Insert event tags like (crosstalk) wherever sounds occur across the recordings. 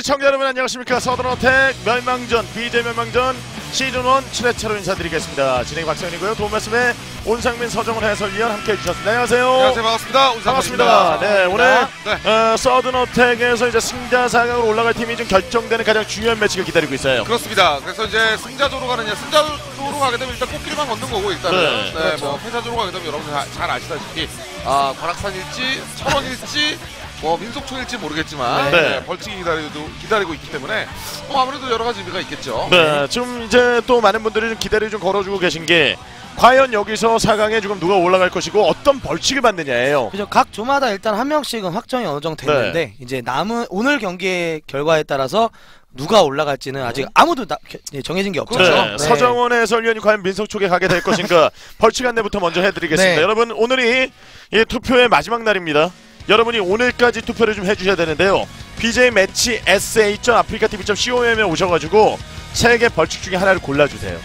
시청자 여러분 안녕하십니까? 서든어택 멸망전 BJ 멸망전 시즌 1 7회차로 인사드리겠습니다. 진행 박성현이고요. 도움 말씀에 온상민 서정훈 해설위원 함께 해주셨습니다. 안녕하세요. 안녕하세요. 반갑습니다. 반갑습니다. 운상입니다. 네 오늘 네. 어, 서든어택에서 이제 승자 4강으로 올라갈 팀이 좀 결정되는 가장 중요한 매치가 기다리고 있어요. 그렇습니다. 그래서 이제 승자조로 가느냐 승자조로 가게 되면 일단 꽃길만 걷는 거고 일단은. 네, 네, 그렇죠. 뭐 패자조로 가게 되면 여러분 다, 잘 아시다시피. 아 관악산일지 천원일지 뭐 민속촌일지 모르겠지만 네. 네, 벌칙이 기다리고, 기다리고 있기 때문에 뭐 아무래도 여러 가지 의미가 있겠죠 네 지금 이제 또 많은 분들이 좀 기다리 좀 걸어주고 계신 게 과연 여기서 4강에 지금 누가 올라갈 것이고 어떤 벌칙을 받느냐예요 그죠. 각 조마다 일단 한 명씩은 확정이 어느 정도 됐는데 네. 이제 남은 오늘 경기의 결과에 따라서 누가 올라갈지는 아직 아무도 나, 겨- 예, 정해진 게 없죠. 그렇죠. 네, 서정원 해설위원이 과연 민석 쪽에 가게 될 것인가 (laughs) 벌칙 안내부터 먼저 해드리겠습니다. 네. 여러분 오늘이 이 투표의 마지막 날입니다. 여러분이 오늘까지 투표를 좀 해주셔야 되는데요. BJ 매치 sa.afreecatv.com에 오셔가지고 세 개 벌칙 중에 하나를 골라주세요.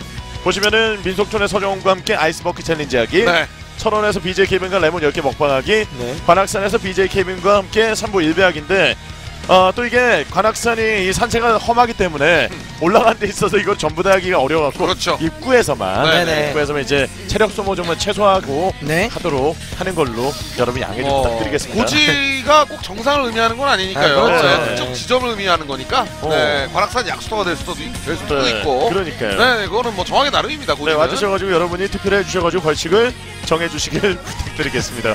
보시면은 민속촌의 서정원과 함께 ice bucket challenge 하기, 네. 철원에서 BJ 케빈과 레몬 10개 먹방하기, 네. 관악산에서 BJ 케빈과 함께 3보 1배하기인데 어, 또 이게 관악산이 이 산세가 험하기 때문에 올라가는 데 있어서 이거 전부 다 하기가 어려워갖고 그렇죠 입구에서만 네, 네. 입구에서만 이제 체력 소모 좀 최소화하고 네. 하도록 하는 걸로 여러분 양해 좀 어, 부탁드리겠습니다. 고지가 꼭 정상을 의미하는 건 아니니까요 아, 그렇죠. 네, 특정 지점을 의미하는 거니까 어. 네, 관악산 약수터가 될 수도, 있- 될 수도 네, 있고 그러니까요. 네, 네, 그거는 뭐 정확히 나름입니다 네, 고지는 와주셔가지고 여러분이 투표를 해주셔가지고 벌칙을 정해주시길 (laughs) 부탁드리겠습니다.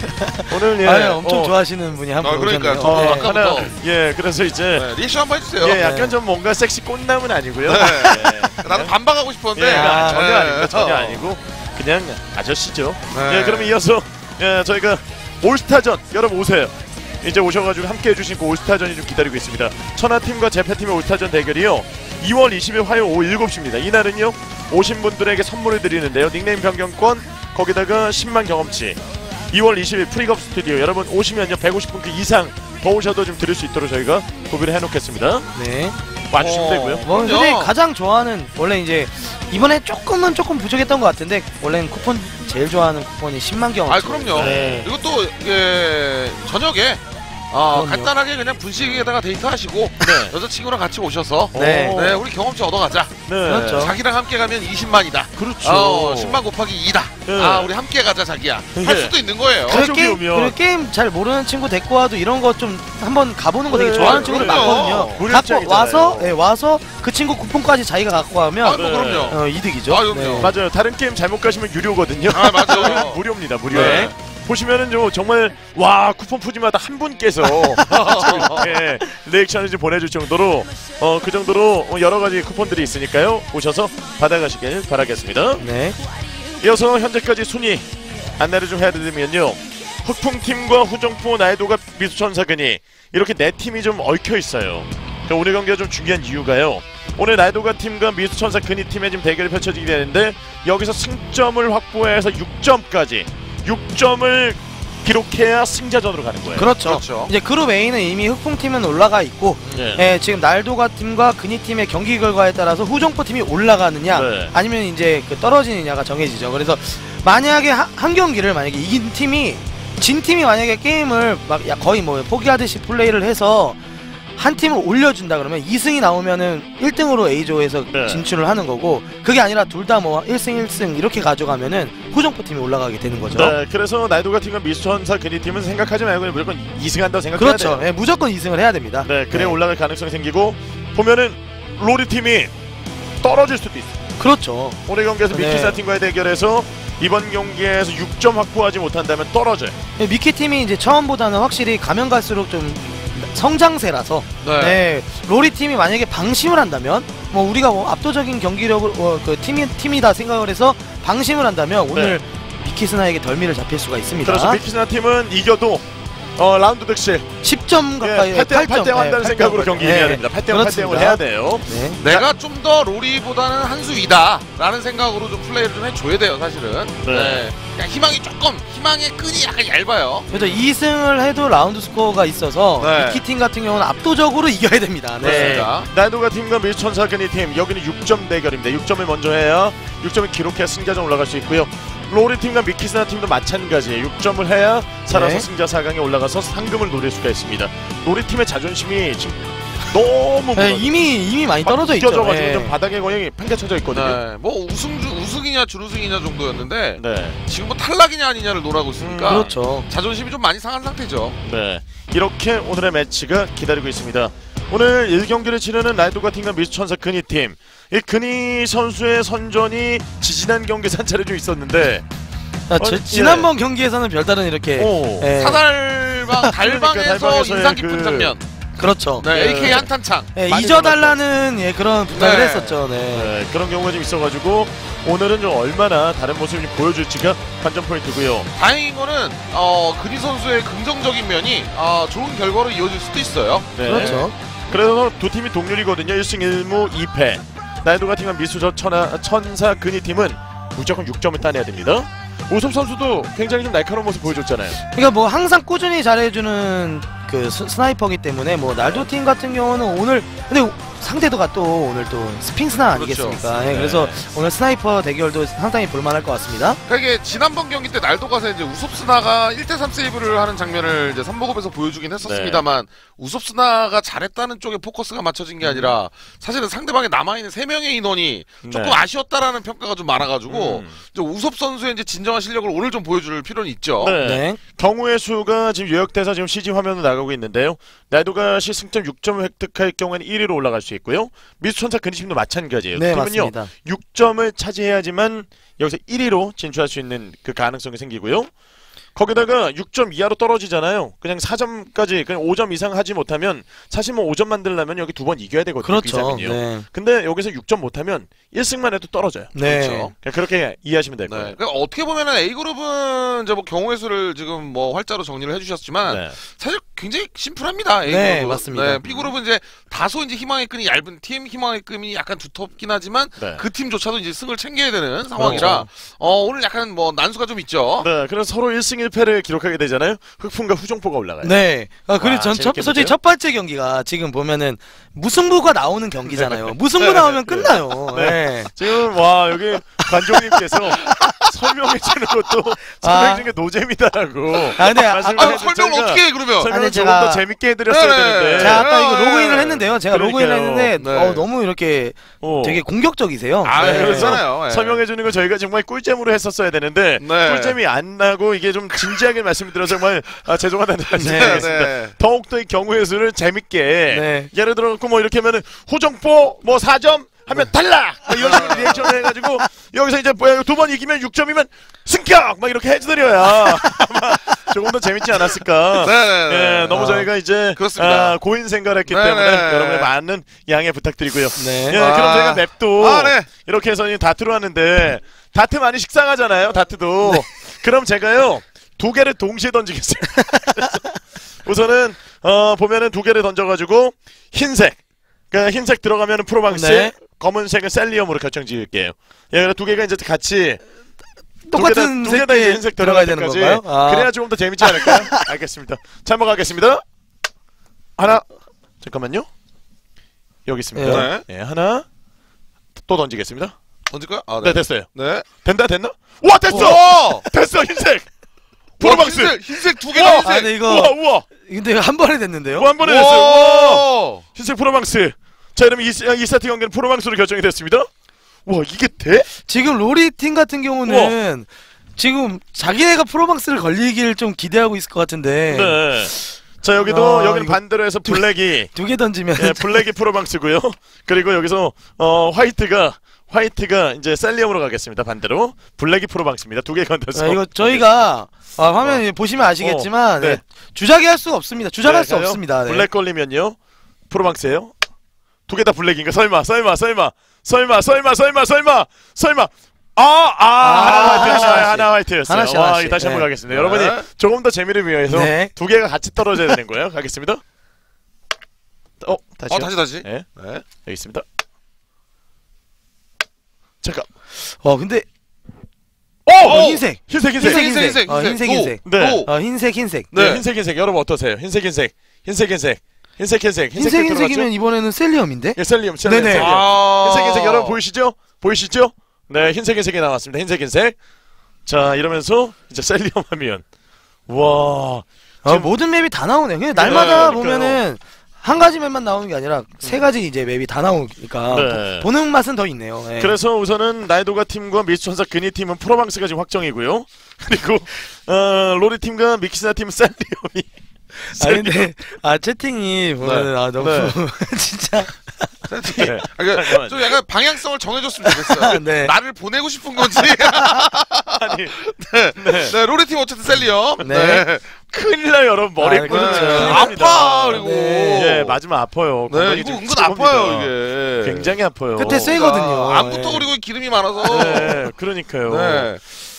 오늘 예, 아유, 엄청 어, 좋아하시는 분이 한분 아, 그러니까요. 오셨네요. 어, 네. 하나 아까부터. 예 그래서 이제 네, 리액션 한번 해주세요 예 약간 네. 좀 뭔가 섹시 꽃남은 아니고요. 네. 네. 나도 반박하고 예, 싶었는데 아, 전혀 네. 전혀 어. 아니고 그냥 아저씨죠. 네. 예, 그럼 이어서 예, 저희가 올스타전 여러분 오세요. 이제 오셔가지고 함께 해주신 그 올스타전이 좀 기다리고 있습니다. 천하팀과 제패팀의 올스타전 대결이요. 2월 20일 화요일 오후 7시입니다. 이날은요 오신 분들에게 선물을 드리는데요. 닉네임 변경권 거기다가 10만 경험치. 2월 20일 프리겁 스튜디오 여러분 오시면요 150분 그 이상 더 오셔도 좀 들을 수 있도록 저희가 고비를 해놓겠습니다. 네. 와주시면 어. 되고요. 뭐 그럼요. 솔직히 가장 좋아하는 원래 이제 이번에 조금은 조금 부족했던 것 같은데 원래는 쿠폰 제일 좋아하는 쿠폰이 10만 경. 아 그럼요. 네. 또 이게 저녁에 아, 그럼요. 간단하게 그냥 분식에다가 데이트하시고 (laughs) 여자친구랑 같이 오셔서 네. 오. 네 우리 경험치 얻어가자. 네. 그렇죠. 자기랑 함께 가면 20만이다. 그렇죠. 어, 10만 곱하기 2다. 네. 아 우리 함께 가자 자기야. 네. 할 수도 있는 거예요. 그- 가족이 게임, 오면. 그리고 게임 잘 모르는 친구 데리고 와도 이런 거 좀 한번 가보는 거 되게 네, 좋아하는 아, 친구들 그럼요. 많거든요. 갖고. 와서 예, 와서 그 친구 쿠폰까지 자기가 갖고 가면 아, 뭐 그럼요. 어, 이득이죠. 아, 그럼요. 맞아요. 다른 게임 잘못 가시면 유료거든요. 아, 맞아요. (laughs) 무료입니다. 무료. 네. 보시면은 좀 정말 와 쿠폰 푸지마다 한 분께서 (laughs) 이렇게 리액션을 좀 보내줄 정도로 어 그 정도로 어, 여러 가지 쿠폰들이 있으니까요. 오셔서 받아가시길 바라겠습니다. 네. 이어서 현재까지 순위 안내를 좀 해드리면요. 흑풍팀과 후정포 나이도가 미수천사근이 이렇게 네 팀이 좀 얽혀 있어요. 그러니까 오늘 경기가 좀 중요한 이유가요. 오늘 나이도가 팀과 미수천사 근이 팀의 지금 대결이 펼쳐지게 되는데 여기서 승점을 확보해서 6점까지 6점을 기록해야 승자전으로 가는 거예요. 그렇죠. 그렇죠. 이제 그룹 A는 이미 흑풍팀은 올라가 있고 네. 예, 지금 날도가 팀과 근이 팀의 경기 결과에 따라서 후정포 팀이 올라가느냐 네. 아니면 이제 그 떨어지느냐가 정해지죠. 그래서 만약에 하- 한 경기를 만약에 이긴 팀이 진 팀이 만약에 게임을 막 야, 거의 뭐 포기하듯이 플레이를 해서 한 팀을 올려준다 그러면 2승이 나오면은 1등으로 A조에서 네. 진출을 하는 거고 그게 아니라 둘 다 뭐 1승 1승 이렇게 가져가면은 후정포 팀이 올라가게 되는 거죠. 네, 그래서 나이도가 팀과 미수천사 근이 팀은 생각하지 말고 무조건 2승 한다고 생각해야 그렇죠. 돼요. 예, 무조건 2승을 해야 됩니다. 네, 그래 네. 올라갈 가능성이 생기고 보면은 로리 팀이 떨어질 수도 있어요. 그렇죠. 오늘 경기에서 네. 미키사 팀과의 대결에서 이번 경기에서 6점 확보하지 못한다면 떨어져요. 예, 미키 팀이 이제 처음보다는 확실히 가면 갈수록 좀 성장세라서 네. 네. 로리 팀이 만약에 방심을 한다면 뭐 우리가 뭐 압도적인 경기력을 어, 그 팀이 팀이다 생각을 해서 방심을 한다면 오늘 미키스나에게 덜미를 잡힐 수가 있습니다. 그래서 미키사 팀은 이겨도 어, 라운드 득실 10 점 가까이 예, 8대 8대 한다는 네, 생각으로 8점. 경기 네. 해야 됩니다. 8대 8대 그렇습니다. 해야 돼요. 네. 내가 좀 더 로리보다는 한수 위다 라는 생각으로 좀 플레이를 좀 해줘야 돼요 사실은 네. 네. 그냥 희망이 조금 희망의 끈이 약간 얇아요 그래서 2승을 해도 라운드 스코어가 있어서 네. 미키 팀 같은 경우는 압도적으로 (laughs) 이겨야 됩니다. 네. 그렇습니다. 나이도가 팀과 미천사근이 팀 여기는 6점 대결입니다. 6점을 먼저 해야 6점을 기록해야 승자전 올라갈 수 있고요. 로리 팀과 미키스나 팀도 마찬가지예요. 6점을 해야 살아서 네. 승자 4강에 올라가서 상금을 노릴 수가 있습니다. 로리 팀의 자존심이 지금 너무 네. 이미 이미 많이 떨어져 있죠. 껴져가지고 예. 좀 바닥에 거의 팽개쳐져 있거든요. 네, 뭐 우승 주, 우승이냐 준우승이냐 정도였는데 네. 지금 뭐 탈락이냐 아니냐를 논하고 있으니까 그렇죠. 자존심이 좀 많이 상한 상태죠. 네. 이렇게 오늘의 매치가 기다리고 있습니다. 오늘 1경기를 치르는 라이도가 팀과 미스천사 근희 팀. 이 근희 선수의 선전이 지지난 경기 산차례 좀 있었는데 자, 지- 어, 지난번 경기에서는 별다른 이렇게 오. 예, 사달방 (laughs) 달방에서 달방에서의 인상 깊은 그- 장면. 그렇죠. 네, 네. AK 한탄창. 예, 많이 잊어달라는 예, 그런 부탁을 네. 했었죠. 네. 네, 그런 경우가 좀 있어가지고 오늘은 좀 얼마나 다른 모습을 좀 보여줄지가 관전 포인트고요. 다행인 거는 어, 그리 선수의 긍정적인 면이 어, 좋은 결과로 이어질 수도 있어요. 네. 그렇죠. 그래서 두 팀이 동률이거든요. 1승 1무 2패. 날도가 팀과 미수저 천하, 천사 근희 팀은 무조건 6점을 따내야 됩니다. 오섭 선수도 굉장히 좀 날카로운 모습 보여줬잖아요. 그러니까 뭐 항상 꾸준히 잘해주는 그 스, sniper기 때문에 뭐 날도 팀 같은 경우는 오늘 근데 상대도가 또 오늘 또 스핑스나 아니겠습니까? 예, 네. 그래서 오늘 sniper 대결도 상당히 볼만할 것 같습니다. 그러니까 이게 지난번 경기 때 날도 가서 이제 우섭스나가 1대3 세이브를 하는 장면을 이제 3보급에서 보여주긴 했었습니다만 우섭스나가 잘했다는 쪽에 포커스가 맞춰진 게 아니라 사실은 상대방에 남아있는 3명의 인원이 조금 네. 아쉬웠다라는 평가가 좀 많아가지고 음. 이제 우섭 선수의 이제 진정한 실력을 오늘 좀 보여줄 필요는 있죠. 네. 네. 경우의 수가 지금 요약돼서 지금 CG 화면으로 나가고 있는데요. 나이도가 시 승점 6점을 획득할 경우에는 1위로 올라갈 수 있고요. 미수천사 근희팀도 마찬가지예요. 네, 팀은요 맞습니다. 6점을 차지해야지만 여기서 1위로 진출할 수 있는 그 가능성이 생기고요. 거기다가 6점 이하로 떨어지잖아요. 그냥 4점까지 그냥 5점 이상 하지 못하면 사실 뭐 5점 만들려면 여기 두 번 이겨야 되거든요. 그렇죠. 비자민이요. 네. 근데 여기서 6점 못하면 1승만 해도 떨어져요. 네. 그렇죠. 그냥 그렇게 이해하시면 될 네. 거예요. 그러니까 어떻게 보면은 A 그룹은 이제 뭐 경우의 수를 지금 뭐 활자로 정리를 해주셨지만 네. 사실 굉장히 심플합니다. A 네. 맞습니다. 네, B 그룹은 이제 다소 이제 희망의 끈이 얇은 팀, 희망의 끈이 약간 두텁긴 하지만 네. 그 팀조차도 이제 승을 챙겨야 되는 상황이라. 어, 오늘 약간 뭐 난수가 좀 있죠. 네, 그래서 서로 1승 1패를 기록하게 되잖아요. 흑풍과 후종포가 올라가요. 네. 아, 그리고 와, 전 첫? 솔직히 첫 번째 경기가 지금 보면은 무승부가 나오는 경기잖아요. 무승부 (laughs) 네. 나오면 네. 끝나요. 네. 네. 지금 와 여기 관종님께서 (laughs) 설명해 주는 것도 설명 중에 노잼이다라고 아, 근데 아, 아, 저희가 어떻게 해 그러면? 설명 조금 제가- 더 재밌게 해드렸어야 네. 되는데 제가 아까 이거 네. 로그인을 했는데요. 제가 로그인을 그러니까요. 했는데 네. 어, 너무 이렇게 어. 되게 공격적이세요. 아, 네. 그렇잖아요. 예. 설명해 주는 거 저희가 정말 꿀잼으로 했었어야 되는데 네. 꿀잼이 안 나고 이게 좀 진지하게 말씀드려서 정말 아, 죄송하다는 말씀드리겠습니다. 네. 더욱더 이 경우의 수를 재밌게 네. 예를 들어 뭐 이렇게 하면은 호정포 뭐 4점 하면 달라 뭐 이런 식으로 리액션을 해가지고 여기서 이제 뭐야 두 번 이기면 6점이면 승격 막 이렇게 해드려야 (laughs) 조금 더 재밌지 않았을까 네네네. 예, 너무 아, 저희가 이제 그렇습니다. 아, 고인 생각했기 네네. 때문에 여러분의 많은 양해 부탁드리고요. 네. 예, 아. 그럼 저희가 맵도 아, 네. 이렇게 해서 다트로 하는데 다트 많이 식상하잖아요. 다트도. 네. 그럼 제가요 두 개를 동시에 던지겠어요. (laughs) 우선은 어, 보면은 두 개를 던져가지고 흰색. 그러니까 흰색 들어가면 은 프로방스, 네. 검은색은 셀리엄으로 결정 지을게요. 예, 그래 두 개가 이제 같이 똑같은 두 개다 이제 색깔 흰색 들어가야 되는 건가요? 아. 그래야 조금 더 재밌지 않을까요? (laughs) 알겠습니다. 자, 한번 가겠습니다. 하나, 잠깐만요. 여기 있습니다. 네. 네, 하나, 또 던지겠습니다. 던질까요? 아, 네, 네. 됐어요. 네. 된다, 됐나? 와, 됐어! 우와! 됐어, 흰색! (laughs) 프로방스! 흰색, 흰색 두 개다 우와! 흰색. 아, 근데 이거 우와, 우와! 근데 이거 한 번에 됐는데요. 뭐한 번에 됐어요. 우와! 흰색 프로방스. 자, 그러면 이, 이 세트 경기는 프로방스로 결정이 됐습니다. 와, 이게 돼? 지금 로리 팀 같은 경우는 지금 자기네가 프로방스를 걸리길 좀 기대하고 있을 것 같은데 네. 자, 여기도, 아, 여기는 반대로 해서 블랙이 두 개 던지면 예, 블랙이 프로방스고요. (laughs) 그리고 여기서 어, 화이트가 화이트가 이제 셀리엄으로 가겠습니다. 반대로 블랙이 프로방스입니다. 두 개 던져서. 아, 이거 (laughs) 저희가 아, 화면 보시면 아시겠지만 어, 네. 예, 주작할 수가 없습니다. 주작할 네, 수. 없습니다. 네. 블랙 걸리면요. 프로방스예요. 두 개 다 블랙인가? 설마, 설마, 설마, 설마, 설마, 설마, 설마, 설마. 아, 아, 아, 하나 화이트, 하나. 하나 화이트였어요. 하나씩, 와, 하나씩. 다시 한번 네. 가겠습니다. 네. 여러분이 조금 더 재미를 위해서 네. 두 개가 같이 떨어져야 되는 거예요. 가겠습니다. 어, 다시. 어, 다시, 다시. 네, 네. 여기 있습니다. 잠깐. 어 근데 어, 어, 흰색. 흰색, 흰색. 흰색, 흰색, 흰색, 어, 흰색. 흰색, 오, 흰색. 네. 오. 어, 흰색 흰색. 네. 네. 흰색 흰색 여러분 어떠세요? 흰색 흰색 흰색 흰색 흰색 흰색 흰색 흰색이면 이번에는 셀리엄인데? 예, 셀리움 셀리움 네네. 셀리움. 아. 흰색 흰색 여러분 보이시죠? 보이시죠? 네 흰색 흰색이 나왔습니다 흰색 흰색 자 이러면서 이제 셀리움 하면 와 아, 지금- 모든 map이 다 나오네요. 그냥 날마다 그러니까요. 보면은 한 가지 map만 나오는 게 아니라 세 가지 이제 map이 다 나오니까 네. 보- 보는 맛은 더 있네요. 예. 그래서 우선은 날도가 팀과 미스천사 근희 팀은 프로방스가 지금 확정이고요. (laughs) 그리고 어, 로리 팀과 미키스나 팀은 샌리움이 아 근데 아 채팅이 보면 아 너무 네. (laughs) 진짜 네. 아, 그러니까. 좀 약간 방향성을 정해줬으면 좋겠어요. (laughs) 네. 나를 보내고 싶은 건지. (laughs) 아니 네, 로리팀 어쨌든 셀리엄. 네. 네. 큰일 나요 여러분 머리 아, 그렇죠. 아파 그리고. 네. 예 맞으면 아파요. 네, 이거 좀 은근. 아파요 이게. 굉장히 아파요. 끝에 쎄거든요. 아, 안부터 예. 그리고 기름이 많아서. 네, 그러니까요. 네.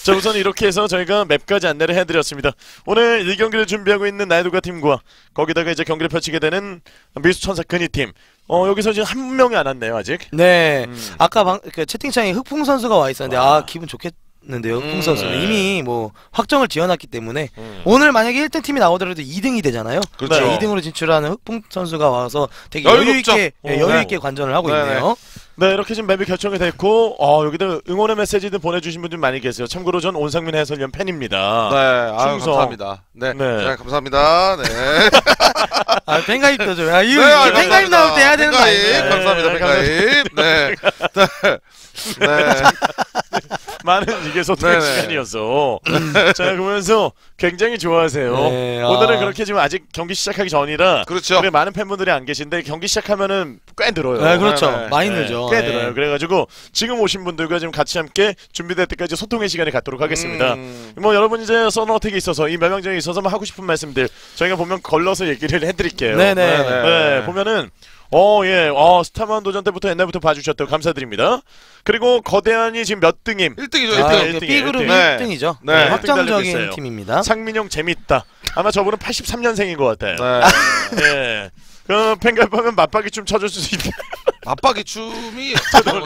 자 우선 이렇게 해서 저희가 맵까지 안내를 해드렸습니다. 오늘 이 경기를 준비하고 있는 나이도가 팀과 거기다가 이제 경기를 펼치게 되는 미수천사 근이 팀. 어 여기서 지금 한 명이 안 왔네요 아직. 네. 음. 아까 방, 그 채팅창에 흑풍 선수가 와 있었는데 와. 아 기분 좋겠 는데요. 흑풍 음, 선수는 네. 이미 뭐 확정을 지어놨기 때문에 음. 오늘 만약에 1등 팀이 나오더라도 2등이 되잖아요. 그렇죠. 네, 2등으로 진출하는 흑풍 선수가 와서 되게. 여유 있게 예, 오. 여유 있게 관전을 하고 네, 있네요. 네 이렇게 지금 맵이 결정이 됐고 어 여기다 응원의 메시지도 보내주신 분들 많이 계세요. 참고로 전 온상민 해설위원 팬입니다. 네, 아유, 충성. 감사합니다. 네, 네. 네. 감사합니다. 네. (laughs) 아 팬가입도 좀. 아, 이거 네, 아, 팬가입 감사합니다. 나올 때 해야 되는 거 아니에요? 네, 감사합니다, 팬가입. 네. (laughs) 네. (laughs) 네. 많은 (laughs) 이게 소통의 네네. 시간이어서 자 그러면서 굉장히 좋아하세요. 네, 오늘은 아. 그렇게 지금 아직 경기 시작하기 전이라 그렇죠. 우리 많은 팬분들이 안 계신데 경기 시작하면은 꽤 늘어요. 네, 그렇죠. 네, 네. 많이 네, 늘죠. 꽤 네. 늘어요. 그래가지고 지금 오신 분들과 지금 같이 함께 준비될 때까지 소통의 시간을 갖도록 하겠습니다. 음. 뭐 여러분 이제 서너택에 있어서 이 매명정에 있어서 뭐 하고 싶은 말씀들 저희가 보면 걸러서 얘기를 해드릴게요. 네네. 네. 네, 보면은 어, 예, 어, 스타만 도전 때부터 옛날부터 봐주셨다고 감사드립니다. 그리고 거대한이 지금 몇 등임? 1등이죠, 아, 1등. 일등이에요, B그룹이 일등. 네. 1등이죠. 네, 달리고 확정적인. 팀입니다. 상민형 재밌다. 아마 저분은 83년생인 것 같아요. 네. (laughs) 예. 그 팬가입하면 맞박이 좀 쳐줄 수 있다. (laughs) 맞박이 춤이.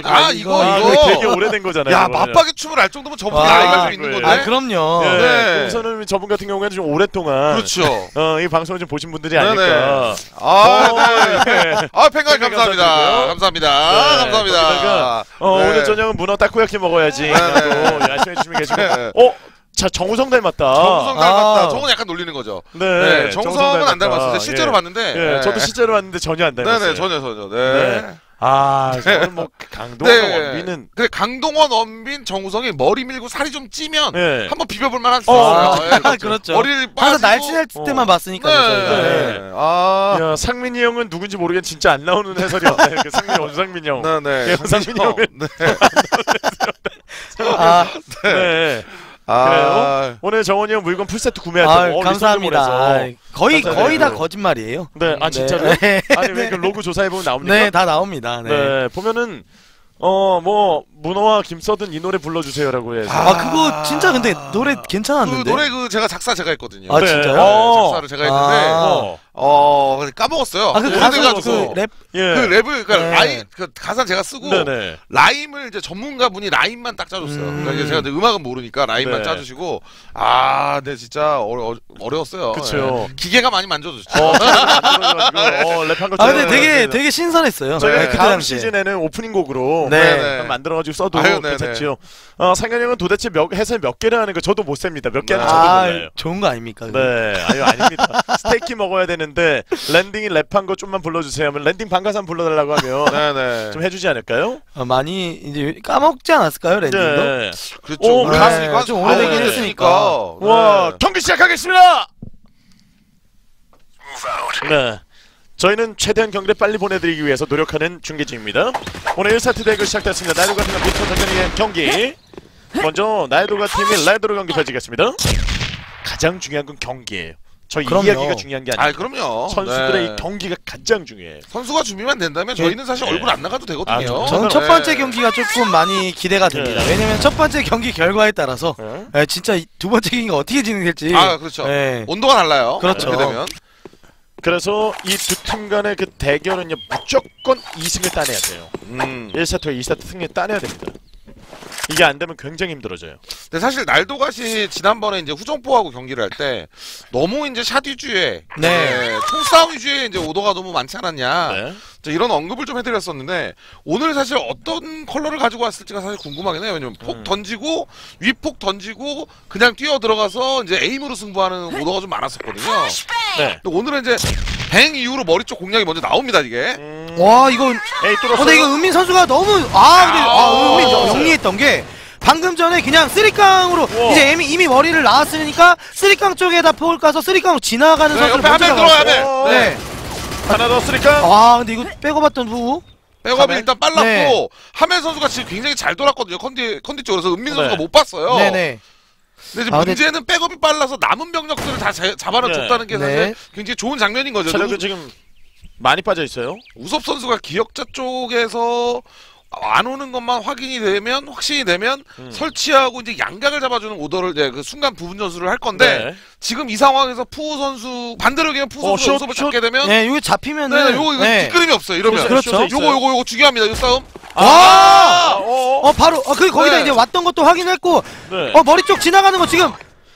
아, 이거, 아, 이거. 되게 오래된 거잖아요. 야. 맞박이 춤을 알 정도면 저분이 아, 나이가 좀 있는 그거예요. 건데. 아, 그럼요. 예, 네. 우선은 저분 같은 경우에는 좀 오랫동안 그렇죠. (laughs) 어, 이 방송을 좀 보신 분들이 네네. 아닐까. 아, 어, 네. 예. 아, 감사합니다. 감사드리고요. 감사합니다. 네, 감사합니다. 거기다가, 어, 네. 오늘 저녁은 문어 타코야키 먹어야지. 네. 라고 열심히 해주시면 계시고. 네. 어? 자, 정우성 닮았다. 정우성 닮았다. 아. 저건 약간 놀리는 거죠. 네. 네, 정우성 정성은 안 닮았다. 닮았어요. 실제로 예. 봤는데. 예, 저도 실제로 봤는데 전혀 안 닮았어요. 네네, 전혀, 전혀. 네. 네. 아, 저는 뭐 강동원 네. 원빈은 근데 강동원, 원빈, 정우성이 머리 밀고 살이 좀 찌면 네. 한번 비벼볼 만한 수 어, 있어요. 예. 그렇죠. 머리를 항상. 날씬할 어. 때만 봤으니까 네. 저희가. 네. 네. 아. 야, 상민이 형은 누군지 모르겠 진짜 안 나오는 해설이었네. (laughs) 그 상민 원상민 형. 네, 네. 예, 상민이 형은 네. 아, 네. 아. 그래요? 오늘 정원이 형 물건 풀세트 아, 어, 감사합니다. 리서치 아, 해서. 거의 감사드려요. 거의 다 거짓말이에요. 네, 아 네. 진짜로요? (laughs) 네. 아니 왜 그 로고 조사해 보면 나옵니까? 네, 다 나옵니다. 네. 네. 보면은 어 뭐 문어와 김서든 이 노래 불러주세요라고 해서. 아, 그거 진짜 근데 노래 그 괜찮았는데. 노래 그 제가 작사 제가 했거든요. 아, 네. 진짜요? 네, 어. 작사를 제가 했는데 아. 어. 어 까먹었어요. 아, 그 가수 오래돼가지고 그 랩. 예. 그 랩을 그러니까 네. rhyme 그 가사 제가 쓰고 네네. rhyme을 이제 전문가 분이 rhyme만 딱 짜줬어요. 음. 그러니까 제가 이제 음악은 모르니까 rhyme만 네. 짜주시고 아, 네 진짜 어려 어려웠어요. 그쵸. 예. 기계가 많이 만져줬죠. 어, (laughs) 어, 랩한 거. 아, 근데. 되게 되게 신선했어요. 저희가 네, 그 다음. 시즌에는 오프닝 곡으로 네. 네. 만들어가지고 써도 아유. 괜찮지요. 어, 상현이 형은 도대체 몇, 해설 몇 개를 하는 거 저도 못 셉니다. 몇개 하는지 저도 아, 몰라요. 좋은 거 아닙니까? 네, 아유 아닙니다. (laughs) 스테이키 먹어야 되는 데 랜딩이 랩한 거 좀만 불러주세요. 하면 랜딩 반가산 불러달라고 하면 네네. 좀 해주지 않을까요? 어, 많이 이제 까먹지 않았을까요, 랜딩도? 네. 그렇죠. 오, 네, 가수 이거 한좀 오래되긴 오래되긴 했으니까. 와 네. 경기 시작하겠습니다. 네. 저희는 최대한 경기를 빨리 보내드리기 위해서 노력하는 중계진입니다. 오늘 1사트 대결 시작됐습니다. 나이도가 팀과 미터 전전의 경기. 먼저 나이도가 팀이 레드로 경기 펼치겠습니다. 가장 중요한 건 경기예요. 저이 그럼요. 이야기가 중요한 게 아, 아니에요. 그럼요. 선수들의 네. 이 경기가 가장 중요해요. 선수가 준비만 된다면 저희는 사실 네. 얼굴 안 나가도 되거든요. 아, 저- 저는 네. 첫 번째 경기가 조금 많이 기대가 됩니다. 네. 왜냐면 첫 번째 경기 결과에 따라서 네. 예, 진짜 이두 번째 경기가 어떻게 진행될지. 아, 그렇죠. 예. 온도가 달라요. 그렇죠. 그렇게 되면. 그래서 이 두 팀 간의 그 대결은요 무조건 2승을 따내야 돼요. 음. 1세트와 2세트 승리를 따내야 됩니다. 이게 안 되면 굉장히 힘들어져요. 근데 사실 날도가시 지난번에 이제 후정포하고 경기를 할 때 너무 이제 샷 위주의 네. 총싸움 위주의 이제 오더가 너무 많지 않았냐 네. 자, 이런 언급을 좀 해드렸었는데 오늘 사실 어떤 컬러를 가지고 왔을지가 사실 궁금하긴 해요. 왜냐면 폭 음. 던지고 위폭 던지고 그냥 뛰어 들어가서 이제 에임으로 승부하는 오더가 좀 많았었거든요. 네. 근데 오늘은 이제 bang 이후로 머리 쪽 공략이 먼저 나옵니다 이게. 음, 와 이거 에이 어. 근데 이거 은민 선수가 너무 아 근데 아, 아, 은민 어. 영리했던 게 방금 전에 그냥 쓰리깡으로 우와. 이제 이미, 이미 머리를 나왔으니까 쓰리깡 쪽에다 포를 까서 쓰리깡으로 지나가는 네, 선수를 옆에 먼저 한명 들어와야 잡았어요. 돼. 네. 하나 더 쓰리까? 아 근데 이거 빼고 봤던 후 백업이? 일단 빨랐고 네. 하멜 선수가 지금 굉장히 잘 돌았거든요 컨디 컨디 쪽에서 은민 선수가 네. 못 봤어요. 네네 근데 이제 아, 근데- 문제는 백업이 빨라서 남은 병력들을 다 자- 잡아줬다는 게 사실 네. 굉장히 좋은 장면인 거죠. 체력은 지금 많이 빠져 있어요. 우섭 선수가 기억자 쪽에서 안 오는 것만 확인이 되면 확신이 되면 음. 설치하고 이제 양각을 잡아주는 오더를 이제 그 순간 부분 전술을 할 건데 네. 지금 이 상황에서 푸우 선수 반대로 그냥 푸우 어, 선수 숏, 우섭을 숏. 잡게 되면 네 이거 잡히면은 네, 요거 이거 네. 뒷그림이 없어요. 이러면 그렇죠. 있어요. 요거 요거 요거 중요합니다. 이 싸움. 아! 어, 어 바로 어, 그 거기다 네. 이제 왔던 것도 확인했고 네. 어 머리 쪽 지나가는 거 지금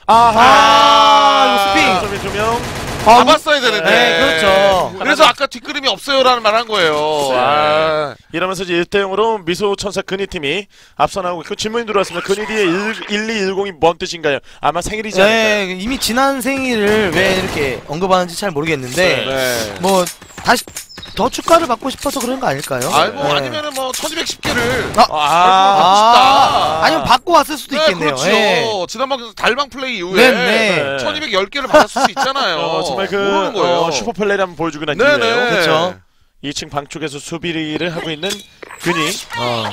아하. 아, 이거 스피드. 점이 두 명. 아, 잡았어야 되는데. 네, 그렇죠. 그래서 아까 뒷그림이 없어요라는 말 한 거예요. 네. 아. 이러면서 이제 1대0으로 미소 천사 근희 팀이 앞서 나오고 그 질문이 들어왔습니다. 근희디의 1210이 뭔 뜻인가요? 아마 생일이지 않을까요? 네 이미 지난 생일을 왜 이렇게 언급하는지 잘 모르겠는데 네. 뭐 다시 더 축가를 받고 싶어서 그런 거 아닐까요? 아니 뭐 네. 아니면은 뭐 1210개를 아, 아, 받고 싶다. 아니면 받고 왔을 수도 네, 있겠네요. 그렇죠. 예. 지난번 달방 플레이 이후에 네, 네. 1210개를 받았을 수 있잖아요. 어, 정말 그 모르는 거예요. 어, 슈퍼 플레이를 한번 보여주고 난 네네. 이후에요. 그렇죠. 2층 방 쪽에서 수비를 하고 있는 근희. 어.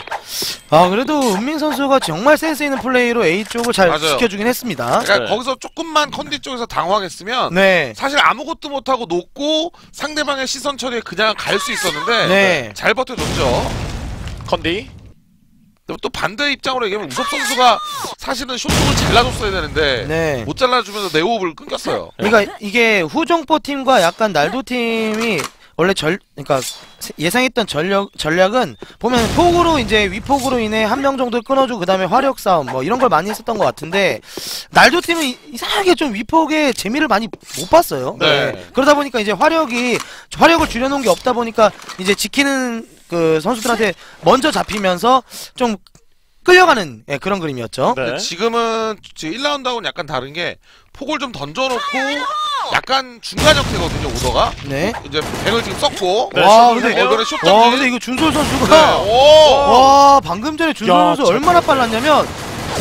아 그래도 은민 선수가 정말 센스 있는 플레이로 A 쪽을 잘 맞아요. 지켜주긴 했습니다. 그러니까 네. 거기서 조금만 컨디 쪽에서 당황했으면 네. 사실 아무것도 못하고 놓고 상대방의 시선 처리에 그냥 갈 수 있었는데 네. 잘 버텨줬죠. 컨디. 또 반대 입장으로 얘기하면 우섭 선수가 사실은 쇼트를 잘라줬어야 되는데 네. 못 잘라주면서 내 호흡을 끊겼어요. 그러니까 이게 후정포 팀과 약간 날도 팀이 원래 절 그러니까 예상했던 전력 전략은 보면 폭으로 이제 위폭으로 인해 한 명 정도 끊어주고 그다음에 화력 싸움 뭐 이런 걸 많이 했었던 것 같은데 날도 팀은 이- 이상하게 좀 위폭의 재미를 많이 못 봤어요. 네. 그러다 보니까 이제 화력이 화력을 줄여놓은 게 없다 보니까 이제 지키는 그 선수들한테 먼저 잡히면서 좀 끌려가는 예, 그런 그림이었죠. 네. 근데 지금은 지금 1라운드하고는 약간 다른 게 폭을 좀 던져놓고 약간 중간 형태거든요 오더가 네. 이제 백을 지금 썼고 네, 와슛 근데 슛와 근데 이거 준솔 네. 선수가 오! 와 방금 전에 준솔 야, 선수 얼마나 빨랐냐면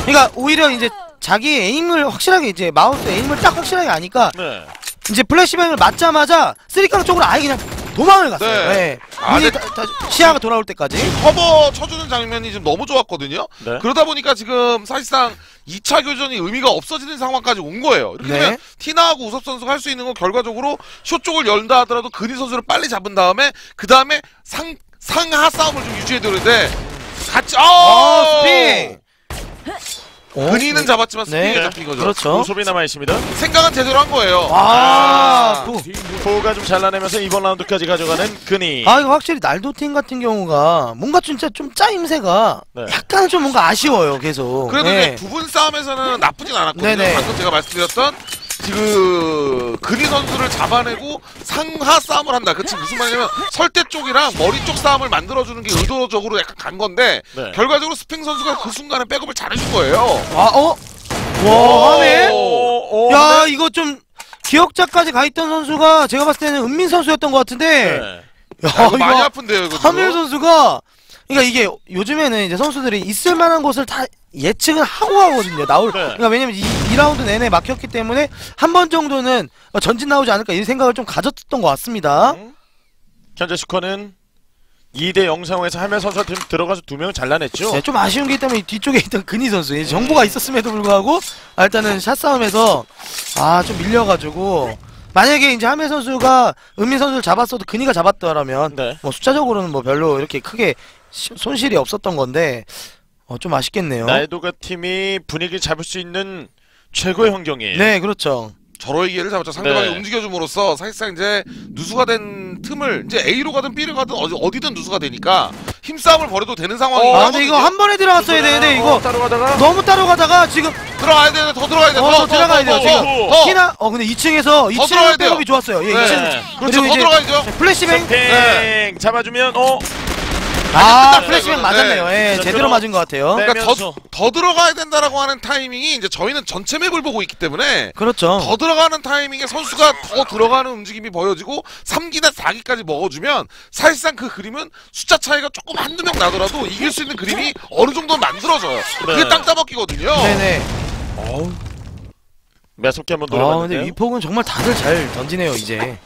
그러니까 오히려 이제 자기 에임을 확실하게 이제 마우스 에임을 딱 확실하게 아니까 네. 이제 flashbang을 맞자마자 쓰리깡 쪽으로 아예 그냥 도망을 갔어요. 네. 네. 아, 네. 다- 다- 시야가 돌아올 때까지. 커버 쳐주는 장면이 지금 너무 좋았거든요 네. 그러다 보니까 지금 사실상 2차 교전이 의미가 없어지는 상황까지 온 거예요 이렇게 네. 되면 티나하고 우섭 선수가 할 수 있는 건 결과적으로 쇼 쪽을 열다 하더라도 근희 선수를 빨리 잡은 다음에 그 다음에 상 상하 싸움을 좀 유지해 두는데 같이 어, 아 스핑. 어? 근희는 잡았지만 스핑에 네. 잡힌 거죠 그렇죠. 우섭이 남아 있습니다. 생각은 제대로 한 거예요 아, 아. 그- 포가 좀 잘라내면서 이번 라운드까지 가져가는 근희. 아 이거 확실히 날도 팀 같은 경우가 뭔가 진짜 좀 짜임새가 네. 약간 좀 뭔가 아쉬워요 계속. 그래도 네. 이제 부분 싸움에서는 나쁘진 않았거든요. 네네. 방금 제가 말씀드렸던 지금 근희 선수를 잡아내고 상하 싸움을 한다. 그치 무슨 말이냐면 설대 쪽이랑 머리 쪽 싸움을 만들어주는 게 의도적으로 약간 간 건데 네. 결과적으로 스핑 선수가 그 순간에 백업을 잘해준 거예요. 아 어? 와 하네. 야 이거 좀 기억자까지 가 있던 선수가 제가 봤을 때는 은민 선수였던 것 같은데. 네. 야 아, 이거 많이 아픈데요, 이거. 하밀 지금? 선수가 그러니까 이게 요즘에는 이제 선수들이 있을 만한 곳을 다 예측을 하고 하거든요. 나올. 네. 그러니까 왜냐면 이, 2라운드 내내 막혔기 때문에 한 번 정도는 어, 전진 나오지 않을까 이 생각을 좀 가졌던 것 같습니다. 현재 스코어는 2대 0 상황에서 하면 선수한테 들어가서 두 명을 잘라냈죠. 네, 좀 아쉬운 게 있다면 이 뒤쪽에 있던 근희 선수 이 정보가 있었음에도 불구하고 아, 일단은 샷 싸움에서 아 좀 밀려가지고 만약에 이제 하멜 선수가 은민 선수를 잡았어도 근희가 잡았더라면 네. 뭐 숫자적으로는 뭐 별로 이렇게 크게 시- 손실이 없었던 건데 어, 좀 아쉽겠네요. 나이도가 팀이 분위기 잡을 수 있는 최고의 환경이에요. 네, 그렇죠. 저로의 기회를 잡았죠. 상대방이 네. 움직여줌으로써 사실상 이제 누수가 된 틈을 이제 A로 가든 B로 가든 어디, 어디든 누수가 되니까 힘싸움을 벌여도 되는 상황이 아, 근데 이거 한 번에 들어갔어야 되는데 이거 따로 가다가 너무 따로 가다가 지금 들어가야 되는데 더 들어가야 돼. 어, 더, 더 들어가야 돼요, 더, 지금. 더, 더. 티나 어 근데 2층에서 더 들어가야 2층 돼요. 백업이 좋았어요. 예, 2층. 네. 그렇죠. 그리고 더 들어가야죠. flashbang 팽 잡아주면 어 아 flashbang. 맞았네요. 네. 예, 자, 제대로 그럼- 맞은 것 같아요. 네. 그러니까. 더, 더 들어가야 된다라고 하는 타이밍이 이제 저희는 전체 map을 보고 있기 때문에 그렇죠. 더 들어가는 타이밍에 선수가 더 들어가는 움직임이 보여지고 3기나 4기까지 먹어주면 사실상 그 그림은 숫자 차이가 조금 한두 명 나더라도 이길 수 있는 그림이 어느 정도 만들어져요. 그게 네. 땅 따먹기거든요. 네네. 매섭게 한번 아 노려봤는데요. 근데 위폭은 정말 다들 잘 던지네요 이제.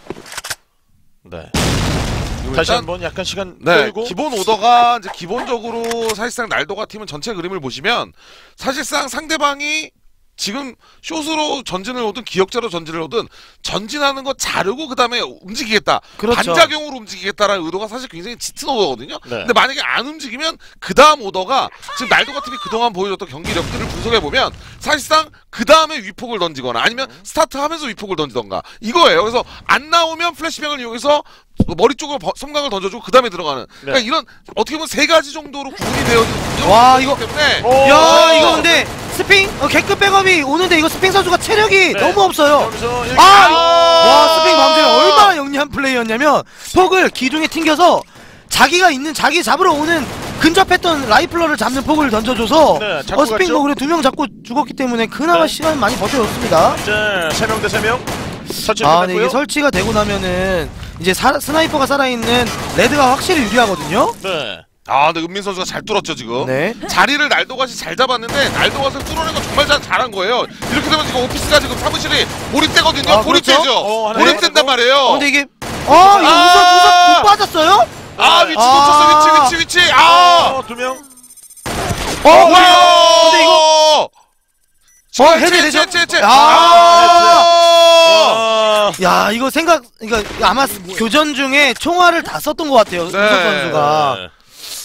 네. 다시 일단 한번 약간 시간 네, 끌고 기본 오더가 이제 기본적으로 사실상 날도가 팀은 전체 그림을 보시면 사실상 상대방이 지금 숏으로 전진을 오든 기역자로 전진을 오든 전진하는 거 자르고 그 다음에 움직이겠다. 그렇죠. 반작용으로 움직이겠다라는 의도가 사실 굉장히 짙은 오더거든요. 네. 근데 만약에 안 움직이면 그 다음 오더가 지금 날도가 팀이 그동안 보여줬던 경기력들을 분석해 보면 사실상 그 다음에 위폭을 던지거나 아니면 스타트하면서 위폭을 던지던가 이거예요. 그래서 안 나오면 flashbang을 이용해서 머리 쪽으로 버- 섬광을 던져주고 그 다음에 들어가는. 그러니까 네. 이런 어떻게 보면 세 가지 정도로 구분이 되어진 와, 이거- 때문에 오! 야 이거 근데 스핑 어, 개급 백업이 오는데 이거 스핑 선수가 체력이 네. 너무 없어요. 일- 아! 와 스핑 방금 전에 얼마나 영리한 플레이였냐면 폭을 기둥에 튕겨서 자기가 있는 자기 잡으러 오는 근접했던 rifler를 잡는 폭을 던져줘서 네, 잡고 어 스핑 갔죠? 뭐 그래 두명 잡고 죽었기 때문에 그나마 네. 시간 많이 버텨줬습니다. 자, 세명 대 세 명. 설치 아, 끝났고요. 이게 설치가 되고 나면은 이제 사- sniper가 살아있는 레드가 확실히 유리하거든요. 네. 아 근데 은민 선수가 잘 뚫었죠 지금. 네. 자리를 날도가시 잘 잡았는데 날도가시 뚫어낸 거 정말 잘, 잘한 거예요. 이렇게 되면 지금 오피스가 지금 사무실이 고립되거든요. 아, 고립되죠. 그렇죠? 어, 고립된단. 말이에요. 어, 근데 이게 아 이거 아! 우선 우선 못 빠졌어요? 아 위치 아. 놓쳤어 위치 위치 위치. 아. 어, 두 명. 어, 와. 근데 이거 어 해체, 되죠? 해체. 아, 아, 야 이거 생각 이거 아마 교전 중에 총알을 다 썼던 것 같아요 우섭 네. 선수가.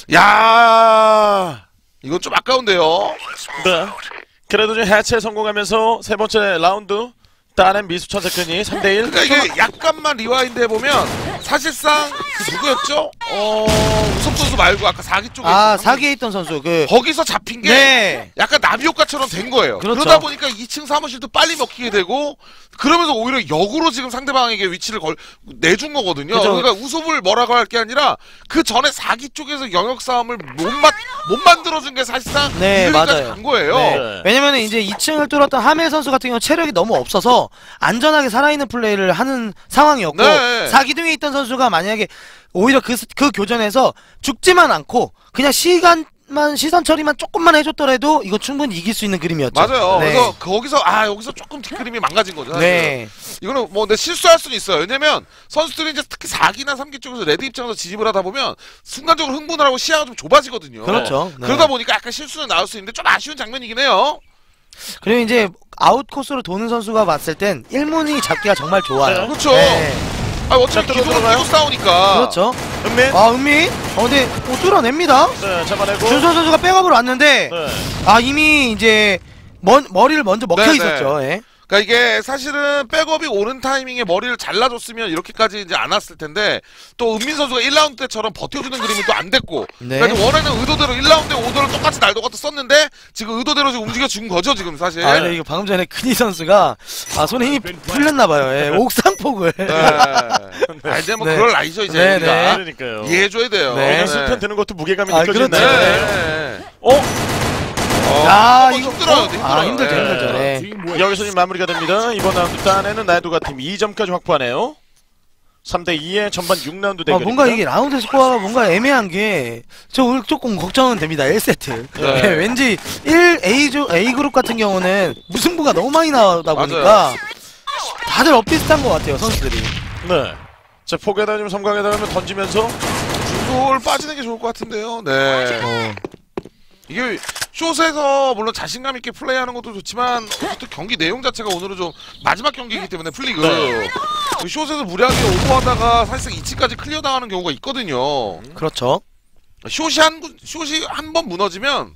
네. 야. 이건 좀 아까운데요. 네. 그래도 좀 해체 성공하면서 세 번째 라운드 따낸 미수천 세컨이 3대1. 그러니까 이게 약간만 rewind 해보면 사실상 그 누구였죠? 어 우섭 선수 말고 아까 사기 쪽에 아 있었던 사기에 있던 선수 그 거기서 잡힌 게 네. 약간 나비 효과처럼 된 거예요. 그 그렇죠. 러다 보니까 2층 사무실도 빨리 먹히게 되고 그러면서 오히려 역으로 지금 상대방에게 위치를 걸 내준 거거든요. 그죠. 그러니까 우섭을 뭐라고 할 게 아니라 그 전에 사기 쪽에서 영역 싸움을 못, 마, 못 만들어준 게 사실상 네, 맞아요. 간 거예요. 네. 왜냐면은 이제 2층을 뚫었던 하멜 선수 같은 경우 체력이 너무 없어서 안전하게 살아있는 플레이를 하는 상황이었고 네. 사기둥에 있던 선수가 만약에 오히려 그, 스- 그 교전에서 죽지만 않고 그냥 시간 만 시선 처리만 조금만 해줬더라도 이거 충분히 이길 수 있는 그림이었죠. 맞아요. 네. 그래서 거기서 아 여기서 조금 뒷그림이 망가진 거죠. 사실은. 네. 이거는 뭐 근데 실수할 수는 있어요. 왜냐면 선수들이 이제 특히 4기나 3기 쪽에서 red 입장에서 진입을 하다 보면 순간적으로 흥분을 하고 시야가 좀 좁아지거든요. 그렇죠. 네. 그러다 보니까 약간 실수는 나올 수 있는데 좀 아쉬운 장면이긴 해요. 그리고 이제 아웃 코스로 도는 선수가 봤을 땐 1문이 잡기가 정말 좋아요. 네. 그렇죠. 네. 아 어차피 자, 기둥은 들어가요? 끼고 싸우니까. 그렇죠. 은민. 아, 은미? 어, 근데 뭐 뚫어냅니다. 네, 잡아내고. 준설 선수가 백업으로 왔는데 네. 아, 이미 이제 먼, 머리를 먼저 먹혀 네, 있었죠. 예. 그러니까 이게 사실은 백업이 오는 타이밍에 머리를 잘라줬으면 이렇게까지 이제 안 왔을 텐데 또 은민 선수가 1라운드 때처럼 버텨주는 그림이 또 안 됐고 네. 그러니까 원하는 의도대로 1라운드에 오더를 똑같이 날도가 또 썼는데 지금 의도대로 지금 움직여 준 거죠 지금 사실 아, 근데 이거 방금 전에 크니 선수가 아, 손에 힘이 풀렸나 봐요. 예. (laughs) 옥상폭을. 네. (laughs) 아, 이제 뭐 네. 그럴 나이죠 이제 네, 네. 그러니까요. 이해해줘야 돼요 네. 네. 드는 것도 무게감이 아, 느껴진다요. 그렇죠. 네. 어? 어, 야, 뭐 이거 힘들어요 어? 힘들어요 아, 힘들죠, 네. 힘들죠. 네. 여기서 지금 마무리가 됩니다. 이번 라운드 따내는 날도가 팀 2점까지 확보하네요. 3대 2의 전반 6라운드 아, 대결입니다. 뭔가 이게 라운드 스코어가 뭔가 애매한 게, 저 오늘 조금 걱정은 됩니다. 1세트. 네. 예, 왠지 1 A조, A그룹 같은 경우는 무승부가 너무 많이 나오다 보니까 다들 엇비슷한 것 같아요, 선수들이. 네. 자, 폭에다 좀 섬광에다가 좀 던지면서 준설 빠지는 게 좋을 것 같은데요 네 어. 이게 숏에서 물론 자신감 있게 플레이하는 것도 좋지만 어쨌든 경기 내용 자체가 오늘은 좀 마지막 경기이기 때문에 풀리그 네. 그 숏에서 무리하게 오버하다가 사실상 2층까지 clear 당하는 경우가 있거든요. 그렇죠. 숏이 한 군- 숏이 한번 무너지면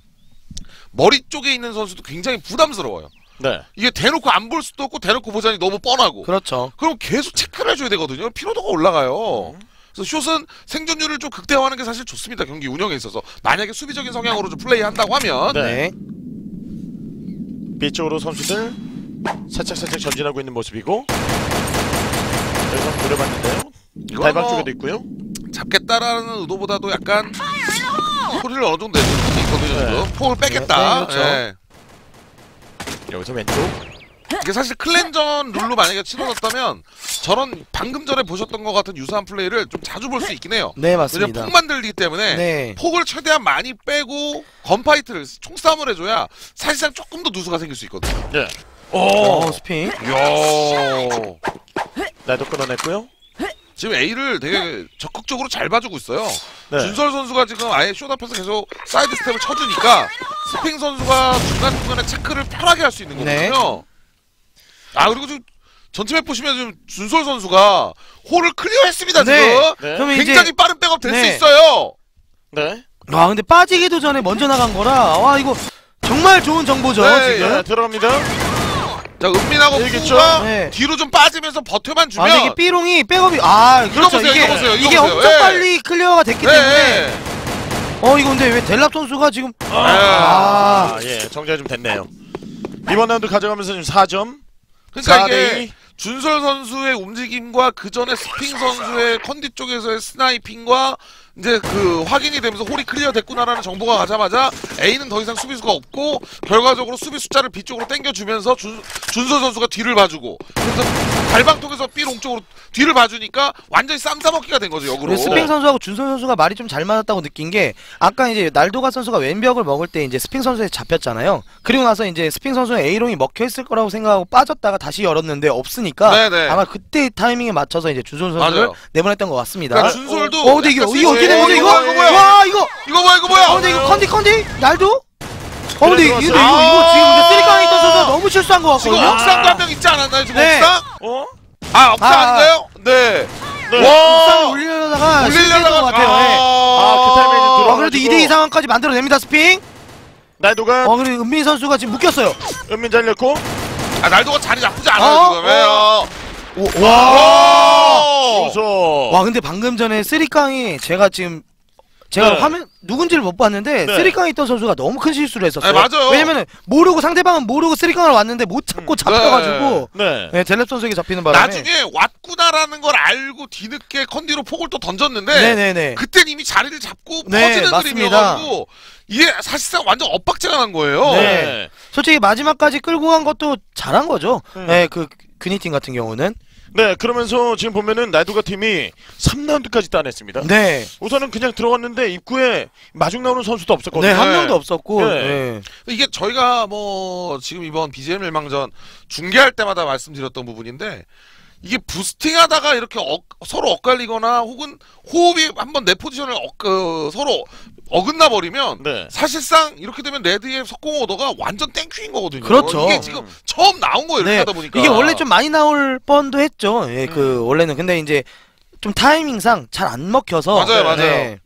머리 쪽에 있는 선수도 굉장히 부담스러워요. 네. 이게 대놓고 안 볼 수도 없고 대놓고 보자니 너무 뻔하고 그렇죠. 그럼 계속 체크를 해줘야 되거든요. 피로도가 올라가요. 그래서 숏은 생존율을 좀 극대화하는 게 사실 좋습니다. 경기 운영에 있어서 만약에 수비적인 성향으로 좀 플레이한다고 하면 네. 네. B 쪽으로 선수들 살짝 살짝 전진하고 있는 모습이고 여기서 노려봤는데요. 달방 뭐 쪽에도 있고요. 잡겠다라는 의도보다도 약간 소리를 어느 정도 내는 게 있거든요. 네. 지금. 폭을 뺏겠다. 네, 그렇죠. 예. 여기서 왼쪽. 이게 사실 클랜전 룰로 만약에 치러졌다면 저런 방금 전에 보셨던 것 같은 유사한 플레이를 좀 자주 볼 수 있긴 해요. 네 맞습니다. 폭 만들기 때문에 네. 폭을 최대한 많이 빼고 건파이트를 총싸움을 해줘야 사실상 조금 더 누수가 생길 수 있거든요. 네. 어, 오. 스핑. 이야. 나도 끊어냈고요. 지금 A를 되게 적극적으로 잘 봐주고 있어요. 네. 준설 선수가 지금 아예 숏 앞에서 계속 사이드 스텝을 쳐주니까 스핑 선수가 중간중간에 체크를 편하게 할 수 있는 네. 거거든요. 아 그리고 지금 전체 map 보시면 지금 준설 선수가 홀을 clear했습니다 네. 지금. 네. 굉장히 빠른 백업 될 수 네. 있어요. 네. 와 근데 빠지기도 전에 먼저 나간 거라 와 이거 정말 좋은 정보죠 네, 지금. 네, 들어갑니다. 자 은민하고 알겠죠? 후가 네. 뒤로 좀 빠지면서 버텨만 아 주면 근데 이게 B long이 백업이 아 그렇죠 보세요, 이게 이거 보세요, 이거 이게 보세요. 엄청 예. 빨리 clear가 됐기 때문에 네. 어 이거 근데 왜 델랍 선수가 지금 아, 아. 예, 정리가 좀 됐네요. 이번 라운드 가져가면서 지금 4점. 그러니까 4대 이게 2. 준설 선수의 움직임과 그 전에 스핑 선수의 컨디 쪽에서의 sniping과 이제 그 확인이 되면서 홀이 clear 됐구나라는 정보가 가자마자 A는 더 이상 수비수가 없고 결과적으로 수비 숫자를 B 쪽으로 당겨주면서 준, 준설 선수가 뒤를 봐주고 그래서 발방 통해서 B long 쪽으로 뒤를 봐주니까 완전히 쌈 싸먹기가 된 거죠 역으로. 스핑 선수하고 준설 선수가 말이 좀 잘 맞았다고 느낀 게 아까 이제 날도가 선수가 왼벽을 먹을 때 이제 스핑 선수에 잡혔잖아요. 그리고 나서 이제 스핑 선수는 A롱이 먹혀 있을 거라고 생각하고 빠졌다가 다시 열었는데 없으니까 네네. 아마 그때 타이밍에 맞춰서 이제 준설 선수를 맞아요. 내보냈던 것 같습니다. 그러니까 준설도 어, 약간 이거 어떻게 된 거죠 어, 이거? 이거 뭐야? 와 이거 이거 뭐야 이거 뭐야? 어 근데 이거 컨디 컨디 날도? 어 근데 이거, 이거. 이거 지금 근데 아. 선수가 너무 실수한 것 지금 같거든요. 옥상도 한 명 있지 않았나요 지금 네. 옥상? 어? 아 옥상 아. 아닌가요? 네. 네. 옥상을 와. 올리려다가 실패했던 것 올리려다가 같아요. 예. 아, 그 타이밍에 좀 어. 그래도 2대2 상황까지 만들어냅니다 스핑. 날도가 어 그리고 은민 선수가 지금 묶였어요. 은민 잘렸고. 아 날도가 자리 나쁘지 않아요 어? 지금. 왜요? 오, 와. 오! 우서. 와 근데 방금 전에 쓰리깡이 제가 지금 제가 네. 화면 누군지를 못 봤는데 네. 쓰리깡에 있던 선수가 너무 큰 실수를 했었어요. 네, 맞아요. 왜냐면은 모르고 상대방은 모르고 쓰리깡을 왔는데 못 잡고 잡혀가지고 네. 네, 델랩 선수에게 잡히는 바람에 나중에 왔구나라는 걸 알고 뒤늦게 컨디로 폭을 또 던졌는데 네네네. 그땐 이미 자리를 잡고 네, 퍼지는. 그림이어가지고 이게 사실상 완전 엇박자가 난 거예요. 네. 솔직히 마지막까지 끌고 간 것도 잘한 거죠. 음. 네, 그 그니팀 같은 경우는. 네, 그러면서 지금 보면은 날도가 팀이 3라운드까지 따냈습니다. 네. 우선은 그냥 들어갔는데 입구에 마중 나오는 선수도 네, 없었거든요. 한 네. 명도 없었고. 네. 네. 이게 저희가 뭐 지금 이번 BJ 멸망전 중계할 때마다 말씀드렸던 부분인데 이게 boosting하다가 이렇게 엇- 서로 엇갈리거나 혹은 호흡이 한번 내 포지션을 엇- 그 서로 어긋나 버리면 네. 사실상 이렇게 되면 red의 속공 오더가 완전 thank you인 거거든요. 그렇죠. 이게 지금 처음 나온 거예요. 이렇게 네. 하다 보니까 이게 원래 좀 많이 나올 뻔도 했죠. 예, 그 원래는 근데 이제 좀 타이밍상 잘 안 먹혀서. 맞아요, 맞아요. 네.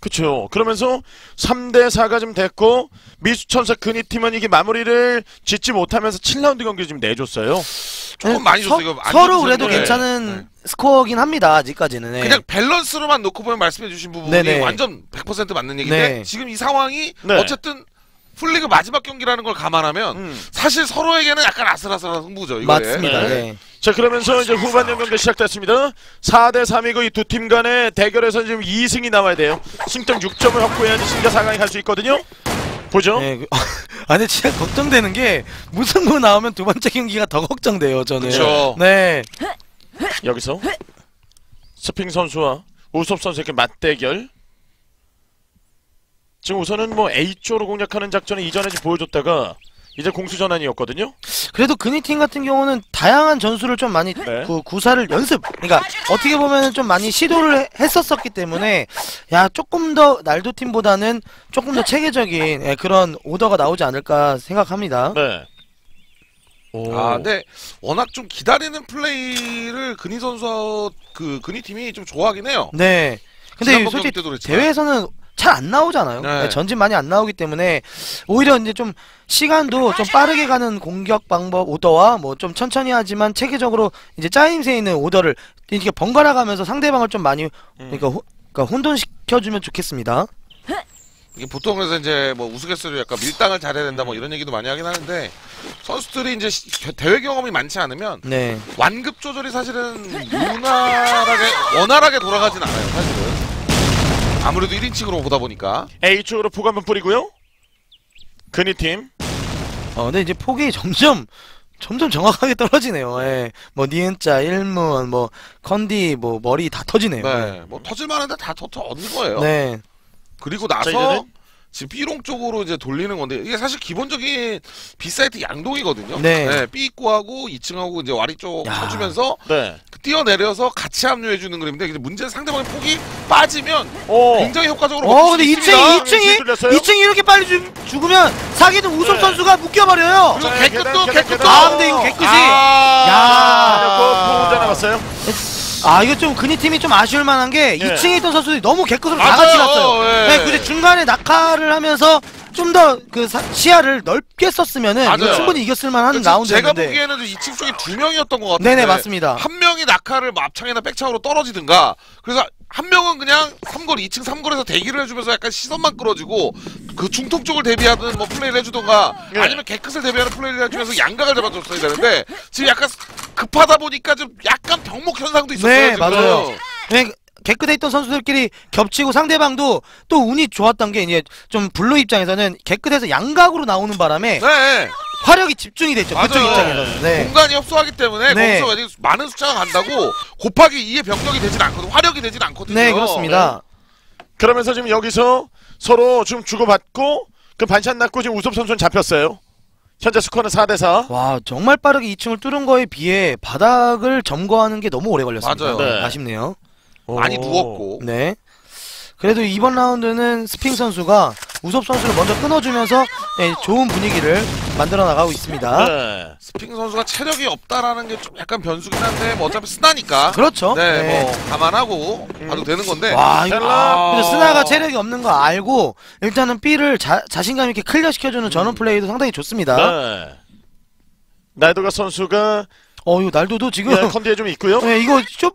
그렇죠. 그러면서 3대 4가 좀 됐고 미수천사 근이 팀은 이게 마무리를 짓지 못하면서 7라운드 경기 좀 내줬어요. 조금 많이 줬어요. 이거 안 서로. 그래도 네. 괜찮은 스코어긴 합니다. 아직까지는. 네. 그냥 밸런스로만 놓고 보면 말씀해주신 부분이 네네. 완전 100% 맞는 얘기인데 네. 지금 이 상황이 네. 어쨌든 풀리그 마지막 경기라는 걸 감안하면 음. 사실 서로에게는 약간 아슬아슬한 승부죠. 이거에. 맞습니다. 네. 네. 자 그러면서 이제 후반 연경기 시작됐습니다. 4대 3이고 이 두 팀 간의 대결에서 지금 2승이 나와야 돼요. 승점 6점을 확보해야지 승자 4강에 갈 수 있거든요. 보죠. 네, 그- (laughs) 아 근데 진짜 걱정되는 게 무승부 나오면 두 번째 경기가 더 걱정돼요 저는. 그쵸. 네. 여기서 스핑 선수와 우섭 선수의 맞대결. 지금 우선은 뭐 A 쪽으로 공략하는 작전을 이전에 좀 보여줬다가 이제 공수 전환이었거든요. 그래도 그니팀 같은 경우는 다양한 전술을 좀 많이 네. 그 구사를 연습. 그러니까 어떻게 보면 좀 많이 시도를 해- 했었었기 때문에 야 조금 더 날도 팀보다는 조금 더 체계적인 예, 그런 오더가 나오지 않을까 생각합니다. 네. 오. 아, 근데 워낙 좀 기다리는 플레이를 근희 선수 그 근희 팀이 좀 좋아하긴 해요. 네. 근데 솔직히. 대회에서는 잘 안 나오잖아요. 네. 네, 전진 많이 안 나오기 때문에 오히려 이제 좀 시간도 좀 빠르게 가는 공격 방법 오더와 뭐 좀 천천히 하지만 체계적으로 이제 짜임새 있는 오더를 이렇게 번갈아 가면서 상대방을 좀 많이 음. 그러니까, 호, 그러니까 혼돈시켜 주면 좋겠습니다. 이게 보통 그래서 이제 뭐 우스갯소리로 약간 밀당을 잘해야 된다 뭐 이런 얘기도 많이 하긴 하는데 선수들이 이제 시- 대회 경험이 많지 않으면 네. 완급 조절이 사실은 원활하게 원활하게 돌아가진 않아요 사실은 아무래도 1인칭으로 보다 보니까 A 쪽으로 포가 한번 뿌리고요. 근이 팀. 어, 근데 이제 폭이 점점 점점 정확하게 떨어지네요. 예. 뭐 니은자, 일문, 뭐 컨디, 뭐 머리 다 터지네요. 네, 뭐 터질 만한데 다 터져 얻는 거예요. 네. 그리고 자, 나서 이제는? 지금 B롱 쪽으로 이제 돌리는 건데 이게 사실 기본적인 B 사이트 양동이거든요. 네. B 입구하고 2층하고 이제 와리 쪽 야. 쳐주면서 네. 그 뛰어내려서 같이 합류해 주는 그림인데 문제는 상대방의 폭이 빠지면 오. 굉장히 효과적으로 어, 근데 수 2층, 있습니다. 2층이, 뚫렸어요? 2층이 이렇게 빨리 죽, 죽으면 사기는 우섭 네. 선수가 묶여버려요. 그리고 자, 개끝도 개끝도. 아, 근데 이거 개끝이. 아, 혼자 남았어요. 아, 이거 좀 근이 팀이 좀 아쉬울 만한 게 예. 2층에 있던 선수들이 너무 개끝으로 다. 같이 갔어요. 예. 네, 근데 중간에 낙하를 하면서 좀 더 그 시야를 넓게 썼으면은 맞아요. 충분히 이겼을 만한 그래서 제가 라운드였는데. 보기에는 2층 쪽에 두 명이었던 것 같은데 네네, 맞습니다. 한 명이 낙하를 뭐 앞창이나 백창으로 떨어지든가 그래서 한 명은 그냥 3거리 2층 3거리에서 대기를 해주면서 약간 시선만 끌어주고 그 중통 쪽을 대비하든 뭐 플레이를 해주던가 네. 아니면 개끝을 대비하는 플레이를 해주면서 양각을 잡아줬어야 되는데 지금 약간 급하다 보니까 좀 약간 병목 현상도 있었어요 네, 지금. 맞아요. 네, 개끝에 있던 선수들끼리 겹치고 상대방도 또 운이 좋았던 게 이제 좀 blue 입장에서는 개끝에서 양각으로 나오는 바람에 네, 화력이 집중이 됐죠. 그쪽 맞아요. 입장에서는. 네. 공간이 협소하기 때문에 네. 거기서 많은 숫자가 간다고 곱하기 2의 병력이 되진 않거든요 화력이 되진 않거든요 네, 그렇습니다. 그러면서 지금 여기서 서로 좀 주고받고 그 반샷 났고 지금 우섭 선수는 잡혔어요. 현재 스코어는 4대 4. 와, 정말 빠르게 2층을 뚫은 거에 비해 바닥을 점거하는 게 너무 오래 걸렸습니다. 맞아요. 네. 아쉽네요. 많이 누웠고 네. 그래도 이번 라운드는 스핑 선수가 우섭 선수를 먼저 끊어주면서 네, 좋은 분위기를 만들어 나가고 있습니다. 네. 스핑 선수가 체력이 없다라는 게 좀 약간 변수긴 한데 뭐 어차피 스나니까 그렇죠. 네, 네. 뭐 감안하고 봐도 되는 건데 와, 이거. 그래서 스나가 체력이 없는 거 알고 일단은 B를 자, 자신감 있게 클리어 시켜주는 전원 플레이도 상당히 좋습니다. 네. 나이도가 선수가 어, 이거 날도도 지금 예, 컨디에 좀 있고요. 네, 이거 좀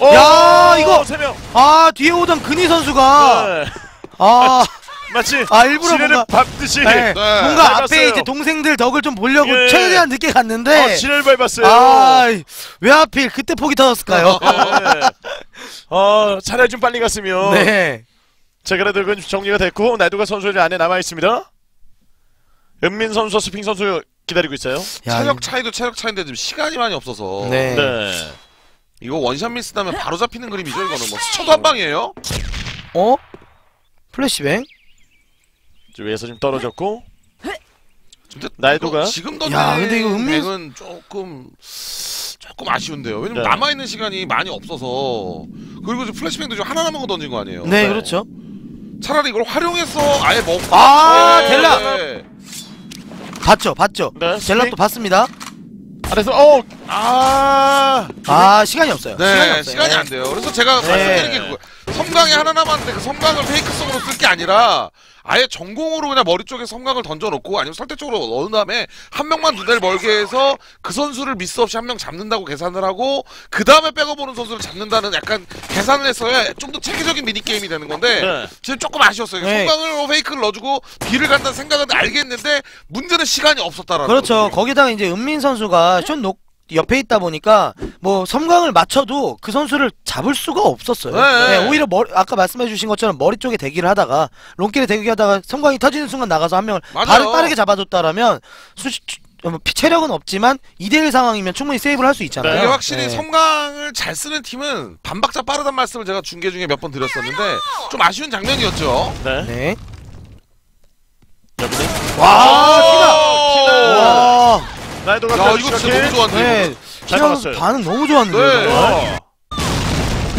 오! 야, 이거! 세 명. 아, 뒤에 오던 근희 선수가 네. 아, (laughs) 마치 아 일부러 뭔가 밟듯이 네, 네. 뭔가 밟았어요. 앞에 이제 동생들 덕을 좀 보려고 예. 최대한 늦게 갔는데 어, 지뢰를 밟았어요. 아, 왜 하필 그때 폭이 터졌을까요? 네. 어, 차라리 좀 빨리 갔으면. 네. 자, 그래도 이건 정리가 됐고 나이도가 선수 안에 남아 있습니다. 은민 선수, 스핑 선수 기다리고 있어요. 야, 체력 차이도 체력 차이인데 지금 시간이 많이 없어서 네. 네. 이거 원샷 미스 나면 바로 잡히는 그림이죠 이거는 뭐 스쳐도 한 방이에요 어? 플래시뱅? 좀 위에서 좀 떨어졌고. 근데 나이도가? 이거 지금 야, 근데 이거 던진 백은 조금 조금 아쉬운데요 왜냐면 네. 남아 있는 시간이 많이 없어서 그리고 지금 플래시뱅도 지금 하나 남은 거 던진 거 아니에요 네, 네. 그렇죠. 차라리 이걸 활용해서 아예 먹고 아, 네. 델라! 네. 봤죠, 봤죠. 네. 젤라또 봤습니다. 아래서 어, 아, 아, 시간이 없어요. 네, 시간이 없어요. 시간이 안 돼요. 그래서 제가 네. 말씀드린 게 그거예요. 섬광이 하나 남았는데 그 섬광을 페이크성으로 쓸 게 아니라 아예 전공으로 그냥 머리 쪽에 섬광을 던져놓고 아니면 설대 쪽으로 넣은 다음에 한 명만 눈을 멀게 해서 그 선수를 미스 없이 한 명 잡는다고 계산을 하고 그 다음에 백업오는 선수를 잡는다는 약간 계산을 했어야 좀 더 체계적인 미니게임이 되는 건데 네. 지금 조금 아쉬웠어요. 네. 섬광을 페이크를 넣어주고 비를 간다는 생각은 알겠는데 문제는 시간이 없었다라는 그렇죠. 거죠. 거기다가 이제 은민 선수가 숏 녹, 옆에 있다 보니까 뭐 섬광을 맞춰도 그 선수를 잡을 수가 없었어요. 네. 네, 오히려 머리, 아까 말씀해 주신 것처럼 머리 쪽에 대기를 하다가 롱길에 대기하다가 섬광이 터지는 순간 나가서 한 명을. 빠르, 빠르게 잡아줬다라면 수, 어, 피- 체력은 없지만 2대1 상황이면 충분히 세이브를 할 수 있잖아요. 이게 확실히 네. 섬광을 잘 쓰는 팀은 반박자 빠르단 말씀을 제가 중계 중에 몇 번 드렸었는데 좀 아쉬운 장면이었죠. 네. 네. 와, 키나. 와, 나이도가 야 이거 진짜 너무 좋았는데. 네. 잘 막았어요. 반응 너무 좋았는데요. 네. 정말.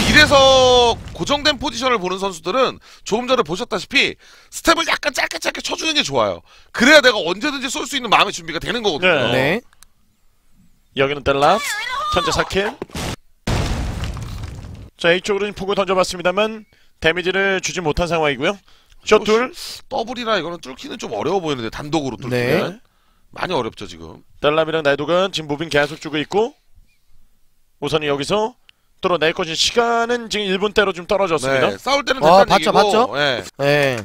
이래서 고정된 포지션을 보는 선수들은 조금 전에 보셨다시피 스텝을 약간 짧게 짧게 쳐주는 게 좋아요. 그래야 내가 언제든지 쏠 수 있는 마음의 준비가 되는 거거든요. 네. 네. 여기는 델라. 현재 4킬. 자, 이쪽으로 좀 포구 던져봤습니다만 데미지를 주지 못한 상황이고요. 숏둘. 더블이라 이거는 뚫기는 좀 어려워 보이는데 단독으로 뚫기는 네. 많이 어렵죠 지금. 델람이랑 나이도가 지금 moving 계속 주고 있고 우선이 여기서 뚫어낼 것인 시간은 지금 1분대로 좀 떨어졌습니다. 네, 싸울 때는 와, 됐다는 봤죠, 얘기고 봤죠? 예. 네.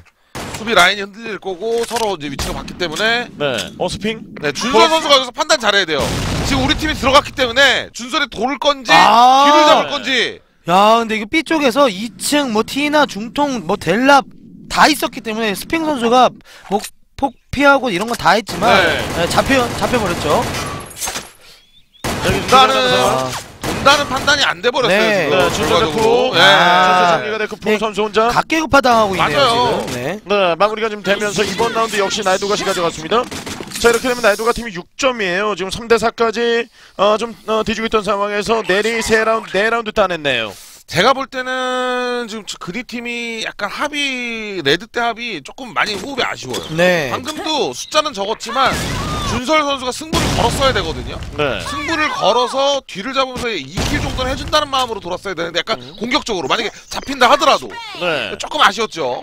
수비 라인이 흔들릴 거고 서로 이제 위치가 바뀌기 때문에 네. 어, 스핑? 네, 준선 선수가 여기서 판단 잘해야 돼요. 지금 우리 팀이 들어갔기 때문에 준선이 돌 건지 아. 뒤를 잡을 건지 야, 근데 이거 B 쪽에서 2층 뭐 티나 중통 뭐 델랍 다 있었기 때문에 스핑 선수가 뭐 폭 피하고 이런 건 다 했지만 네. 네, 잡혀 잡혀 버렸죠. 여기 일단은 중간에서 본다는 판단이 안 돼 버렸어요 네. 지금. 네, 결과적으로. 예. 아. 전체 정리가 됐고 프로 네. 선수 혼자 각개격파 당하고 있네요 맞아요. 지금. 네. 네, 마무리가 좀 되면서 이번 라운드 역시 나이도가시 가져갔습니다. 자 이렇게 되면 나이도가 팀이 6점이에요. 지금 3대 4까지 어, 좀 어, 뒤지고 있던 상황에서 내리 3라운드 4라운드 따냈네요. 제가 볼 때는 지금 그린 팀이 약간 합이 레드 때 합이 조금 많이 호흡이 아쉬워요. 네. 방금도 숫자는 적었지만 준설 선수가 승부를 걸었어야 되거든요. 네. 승부를 걸어서 뒤를 잡으면서 2kill 정도는 해준다는 마음으로 돌았어야 되는데 약간 음. 공격적으로 만약에 잡힌다 하더라도 네. 조금 아쉬웠죠.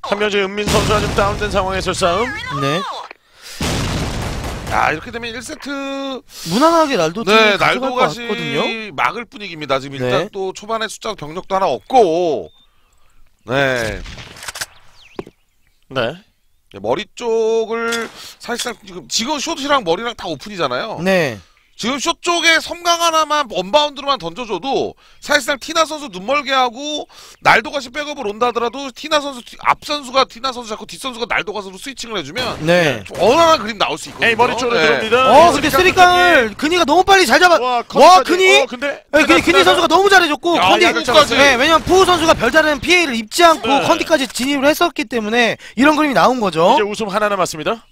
한명재 은민 선수가 좀 다운된 상황에서 싸움. 네. 야 이렇게 되면 1세트 무난하게 날도 네 날도가시. 막을 분위기입니다. 지금 네. 일단 또 초반에 숫자 병력도 하나 없고 네 네. 머리 쪽을 사실상 지금 지금 short이랑 머리랑 다 오픈이잖아요. 네. 지금 숏 쪽에 섬광 하나만 원바운드로만 던져줘도 사실상 티나 선수 눈멀게 하고 날도가시 백업을 온다 하더라도 티나 선수 뒤- 앞 선수가 티나 선수 잡고 뒷 선수가 날도가스로 switching을 해주면 네. 좀 어른한 그림 나올 수 있거든요. 에이 머리 쪽으로 네. 들어옵니다. 어, 근데 쓰리깡을 근이가 너무 빨리 잘 잡아. 와, 와. 근이? 어, 근데 네, 근데 근이 선수가 너무 잘해줬고 야, 컨디 야구까지. 네, 왜냐면 푸우 선수가 별다른 피해를 입지 않고 네. 컨디까지 진입을 했었기 때문에 이런 그림이 나온 거죠. 이제 우섭 하나 남았습니다.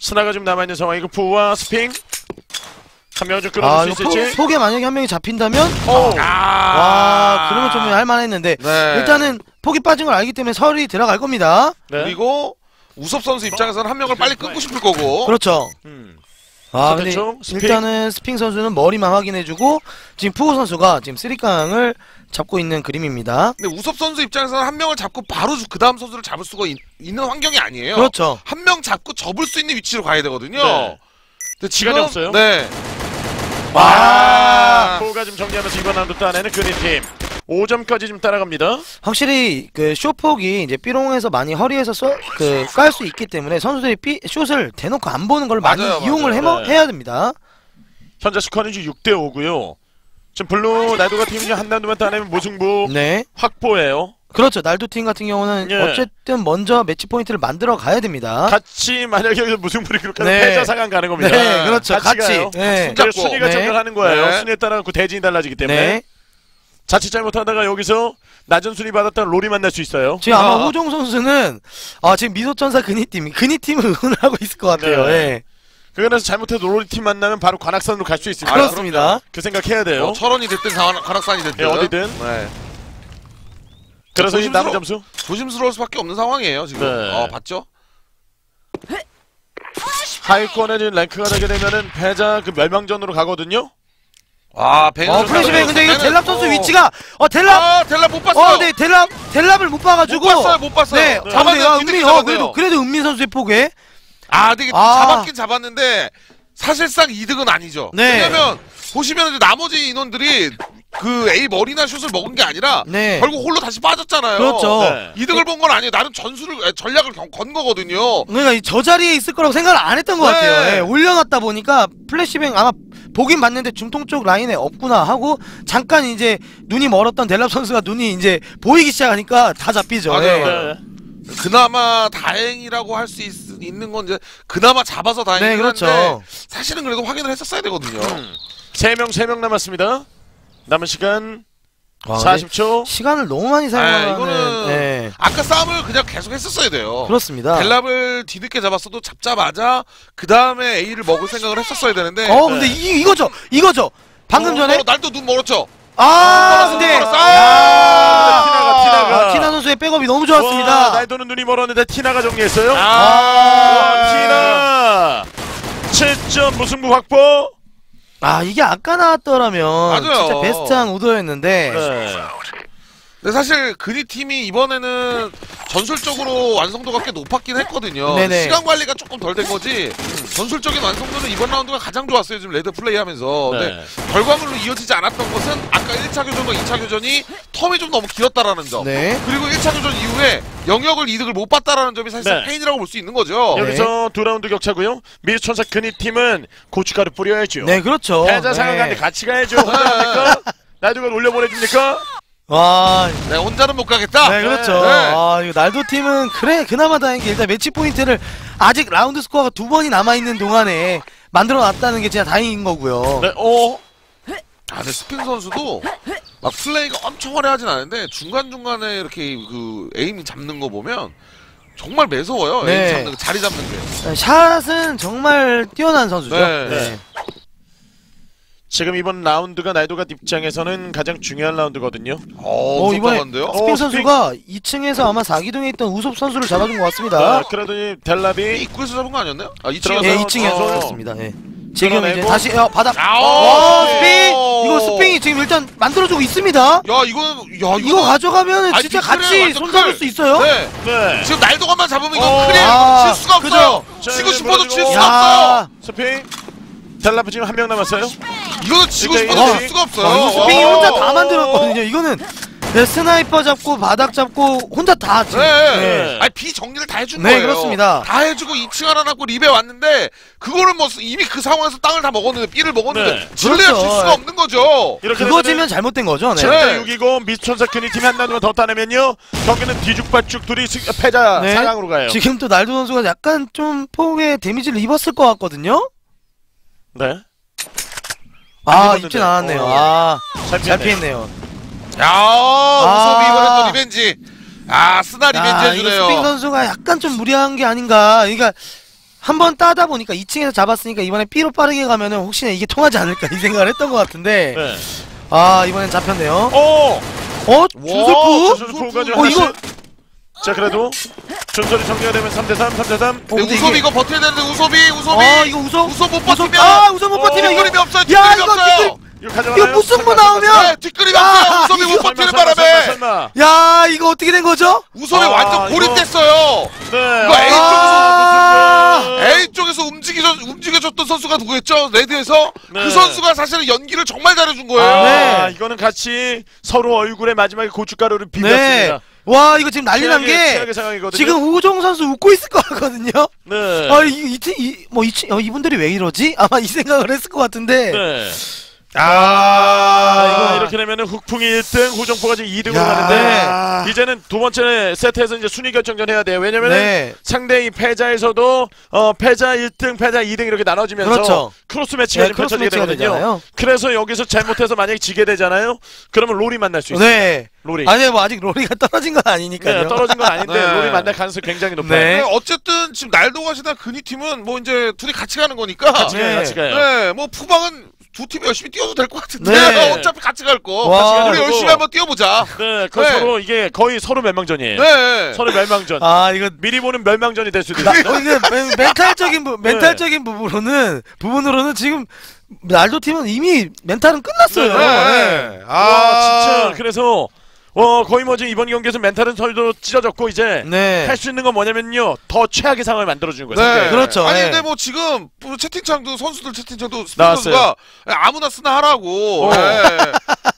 스나가 좀 남아 있는 상황이고 푸와 스핑 한명좀 아, 수 있을지. 포, 폭에 만약에 한 명이 잡힌다면 어. 아, 와, 그러면 좀 할만했는데 네. 일단은 폭이 빠진 걸 알기 때문에 설이 들어갈 겁니다. 네. 그리고 우섭 선수 입장에서는 한 명을 빨리 끊고 싶을 거고. 그렇죠. 음. 아, 자, 근데? 스핑. 일단은 스핑 선수는 머리만 확인해주고 지금 푸우 선수가 지금 쓰리깡을 잡고 있는 그림입니다. 근데 우섭 선수 입장에서는 한 명을 잡고 바로 그 다음 선수를 잡을 수가 있, 는 환경이 아니에요. 그렇죠. 한 명 잡고 접을 수 있는 위치로 가야 되거든요. 네. 근데 시간이 없어요? 네. 와. 푸가 좀 정리하면서 이번 라운드 따내는 그린팀. 5점까지 좀 따라갑니다. 확실히 그 short폭이 이제 B long에서 많이 허리에서 그깔 수 있기 때문에 선수들이 B, short을 대놓고 안 보는 걸 많이 맞아요, 이용을 맞아요. 해머, 네. 해야 됩니다. 현재 스코어는 지금 6대 5고요. 지금 블루 나이도가 팀이 한 라운드만 따내면 무승부 네. 확보예요. 그렇죠. 날도 팀 같은 경우는 예. 어쨌든 먼저 매치 포인트를 만들어 가야 됩니다. 같이 만약에 여기서 무승부를 기록하면 네. 패자 상황 가는 겁니다. 네, 그렇죠. 같이 같이. 가요. 네. 그래서. 순위가 네. 정렬하는 거예요. 네. 순위에 따라 그 대진이 달라지기 때문에 네. 자칫 잘못하다가 여기서 낮은 순위 받았다가 롤이 만날 수 있어요. 지금 아마 아. 호종 선수는 아 지금 미소천사 근이팀 근이팀을 응원을 하고 있을 것 같아요. 네. 예. 그래서 잘못해도 롤이 팀 만나면 바로 관악산으로 갈 수 있습니다. 그렇습니다. 그 생각해야 돼요. 뭐 철원이 됐든 관- 관악산이 됐든 네, 어디든. 네. 그래서 이 남은 점수. 조심스러울 수밖에 없는 상황이에요 지금. 네. 어 봤죠? 하위권에 지금 랭크가 되게 되면은 패자 그 멸망전으로 가거든요. 아 벤. 어 flashbang 근데 이거 델랍 선수 위치가 어 델랍 아 델랍 못 봤어요. 어 네 델랍 델랍을 못 봐가지고 못 봤어요 못 봤어요. 네, 네. 아, 야, 잡았네요. 은민, 어. 그래도, 그래도 은민 선수의 폭에. 아, 되게 아. 잡았긴 잡았는데 사실상 이득은 아니죠. 네. 왜냐면 보시면 이제 나머지 인원들이 그 A 머리나 슛을 먹은 게 아니라 네. 결국 홀로 다시 빠졌잖아요. 그렇죠. 네. 이득을 본 건 아니에요. 나는 전술을 에, 전략을 경- 건 거거든요. 그러니까 이저 자리에 있을 거라고 생각을 안 했던 것 네. 같아요. 예, 올려놨다 보니까 flashbang 아마 보긴 봤는데 중통 쪽 라인에 없구나 하고 잠깐 이제 눈이 멀었던 델랍 선수가 눈이 이제 보이기 시작하니까 다 잡히죠. 맞아요, 예. 맞아요. 네. 그나마 다행이라고 할 수 있는 건 이제 그나마 잡아서 다행이긴 네, 그렇죠. 한데 사실은 그래도 확인을 했었어야 되거든요. 음. 세명세명 남았습니다. 남은 시간 와, 근데 40초. 시간을 너무 많이 사용하는. 아, 이거는- 예. 아까 싸움을 그냥 계속 했었어야 돼요. 그렇습니다. 델랍을 뒤늦게 잡았어도 잡자마자 그 다음에 A를 먹을 생각을 했었어야 되는데. 어 근데 이, 이거죠 이거죠 방금 어, 전에 날도 눈 멀었죠. 아 근데 멀었어. 아, 티나가 티나가. 아, 티나 선수의 백업이 너무 좋았습니다 와, 나이도는 눈이 멀었는데 티나가 정리했어요. 아, 와, 티나 7점 무승부 확보. 아 이게 아까 나왔더라면 맞아요. 진짜 베스트한 오더였는데 네. 근데 사실 그리 팀이 이번에는 전술적으로 완성도가 꽤 높았긴 했거든요. 네네. 시간 관리가 조금 덜 된 거지. 전술적인 완성도는 이번 라운드가 가장 좋았어요. 지금 레드 플레이 하면서. 네. 근데 결과물로 이어지지 않았던 것은 아까 1차 교전과 2차 교전이 텀이 좀 너무 길었다라는 점. 네 그리고 1차 교전 이후에 영역을 이득을 못 봤다라는 점이 사실상 네. 패인이라고 볼 수 있는 거죠. 여기서 두 라운드 격차고요. 미주천사 근이 팀은 고춧가루 뿌려야죠. 네, 그렇죠 패자 상황 네. 가는데 같이 가야죠. 혼자 합니까? 나이도가 올려 보내줍니까? 와, 네, 혼자는 못 가겠다. 네, 그렇죠. 네. 아, 이거 날도 팀은 그래 그나마 다행인 게 일단 매치 포인트를 아직 라운드 스코어가 두 번이 남아 있는 동안에 만들어 놨다는 게 진짜 다행인 거고요. 네, 어. 아, 근데 스핀 선수도 막 플레이가 엄청 화려하진 않은데 중간 중간에 이렇게 그 aim 잡는 거 보면 정말 매서워요. 네. aim 잡는 거, 자리 잡는 게. 샷은 정말 뛰어난 선수죠. 네. 네. 지금 이번 라운드가 나이도가 입장에서는 가장 중요한 라운드거든요. 어, 어, 이번에 무섭다는데요? 어, 스핀. 선수가 2층에서 아마 4기동에 있던 우섭 선수를 잡아준 것 아, 같습니다. 그러더니 델라비 입구에서 잡은 거 아니었나요? 아, 들어가서- 2층에서. 예, 어, 2층에서 어. 잡았습니다. 예. 지금 이제 끌어내고. 다시 어, 바닥. 아, 와, 오! 스핑! 이거 스핑이 지금 일단 만들어주고 있습니다. 야, 이거는, 야, 이거 가져가면 아니, 진짜 빅클이에요, 같이 완전 손잡을 클. 수 있어요. 네. 네. 지금 날도가만 잡으면 이거 어. 클리어 아, 칠 수가 그죠? 없어요. 자, 치고 이제 싶어도 칠 물어주고. 수가 없어요. 스핑. 델라비 지금 한 명 남았어요. 이거는 치고 이제 싶어도 이거- 칠 수가 없어요. 어, 이거 스핑이 와. 혼자 다 만들었거든요. 이거는 네, 스나이퍼 잡고 바닥 잡고 혼자 다 지금. 네. 네. 아니 비 정리를 다 해준 네, 거예요. 그렇습니다. 다 해주고 2층 하나 낳고 리베 왔는데 그거를 뭐 이미 그 상황에서 땅을 다 먹었는데 B를 먹었는데 네. 질레야 그렇죠. 줄 수가 없는 거죠. 이렇게 그거 지면 잘못된 거죠. 네. 네. 7대 6이고 미스천사 큐니 팀이 한 라운드만 더 따내면요. 경기는 뒤죽박죽 둘이 승- 패자 네. 상황으로 가요. 지금 또 날도 선수가 약간 좀 폭에 데미지를 입었을 것 같거든요. 네. 아. 입진 않았네요. 어. 아, 잘 잘 피했네. 피했네요. 야, 우섭이 이번에 또 리벤지. 아, 스나 리벤지 아, 해주네요. 스핑 선수가 약간 좀 무리한 게 아닌가. 그러니까 한 번 따다 보니까 2층에서 잡았으니까 이번에 B로 빠르게 가면은 혹시나 이게 통하지 않을까 이 생각을 했던 것 같은데. 네. 아, 이번엔 잡혔네요. 오! 어? 주술프까지 어, 이거 자, 그래도 준설이 정리가 되면 3대3, 3대3. 어, 근데 근데 우섭이 이거 버텨야 되는데 우섭이 우섭이 아, 이거 우섭 우섭 못 버티면 아, 우섭 못 어, 버티면 이거 뒷그림이 없어요. 야, 뒷그림이 이거 없어요. 이거 가져가나요? 이거 무승부 나오면- 네, 뒷그림이 야, 없어요. 우섭이 이거- 못 버티는 설마, 바람에 설마, 설마. 야, 이거 어떻게 된 거죠? 우섭이 아, 완전 이거- 고립됐어요. 네. 이거 A 아. 쪽에서 A 쪽에서 움직이죠, 움직여줬던 선수가 누구였죠? 레드에서 네. 그 선수가 사실은 연기를 정말 잘해준 거예요. 아, 네. 이거는 같이 서로 얼굴에 마지막에 고춧가루를 네. 비볐습니다. 와, 이거 지금 난리 난 최악의- 게 최악의 상황이거든요. 지금 우종 선수 웃고 있을 것 같거든요. 네. 아, 이, 이, 이, 뭐, 이, 어, 이분들이 왜 이러지? 아마 이 생각을 했을 것 같은데. 네. 아, 이거 이렇게 되면은 흑풍이 1등, 후정포가 지금 2등으로 야. 가는데 이제는 두 번째 세트에서 이제 순위 결정전 해야 돼요. 왜냐면은 네. 상대의 패자에서도 어, 패자 1등, 패자 2등 이렇게 나눠지면서 그렇죠. cross match가 네, cross 펼쳐지게 match가 되거든요. 되잖아요. 그래서 여기서 잘못해서 만약에 지게 되잖아요. 그러면 롤이 만날 수 있어요. 네. 롤이. 아니, 뭐, 아직 로리가 떨어진 건 아니니까요. 네, 떨어진 건 아닌데 네. 롤이 만날 가능성이 굉장히 높아요. 네. 네, 어쨌든 지금 날도가 시다 근이 팀은 뭐 이제 둘이 같이 가는 거니까. 같이 가요, 네. 같이 가요. 네, 뭐 푸방은 두 팀이 열심히 뛰어도 될 것 같은데 네. (laughs) 어차피 같이 갈 거. 와. 우리 열심히 한번 뛰어보자. 네, 그 네. 서로 이게 거의 서로 멸망전이에요. 네. 서로 멸망전. 아, 이거 미리 보는 멸망전이 될 수도 나, 있어요. 어, 이게 멘- 멘탈적인 부, 멘탈적인 부분으로는 부분으로는 지금 날도 팀은 이미 멘탈은 끝났어요. 네. 네. 와 진짜 그래서 어 거의 뭐 지금 이번 경기에서 멘탈은 서로 찢어졌고 이제 네. 할 수 있는 건 뭐냐면요 더 최악의 상황을 만들어주는 거예요. 네. 그렇죠. 아니 네. 근데 뭐 지금 뭐 채팅창도 선수들 채팅창도 나왔어요. 스피커가 아무나 쓰나 하라고. 어. 네.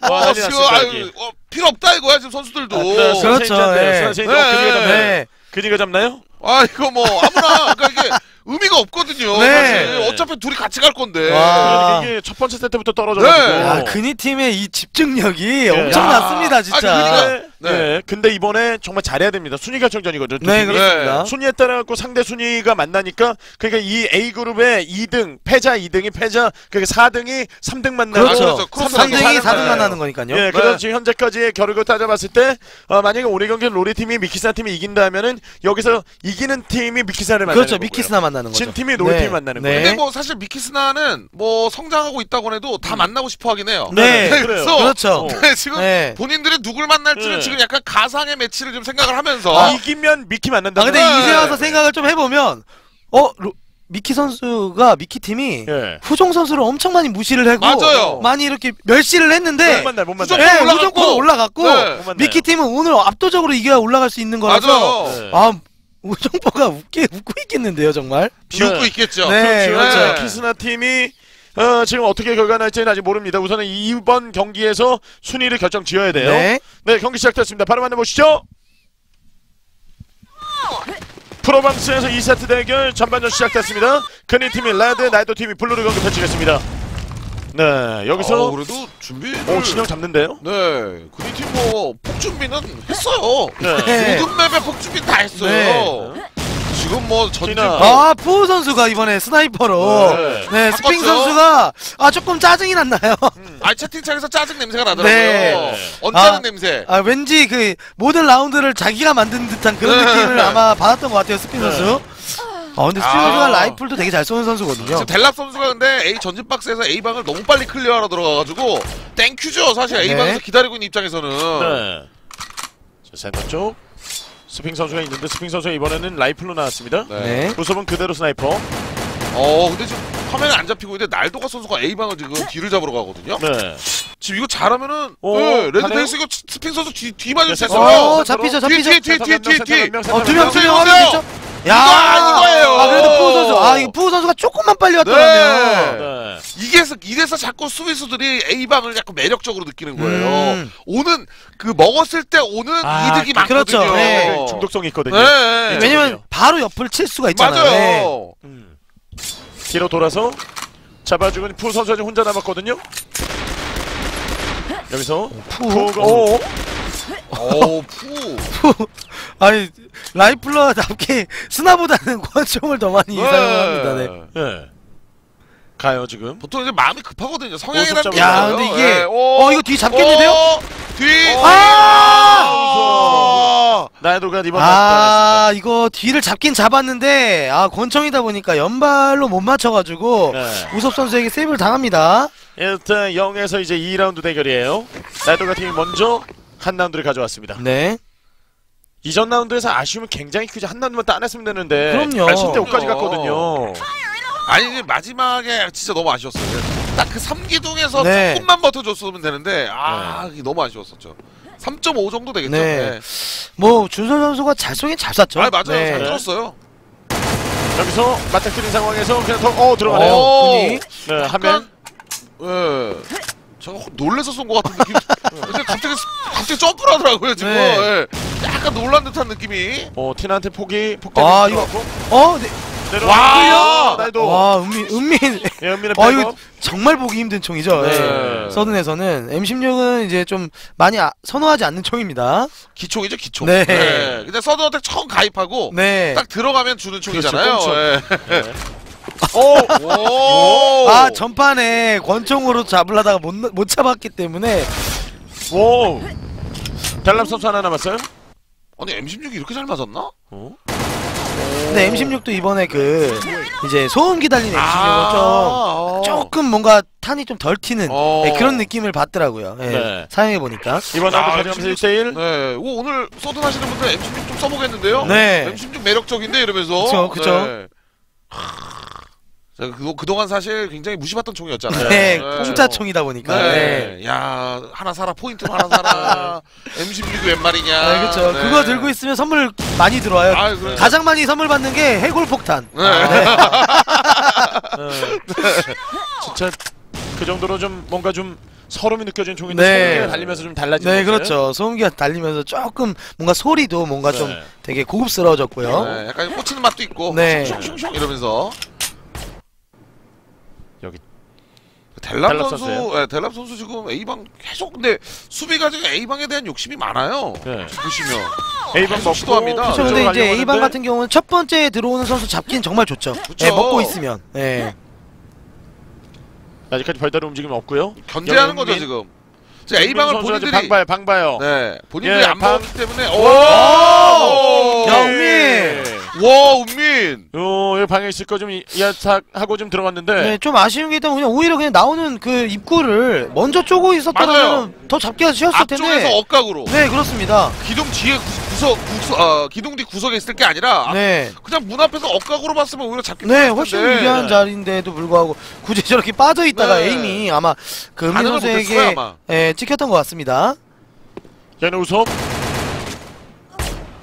와, 어, 지금 아유. 어, 필요 없다 이거야 지금 선수들도. 아, 네, 그렇죠. 선생님인데, 네. 선생님 네. 어, 그니가 잡나요? 네. 그니가 잡나요? 아 이거 뭐 아무나 그러니까 이게 의미가 없거든요. 네. 사실 어차피 둘이 같이 갈 건데. 와. 그러니까 이게 첫 번째 세트부터 떨어져가지고. 네. 야, 근이 팀의 이 집중력이 네. 엄청났습니다, 진짜. 아니, 그러니까- 네. 네. 네. 근데 이번에 정말 잘해야 됩니다. 순위 결정전이거든요. 두 네. 그렇습니다. 순위에 따라 갖고 상대 순위가 만나니까 그러니까 이 A 그룹의 2등 패자 2등이 패자 그러니까 4등이 3등 만나고 그렇죠. 그렇죠. 크로스 3등이 하는 4등 거예요. 만나는 거니까요. 예, 그래서 지금 현재까지의 결과를 따져봤을 때 어, 만약에 오늘 경기 로리 팀이 미키사 팀이 이긴다면은 여기서 이기는 팀이 미키사를 만나는 그렇죠. 거고요. 미키스나 만나는 거죠. 진 팀이 롤 네. 팀 만나는 네. 거예요. 근데 뭐 사실 미키스나는 뭐 성장하고 있다고 해도 다 만나고 싶어 하긴 해요. 네, (laughs) 그래서 그렇죠. (laughs) 어. 네, 지금 네. 본인들이 누굴 만날지는 네. 지금 약간 가상의 match를 좀 생각을 하면서 아, 이기면 미키 만난다. 아 근데 네. 이제 와서 생각을 좀 해보면 어 로- 미키 선수가 미키 팀이 예. 후종 선수를 엄청 많이 무시를 하고 맞아요. 많이 이렇게 멸시를 했는데 못 만나 못 만나. 후정- 네, 올라갔고. 후종권 올라갔고 네. 미키 팀은 오늘 압도적으로 이겨야 올라갈 수 있는 거라서 맞아요. 네. 아 우정보가 웃게 웃고 있겠는데요 정말 비웃고 네. 있겠죠. 네, 지금 그렇죠. 네. 키스나 팀이 어, 지금 어떻게 결과 날지는 아직 모릅니다. 우선은 이번 경기에서 순위를 결정 지어야 돼요. 네. 네 경기 시작됐습니다. 바로 만나보시죠. 프로방스에서 2세트 대결 전반전 시작됐습니다. 큰이 팀이 레드, 나이도 팀이 블루를 경기 펼치겠습니다. 네, 여기서 어, 그래도 준비. 오 진영 잡는데요. 네, 그리팀 뭐 폭준비는 했어요. 네. 네. 모든 map에 폭준비 다 했어요. 네. 지금 뭐 전진. 아 푸우 선수가 이번에 스나이퍼로 네. 네, 스핑? 선수가 아 조금 짜증이 났나요? 아 채팅창에서 짜증 냄새가 나더라고요. 네. 언짢은 아. 냄새. 아 왠지 그 모든 라운드를 자기가 만든 듯한 그런 네. 느낌을 아마 받았던 것 같아요 스핀 네. 선수. 아 근데 스핀 아. 라이플도 되게 잘 쏘는 선수거든요. 지금 델랍 선수가 근데 A 전진 박스에서 A 방을 너무 빨리 clear하러 들어가가지고 thank you죠 사실 A 네. 방에서 기다리고 있는 입장에서는. 네. 자, 센터 쪽 스핑 선수가 있는데 스핑 선수가 이번에는 라이플로 나왔습니다. 네. 네. 우섭은 그대로 스나이퍼. 어 근데 지금 화면에 안 잡히고 있는데 날도가 선수가 A 방을 지금 뒤를 잡으러 가거든요. 네. 지금 이거 잘하면은 오, 네, 레드 가네요? 데이스 이거 스핑 선수 뒤 뒤 맞을 수 네, 있어요. 어 잡히죠 잡히죠. 뒤, 뒤, 뒤, 뒤, 뒤. 어두명 명, 두명 명, 확인됐 죠? 이거 이거예요. 아 그래도 푸우 선수 아 이거 푸우 선수가 조금만 빨리 왔더라면. 네. 네. 이게서 이래서 자꾸 수비수들이 A 방을 약간 매력적으로 느끼는 거예요. 음. 오는 그 먹었을 때 오는 아, 이득이 그- 많거든요. 그렇죠. 네. 그 중독성이 있거든요. 네. 왜냐면 바로 옆을 칠 수가 있잖아요. 맞아요. 네. 음. 뒤로 돌아서 잡아주고 푸 선수가 지금 혼자 남았거든요. 여기서 푸. 푸가 오. 어, 푸. 아니 라이플러답게 스나보다는 권총을 더 많이 사용합니다. 네. 네. 가요 지금. 보통 이제 마음이 급하거든요. 성향이라는 게 야. 근데 이게 네. 어 이거 뒤 잡겠는데요? 어, 뒤. 아! 나이도가 이번 아 이거 뒤를 잡긴 잡았는데 아 권총이다 보니까 연발로 못 맞춰가지고 네. 우섭 선수에게 세이브를 당합니다. 일단 0에서 이제 2라운드 대결이에요. 나이도가 팀이 먼저 한 라운드를 가져왔습니다. 네. 이전 라운드에서 아쉬움이 굉장히 크죠. 한 라운드만 따냈으면 되는데 그럼요. 80대 5까지 갔거든요. 아니 마지막에 진짜 너무 아쉬웠어요. 딱 그 3기둥에서 네. 조금만 버텨줬으면 되는데 아 이게 너무 아쉬웠었죠. 3.5 정도 되겠죠. 네. 네. 뭐 준설 선수가 잘 쏘긴 잘 쐈죠. 아 맞아요. 네. 잘 들었어요. 여기서 맞닥뜨린 상황에서 그냥 더 어 들어가네요. 어, 군이. 네, 하면 예. 제가 놀래서 쏜 것 같은 느낌. 근데 갑자기 갑자기 점프를 하더라고요 지금. 네. 예. 약간 놀란 듯한 느낌이. 어 티나한테 포기 아, 폭탄 이거- 어, 네. 나이도 와 은민 은민. 예, 은민의 아 백업 이거 정말 보기 힘든 총이죠. 네. 네. 서든에서는 M16은 이제 좀 많이 아- 선호하지 않는 총입니다. 기총이죠 기총. 네. 근데 서든어택 처음 가입하고 네. 딱 들어가면 주는 총이잖아요. 그렇죠, 예. 오 오. 아 전판에 권총으로 잡으려다가 못, 못 잡았기 때문에 오 달람 선수 하나 남았어요? 아니 M16이 이렇게 잘 맞았나? 어? 근데 M16도 이번에 그 이제 소음기 달린 M16은 아, 좀 조금 뭔가 탄이 좀 덜 튀는 어. 네, 그런 느낌을 받더라고요. 네. 네. 사용해 보니까. 이번 아, 라운드 가져가면서 M16 1대1 네. 오, 오늘 서든 하시는 분들 M16 좀 써보겠는데요? 네. M16 매력적인데 이러면서. 그쵸, 그쵸. 네. 그, 그동안 사실 굉장히 무시받던 총이었잖아요. 네, 네. 공짜 총이다 보니까. 네. 네. 야, 하나 사라, 포인트로 하나 사라. (laughs) M16이 웬 말이냐. 네, 그렇죠. 네. 그거 들고 있으면 선물 많이 들어와요. 아, 그래. 가장 많이 선물 받는 게 해골 폭탄. 네. 네. (laughs) (laughs) 진짜 그 정도로 좀 뭔가 좀 서름이 느껴지는 총인데 네. 소리가 달리면서 좀 달라지는 네, 거죠? 그렇죠. 소음기가 달리면서 조금 뭔가 소리도 뭔가 좀 네. 되게 고급스러워졌고요. 네, 약간 꽂히는 맛도 있고. 네. 슝슝슝 이러면서. 여기 델랍 델랍 선수, 선수예요? 네, 델랍 선수 지금 A 방 계속 근데 수비가 지금 A 방에 대한 욕심이 많아요. 네. 보시면 A방 먹고 시도합니다. 그렇죠. 근데 이제 A방 하는데 같은 경우는 첫 번째 들어오는 선수 잡기는 정말 좋죠. 그쵸. 네, 먹고 있으면. 네. 아직까지 별다른 움직임이 없고요. 견제하는 거죠 영민. 지금. 지금 A 방을 선수가 지금 본인들이 방봐요, 방봐요. 네 본인들이 예, 안 방- 먹었기 때문에 오! 오! 야, 은민! 와 운민. 요, 여기 방에 있을 거좀 예탁하고 좀 들어갔는데 네, 좀 아쉬운 게 있다면 그냥 오히려 그냥 나오는 그 입구를 먼저 쪼고. 있었다면 더 잡기가 쉬웠을 앞쪽에서 텐데. 억각으로 네, 그렇습니다. 기둥 뒤에 구- 구석 구석 어, 기둥 뒤 구석에 있을 게 아니라 네. 그냥 문 앞에서 억각으로 봤으면 오히려 잡기 네, 훨씬 텐데. 유리한 자리인데도 불구하고 굳이 저렇게 빠져 있다가 네. 에임이 아마 그 은민 선수에게. 예, 찍혔던 것 같습니다. 얘는 우섭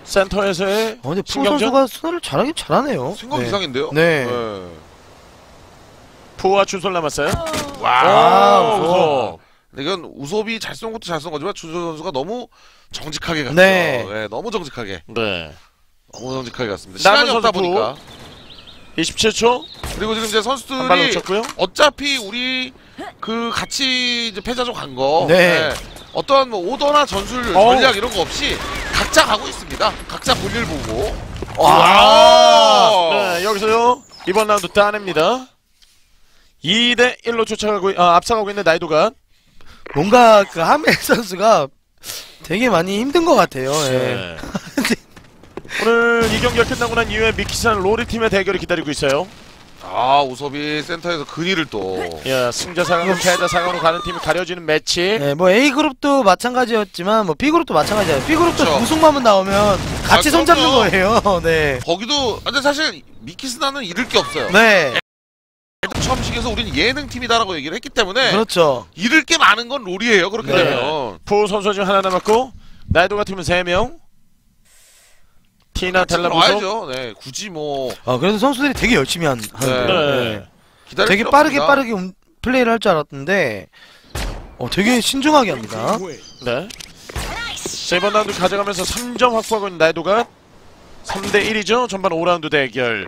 센터에서의 어, 근데 푸 신경전? 선수가 수나를 잘하긴 잘하네요. 생각 네. 이상인데요? 네. 푸와 준솔 남았어요. 아, 우섭. 우섭. 근데 이건 우섭이 잘 쏜 것도 잘 쏜 거지만 준서 선수가 너무 정직하게 갔죠. 네. 네, 너무 정직하게. 네. 너무 정직하게 갔습니다. 시간이 없다 선수 보니까. 27초 그리고 지금 이제 한발 선수들이 놓쳤고요. 어차피 우리 그 같이 이제 패자조 간 거. 네. 어떤 뭐 오더나 전술 어우. 전략 이런 거 없이 각자 가고 있습니다. 각자 볼일 보고. 와. 와. 네, 여기서요. 이번 라운드 따냅니다. 2대 1로 쫓아가고 아, 앞서가고 있는 나이도가 뭔가 그 하멜 선수가 되게 많이 힘든 것 같아요. 예. 네. 오늘 이 경기가 끝나고 난 이후에 미키산 로리 팀의 대결이 기다리고 있어요. 아 우섭이 센터에서 근위를 또. 예, 승자 상황으로 패자 상황으로 가는 팀이 가려지는 매치. 예, 뭐 A 그룹도 마찬가지였지만 뭐 B 그룹도 마찬가지예요. B 그룹도 그렇죠. 우승만만 나오면 같이 아, 손잡는. 거예요. (laughs) 네. 거기도 근데 사실 미키스나는 잃을 게 없어요. 네. 처음 식에서 우리는 예능 팀이다라고 얘기를 했기 때문에 그렇죠. 잃을 게 많은 건 롤이에요. 그렇게 네. 되면. 푸 선수 지금 하나 남았고 나이도가 팀은 3명. 티나 텔라 부속. 와야죠. 네, 굳이 뭐 아, 그래도 선수들이 되게 열심히 한. 네. 네. 기다릴 되게 빠르게 없습니다. 빠르게 움- 플레이를 할 줄 알았는데 어, 되게 신중하게 합니다. 네. 자, 이번 라운드 가져가면서 3점 확보하고 있는 나이도가 3대 1이죠. 전반 5라운드 대결.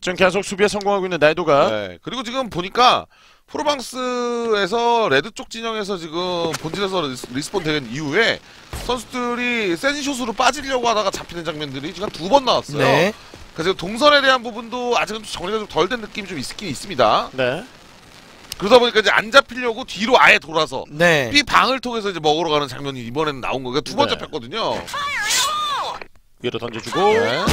지금 계속 수비에 성공하고 있는 나이도가 네. 그리고 지금 보니까 프로방스에서 레드 쪽 진영에서 지금 본진에서 리스- respawn 된 이후에 선수들이 센샷으로 빠지려고 하다가 잡히는 장면들이 지금 두 번 나왔어요. 네. 그래서 동선에 대한 부분도 아직은 좀 정리가 좀 덜 된 느낌이 좀 있긴 있습니다. 네. 그러다 보니까 이제 안 잡히려고 뒤로 아예 돌아서 네. B 방을 통해서 이제 먹으러 가는 장면이 이번에는 나온 거가 두번 네. 잡혔거든요. 위로 던져주고 네.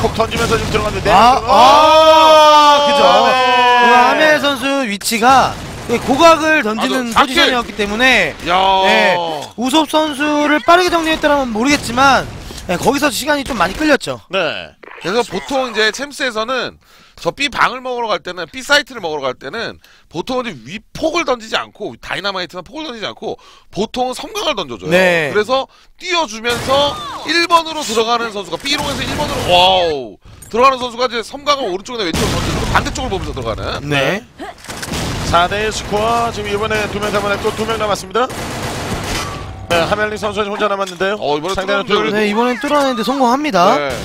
폭 던지면서 지금 들어갔는데 아, 아, 그죠. 네. 그 하멜 선수 위치가 그 고각을 던지는 맞아, 작게. 포지션이었기 때문에 야. 네. 우섭 선수를 빠르게 정리했더라면 모르겠지만 네, 거기서 시간이 좀 많이 끌렸죠. 네. 그래서 보통 이제 챔스에서는 저 B 방을 먹으러 갈 때는 B 사이트를 먹으러 갈 때는 보통은 이제 위 폭을 던지지 않고 다이나마이트나 폭을 던지지 않고 보통은 섬광을 던져줘요. 네. 그래서 띄워주면서 1번으로 들어가는 선수가 B롱에서 1번으로 wow 들어가는 선수가 이제 섬광을 오른쪽이나 왼쪽으로 던지고 반대쪽을 보면서 들어가는. 네. 4대1 스코어 지금 이번에 두명 잡아냈고 두 명 남았습니다. 네, 하멜리 선수 혼자 남았는데요. 어, 이번에 상대는 둘. 네, 이번엔 뚫어내는데 성공합니다. 네.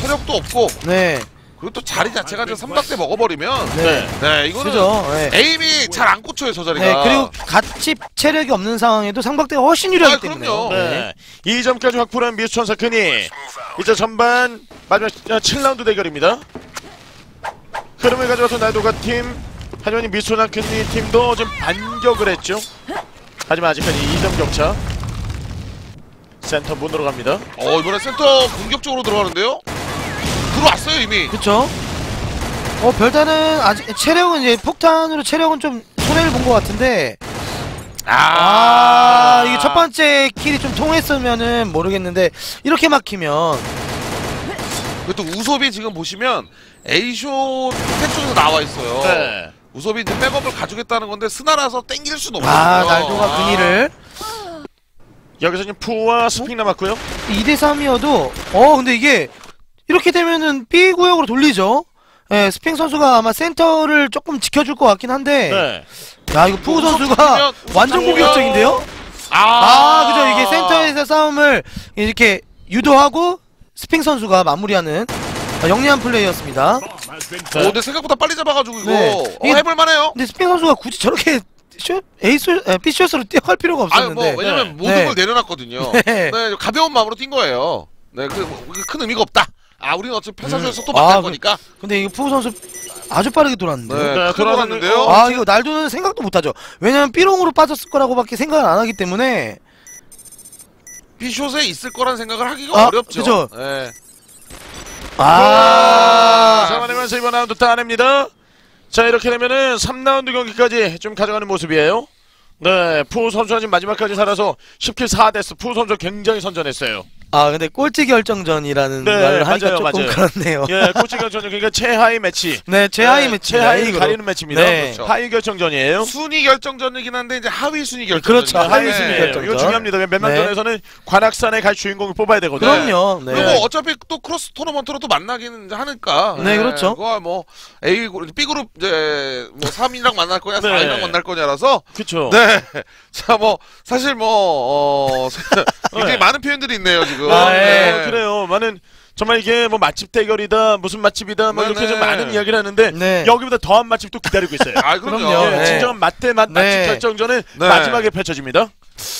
체력도 없고 네. 그리고 또 자리 자체가 좀 삼박대 먹어버리면 네. 네 이거는 그죠. 네. 에임이 잘 안 꽂혀요 저 자리가. 네, 그리고 같이 체력이 없는 상황에도 상박대가 훨씬 유리하기 아, 때문에. 그럼요. 네. 2점까지 확보한 미수천사 큰이 이제 전반 마지막 7라운드 대결입니다. 흐름을 가져와서 나이도가 팀 하지만 미수천사 큰이 팀도 지금 반격을 했죠. 하지만 아직까지 2점 격차. 센터 문으로 갑니다. 어 이번에 센터 공격적으로 들어가는데요. 들어왔어요 이미. 그쵸? 어, 별다른, 아직, 체력은 이제 폭탄으로 체력은 좀 손해를 본 것 같은데. 아, 이게 첫 번째 kill이 좀 통했으면은 모르겠는데, 이렇게 막히면. 그또 우섭이 지금 보시면 A short 쪽에서 나와 있어요. 네. 우섭이 이제 백업을 가져겠다는 건데 스나라서 땡길 수는 없거든요. 아, 날도가 근이를. 여기서 지금 푸와 스픽 남았고요. 2대3이어도, 어, 근데 이게, 이렇게 되면은 B 구역으로 돌리죠? 예, 스핑 선수가 아마 센터를 조금 지켜줄 것 같긴 한데, 네. 야, 이거 푸우 우섭 선수가 완전. 공격적인데요? 아, 아, 그죠. 이게 센터에서 싸움을 이렇게 유도하고 스핑 선수가 마무리하는 아, 영리한 플레이였습니다. 어, 근데 생각보다 빨리 잡아가지고 이거 네. 어, 이게- 해볼만해요. 근데 스핑 선수가 굳이 저렇게 숏, 에이스, 에, B숏으로 뛰어갈 필요가 아유 없었는데. 뭐 왜냐면 네. 모든 네. 걸 내려놨거든요. (laughs) 네. 네. 가벼운 마음으로 뛴 거예요. 네, 그큰 의미가 없다. 아, 우리는 어차피 패사조에서 또 아, 만날 그- 거니까. 근데 이거 푸우 선수 아주 빠르게 돌았는데. 네, 네, 돌았는데요. 어, 아, 이거 날도는 생각도 못하죠. 왜냐면 B롱으로 빠졌을 거라고밖에 생각을 안 하기 때문에. B숏에 있을 거란 생각을 하기가 아, 어렵죠. 그죠. 네. 아, 잡아내면서 이번 라운드 따냅니다. 자 이렇게 되면은 3라운드 경기까지 좀 가져가는 모습이에요. 네, 푸 선수가 지금 마지막까지 살아서 10kill 4death 푸 선수 굉장히 선전했어요. 아, 근데 꼴찌 결정전이라는 네, 말을 하니까 맞아요, 조금 맞아요. 그렇네요. 예, 꼴찌 결정전 그러니까 최하위 매치. 네, 최하위 네, 매치. 최하위 가리는 매치입니다. 네. 그렇죠. 하위 결정전이에요. 순위 결정전이긴 한데 이제 하위 순위 결정전. 그렇죠. 하위 하위 순위 순위예요. 결정전. 이거 중요합니다. 몇만전에서는 관악산에 갈 주인공을 뽑아야 되거든요. 그럼요. 네. 그리고 어차피 또 크로스 토너먼트로 또 만나기는 이제 하니까. 네, 그렇죠. 그거 뭐 A 그룹, B 그룹 이제 뭐 3이랑 만날 거냐, 네. 4이랑 만날 거냐라서. 그렇죠. 네. (laughs) 자, 뭐 사실 뭐 어, (laughs) 굉장히 많은 표현들이 있네요 지금. 아, 예. 네. 어, 그래요. 많은 정말 이게 뭐 맛집 대결이다 무슨 맛집이다 뭐 이렇게. 좀 많은 이야기를 하는데 네. 여기보다 더한 맛집도 기다리고 있어요. 아 그럼요. 그럼요. 예, 네. 진정한 맛대 맛 맛집 네. 결정전은 네. 마지막에 펼쳐집니다.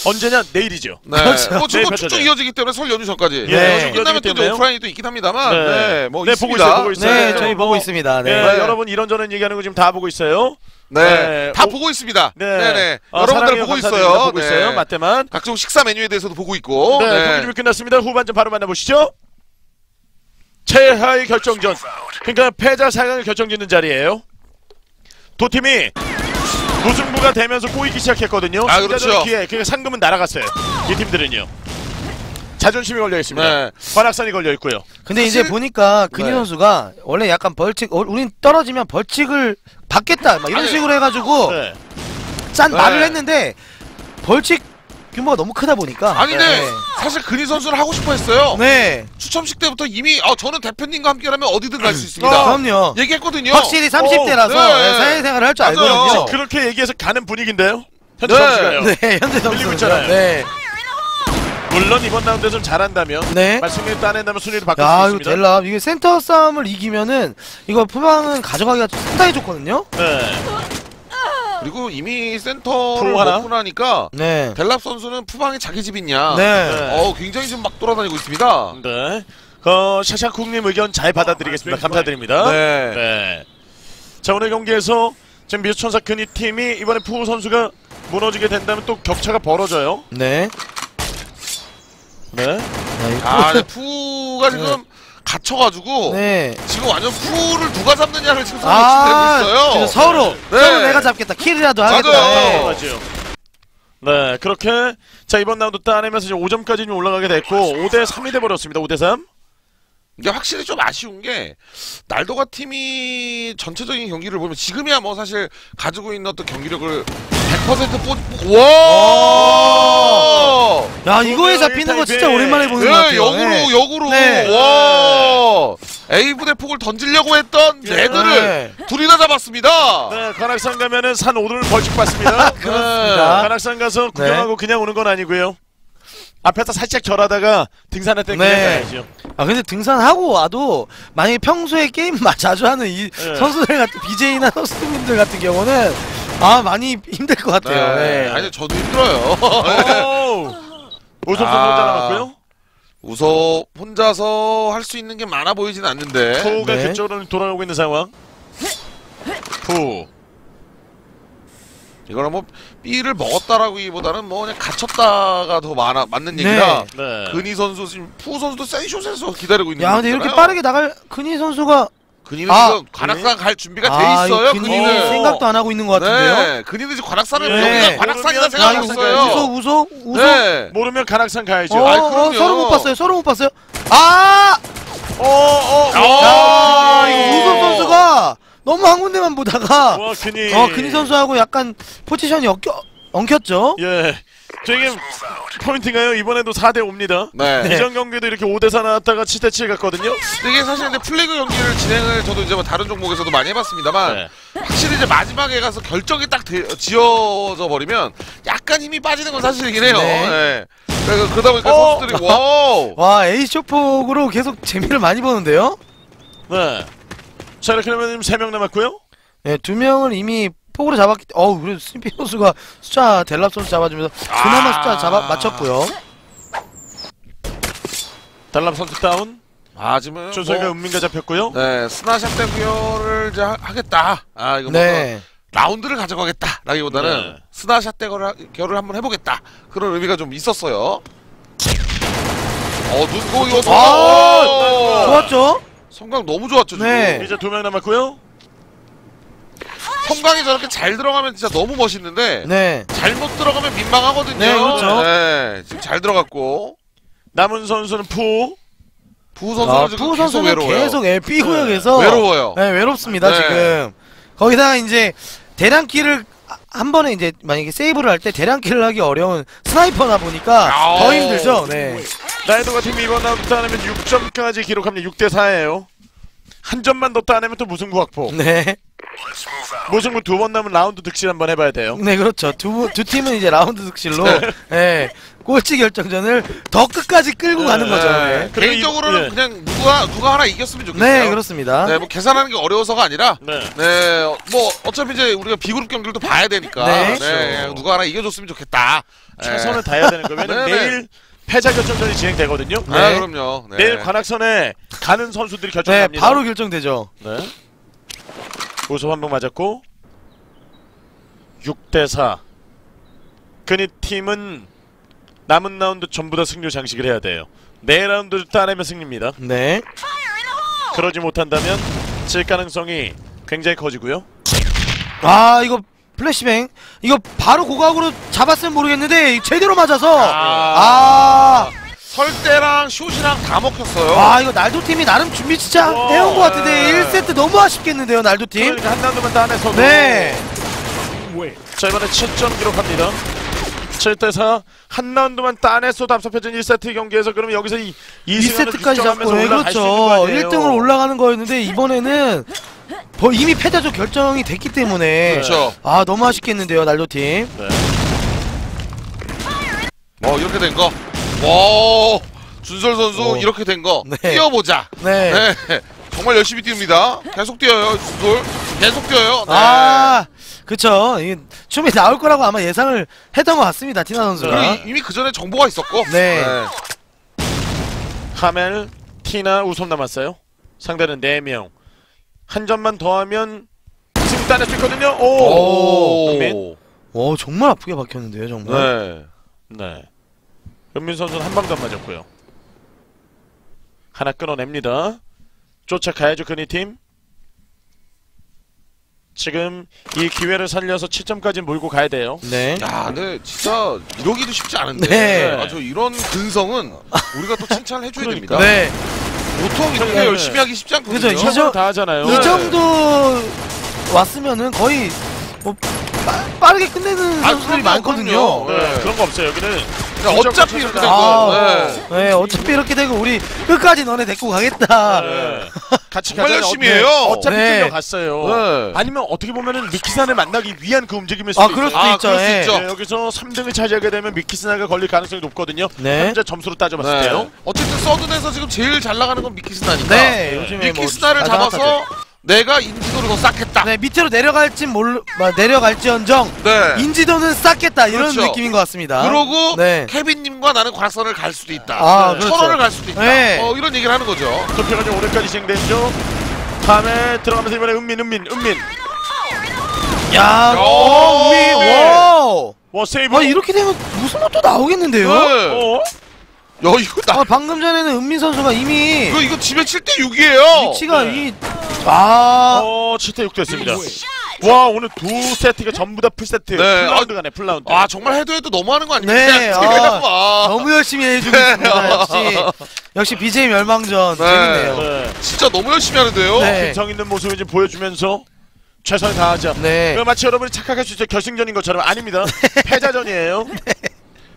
언제냐 내일이죠. 네. (laughs) 그렇죠. 뭐 내일 쭉쭉 펼쳐져요. 이어지기 때문에 설 연휴 전까지. 예, 네. 요즘 끝나면 또. 오프라인이 또 있긴 합니다만. 네. 네. 뭐 네, 있습니다. 보고 있어요, 보고 있어요. 네, 네. 저희 보고 있습니다. 네. 예, 네. 여러분 이런 저런 얘기하는 거 지금 다 보고 있어요. 네. 네. 다 오- 보고 있습니다. 네, 네. 네 어, 여러분들 보고. 있어요. 보고 있어요. 네. 맞대만. 각종 식사 메뉴에 대해서도 보고 있고. 네, 경기 준비 끝났습니다. 후반전 바로 만나보시죠. 최하위 결정전. 그러니까 패자 4강을 결정짓는 자리예요. 두 팀이 무승부가 되면서 꼬이기 시작했거든요. 아, 그렇죠. 기회. 그러니까 상금은 날아갔어요. 이 팀들은요. 자존심이 걸려 있습니다. 네. 관악산이 걸려 있고요. 근데 사실- 이제 보니까 근희 네. 선수가 원래 약간 벌칙, 어, 우린 떨어지면 벌칙을 받겠다 막 이런 아니, 식으로 해가지고 네. 짠 네. 말을 했는데 벌칙 규모가 너무 크다 보니까 아니 근데 네. 사실 근희 선수를 하고 싶어 했어요. 네, 추첨식 때부터 이미 어, 저는 대표님과 함께라면 어디든 갈수 어. 있습니다. 그럼요. 얘기했거든요. 확실히 30대라서 네. 사회생활을 할 줄. 알거든요. 그렇게 얘기해서 가는 분위기인데요. 현재 네. 선수가요. 네, 현재 밀리고 선수. 있잖아요. 네, 물론 이번 라운드에 좀 잘한다면 네. 말씀을 따낸다면 순위를 바꿀 야수 이거 있습니다. 델라 이게 센터 싸움을 이기면은 이거 푸방은 가져가기가 상당히 좋거든요. 네. 그리고 이미 센터를 프로 하나? 먹고 나니까 네, 델랍 선수는 푸방이 자기 집이냐. 네. 네. 어 굉장히 지금 막 돌아다니고 있습니다. 네. 어, 샤샤쿵님 의견 잘 받아드리겠습니다. 감사드립니다. 네. 네. 자 오늘 경기에서 지금 미수천사 근이 팀이 이번에 푸우 선수가 무너지게 된다면 또 격차가 벌어져요. 네. 네. 아, 근데 푸가 지금 갇혀가지고 네. 지금 완전 푸를 누가 잡느냐를 지금 서로 아, 지금 되고 있어요. 그래서 서로 네. 서로 내가 잡겠다 킬이라도 하겠다. 맞아요. 네. 네, 그렇게 자 이번 라운드 따내면서 이제 5점까지 좀 올라가게 됐고 5대 3이 돼 버렸습니다. 5대 3. 이게 확실히 좀 아쉬운 게 날도가 팀이 전체적인 경기를 보면 지금이야 뭐 사실 가지고 있는 어떤 경기력을 100% 뽀. 와! 야 이거에 잡히는 거 진짜 오랜만에 보는 것 네, 같아요. 역으로 네. 역으로 네. 와 A 부대 폭을 던지려고 했던 네. 레드를 둘이나 잡았습니다. 네, 관악산 가면은 산 오름을 벌칙 받습니다. (laughs) 그렇습니다. 관악산 가서 구경하고 그냥 오는 건 아니고요. 앞에서 살짝 절하다가 등산할 때 그냥 네. 가야죠. 아 근데 등산하고 와도 만약에 평소에 게임 마- 자주 하는 이 네. 선수들 같은 BJ나 선수님들 같은 경우는 아 많이 힘들 것 같아요. 네. 아니 저도 힘들어요. 오! (laughs) 우선 아. 혼자 남았고요. 우서 혼자서 할 수 있는 게 많아 보이진 않는데. 푸가 네. 그쪽으로 돌아가고 있는 상황. 푸. 이거는 뭐 B를 먹었다라기보다는 뭐 그냥 갇혔다가 더 많아 맞는 얘기라. 네. 근희 선수 지금 푸 선수도 센쇼에서 기다리고 있는 야 근데 이렇게 거잖아요. 빠르게 나갈 근희 선수가 근희는 아, 지금 관악산 갈 준비가 아 돼 있어요. 근희 근희는. 생각도 안 하고 있는 것 같은데요. 네, 근희는 지금 관악산을 네. 여기가 관악산이라 모르면 생각하고 있어요. 우소 우소 우소. 네. 모르면 관악산 가야죠. 어, 아이, 어. 서로 못 봤어요. 서로 못 봤어요. 아! 어, 어, 야, 아, 이거 우소 선수가 너무 한 군데만 보다가 와, 근이. 어 근희 선수하고 약간 포지션이 엉켜, 엉켰죠. 예. 저게 포인트가요. 이번에도 4대 5입니다. 네. 네. 이전 경기도 이렇게 5대 4 나왔다가 7대 7 갔거든요. 이게 사실 근데 풀리그 경기를 진행을 저도 이제 뭐 다른 종목에서도 많이 해봤습니다만 네. 확실히 이제 마지막에 가서 결정이 딱 되- 지어져 버리면 약간 힘이 빠지는 건 사실이긴 해요. 네. 네. 그러니까 그러다 보니까 어. 선수들이 wow. (laughs) 와 에이스 쇼폭으로 계속 재미를 많이 보는데요. 네. 자, 이렇게 되면 지금 3명 남았고요. 네, 두 명을 이미 폭으로 잡았기 어우 그래도 스피 선수가 숫자 델랍 선수 잡아주면서 그나마 아. 숫자 잡아 맞췄고요. 달람 선수 다운. 아 지금 준석이가 뭐, 은민가 잡혔고요. 네 스나샷 대구열을 이제 하- 하겠다. 아 이거 뭐 네. 라운드를 가져가겠다 라기보다는 네. 스나샷 대결을 결을 한번 해보겠다 그런 의미가 좀 있었어요. 어 눈고 이거 아, 오! 좋았죠? 성강 너무 좋았죠 지금. 네. 이제 두 명 남았고요. 성강이 저렇게 잘 들어가면 진짜 너무 멋있는데 네. 잘못 들어가면 민망하거든요. 네, 그렇죠. 네, 지금 잘 들어갔고 남은 선수는 푸. 부 선수는 아, 지금 푸 계속 선수는 외로워요. 계속 예, B 구역에서 외로워요. 네, 외롭습니다 네. 지금. 거기다가 이제 대량킬을 한 번에 이제 만약에 세이브를 할 때 대량킬을 하기 어려운 스나이퍼다 보니까 아오. 더 힘들죠. 네. 나이도가 팀이 이번 라운드 따내면 6점까지 기록합니다. 6대 4예요. 한 점만 더 따내면 또 무승부 확보. 네. 무승부 두 번 남은 라운드 득실 한번 해봐야 돼요. 네, 그렇죠. 두, 두 팀은 이제 라운드 득실로, 예, 꼴찌 결정전을 더 끝까지 끌고 가는 거죠. 네. 그리고 개인적으로는 이- 예. 그냥 누가 누가 하나 이겼으면 좋겠어요. 네, 그렇습니다. 네, 뭐 계산하는 게 어려워서가 아니라 네. 네, 뭐 어차피 이제 우리가 B그룹 경기도 봐야 되니까 네. 네, 누가 하나 이겨줬으면 좋겠다. 최선을 다해야 되는 거예요. 왜냐면 네, 네. 내일 패자 결정전이 진행되거든요. 네. 아, 그럼요. 네. 내일 관악선에 가는 선수들이 네, 결정합니다. 바로 결정되죠. 네. 우수 한방 맞았고 6대4 그니 팀은 남은 라운드 전부 다 승률 장식을 해야 돼요. 네 라운드 따내면 승리입니다. 네. 그러지 못한다면 질 가능성이 굉장히 커지고요. 아, 이거 플래시뱅. 이거 바로 고각으로 잡았으면 모르겠는데, 제대로 맞아서. 아, 설대랑 숏이랑 다 먹혔어요. 와, 이거 날도 팀이 나름 준비 진짜 와, 해온 것 같은데, 네. 1세트 너무 아쉽겠는데요, 날도 팀. 그러니까 한 라운드만 따내서도 네. 자 이번에 7점 기록합니다. 7대4 한 라운드만 앞서 펴진 1세트 경기에서 그러면 여기서 이 2세트까지 잡고, 네, 그렇죠. 1등으로 올라가는 거였는데, 이번에는 더 이미 패자조 결정이 됐기 때문에. 그렇죠. 아, 너무 아쉽겠는데요, 날도 팀. 네. 어 이렇게 된 거. 와 준설 선수 오. 이렇게 된 거. 네. 뛰어보자. 네. 네. 정말 열심히 뜁니다. 계속 뛰어요 준설. 계속 뛰어요. 네. 아, 그쵸. 이 춤이 나올 거라고 아마 예상을 했던 것 같습니다, 티나 선수가. 그리고 이미 그 전에 정보가 있었고. 네. 하멜, 티나, 우솜 남았어요. 상대는 4명. 한 점만 더하면 승 따낼 수 있거든요. 오! 오. 은민? 오, 정말 아프게 박혔는데요, 정말. 네. 네. 은민 선수는 한 방도 안 맞았고요. 하나 끊어냅니다. 쫓아가야죠, 그니 팀. 지금 이 기회를 살려서 7점까지 몰고 가야 돼요. 네. 야, 근데 진짜 이러기도 쉽지 않은데. 네. 아, 저 이런 근성은 우리가 또 칭찬을 해줘야 그러니까. 됩니다. 네. 보통 이렇게 네. 열심히 하기 쉽지 않거든요. 그죠, 이 정- 최선을 다하잖아요. 이 정도 왔으면은 거의 뭐 빠, 빠르게 끝내는 아, 선수들이 그럼요, 많거든요. 그럼요. 네, 네. 그런 거 없어요. 여기는 그냥 어차피 이렇게 된 아. 네. 네, 어차피 이렇게 되고 우리 끝까지 너네 데리고 가겠다. 네. (laughs) 같이 정말 가자니 열심히 어때- 해요. 어차피 네. 끌려갔어요. 네. 아니면 어떻게 보면은 미키산을 만나기 위한 그 움직임일 수도 아, 그럴. 수도 아, 있죠. 그럴 수 예. 있죠. 네, 여기서 3등을 차지하게 되면 미키스나가 걸릴 가능성이 높거든요. 네. 현재 점수로 따져봤을 네. 때요. 어쨌든 서든에서 지금 제일 잘 나가는 건 미키스나니까. 네, 요즘에 뭐 미키스나를 가장 잡아서 내가 인지도를 더 쌓겠다. 네, 밑으로 내려갈지 몰 뭐, 내려갈지언정 네. 인지도는 쌓겠다 이런 그렇죠. 느낌인 것 같습니다. 그러고 네. 케빈님과 나는 관악선을 갈 수도 있다. 아, 네. 그렇죠. 천원을 갈 수도 있다. 네. 어, 이런 얘기를 하는 거죠. 투표가 좀 오늘까지 진행되죠. 다음에 들어가면서 이번에 은민, 은민, 은민. 야, 오, 오, 위, 네. wow. 와 세이브. 아, 이렇게 되면 무승부도 나오겠는데요? 네. 어? 야, 이거 나. 아, 방금 전에는 은민 선수가 이미 이거 이거 집에 7대 6이에요. 위치가 네. 이 아, 어, 7대 6 됐습니다. 와 오늘 두 세트가 전부 다 full set. 네. full round 가네 full round. 아, 정말 해도 해도 너무하는 거 아닙니까? 네, 아, 봐. 너무 열심히 해주고 네. 있습니다. 역시 역시 BJ 멸망전 네. 재밌네요. 네. 진짜 너무 열심히 하는데요. 네. 근성 있는 모습을 좀 보여주면서 최선을 다하자. 네. 그 마치 여러분이 착각할 수 있죠 결승전인 것처럼 아닙니다. (laughs) 패자전이에요.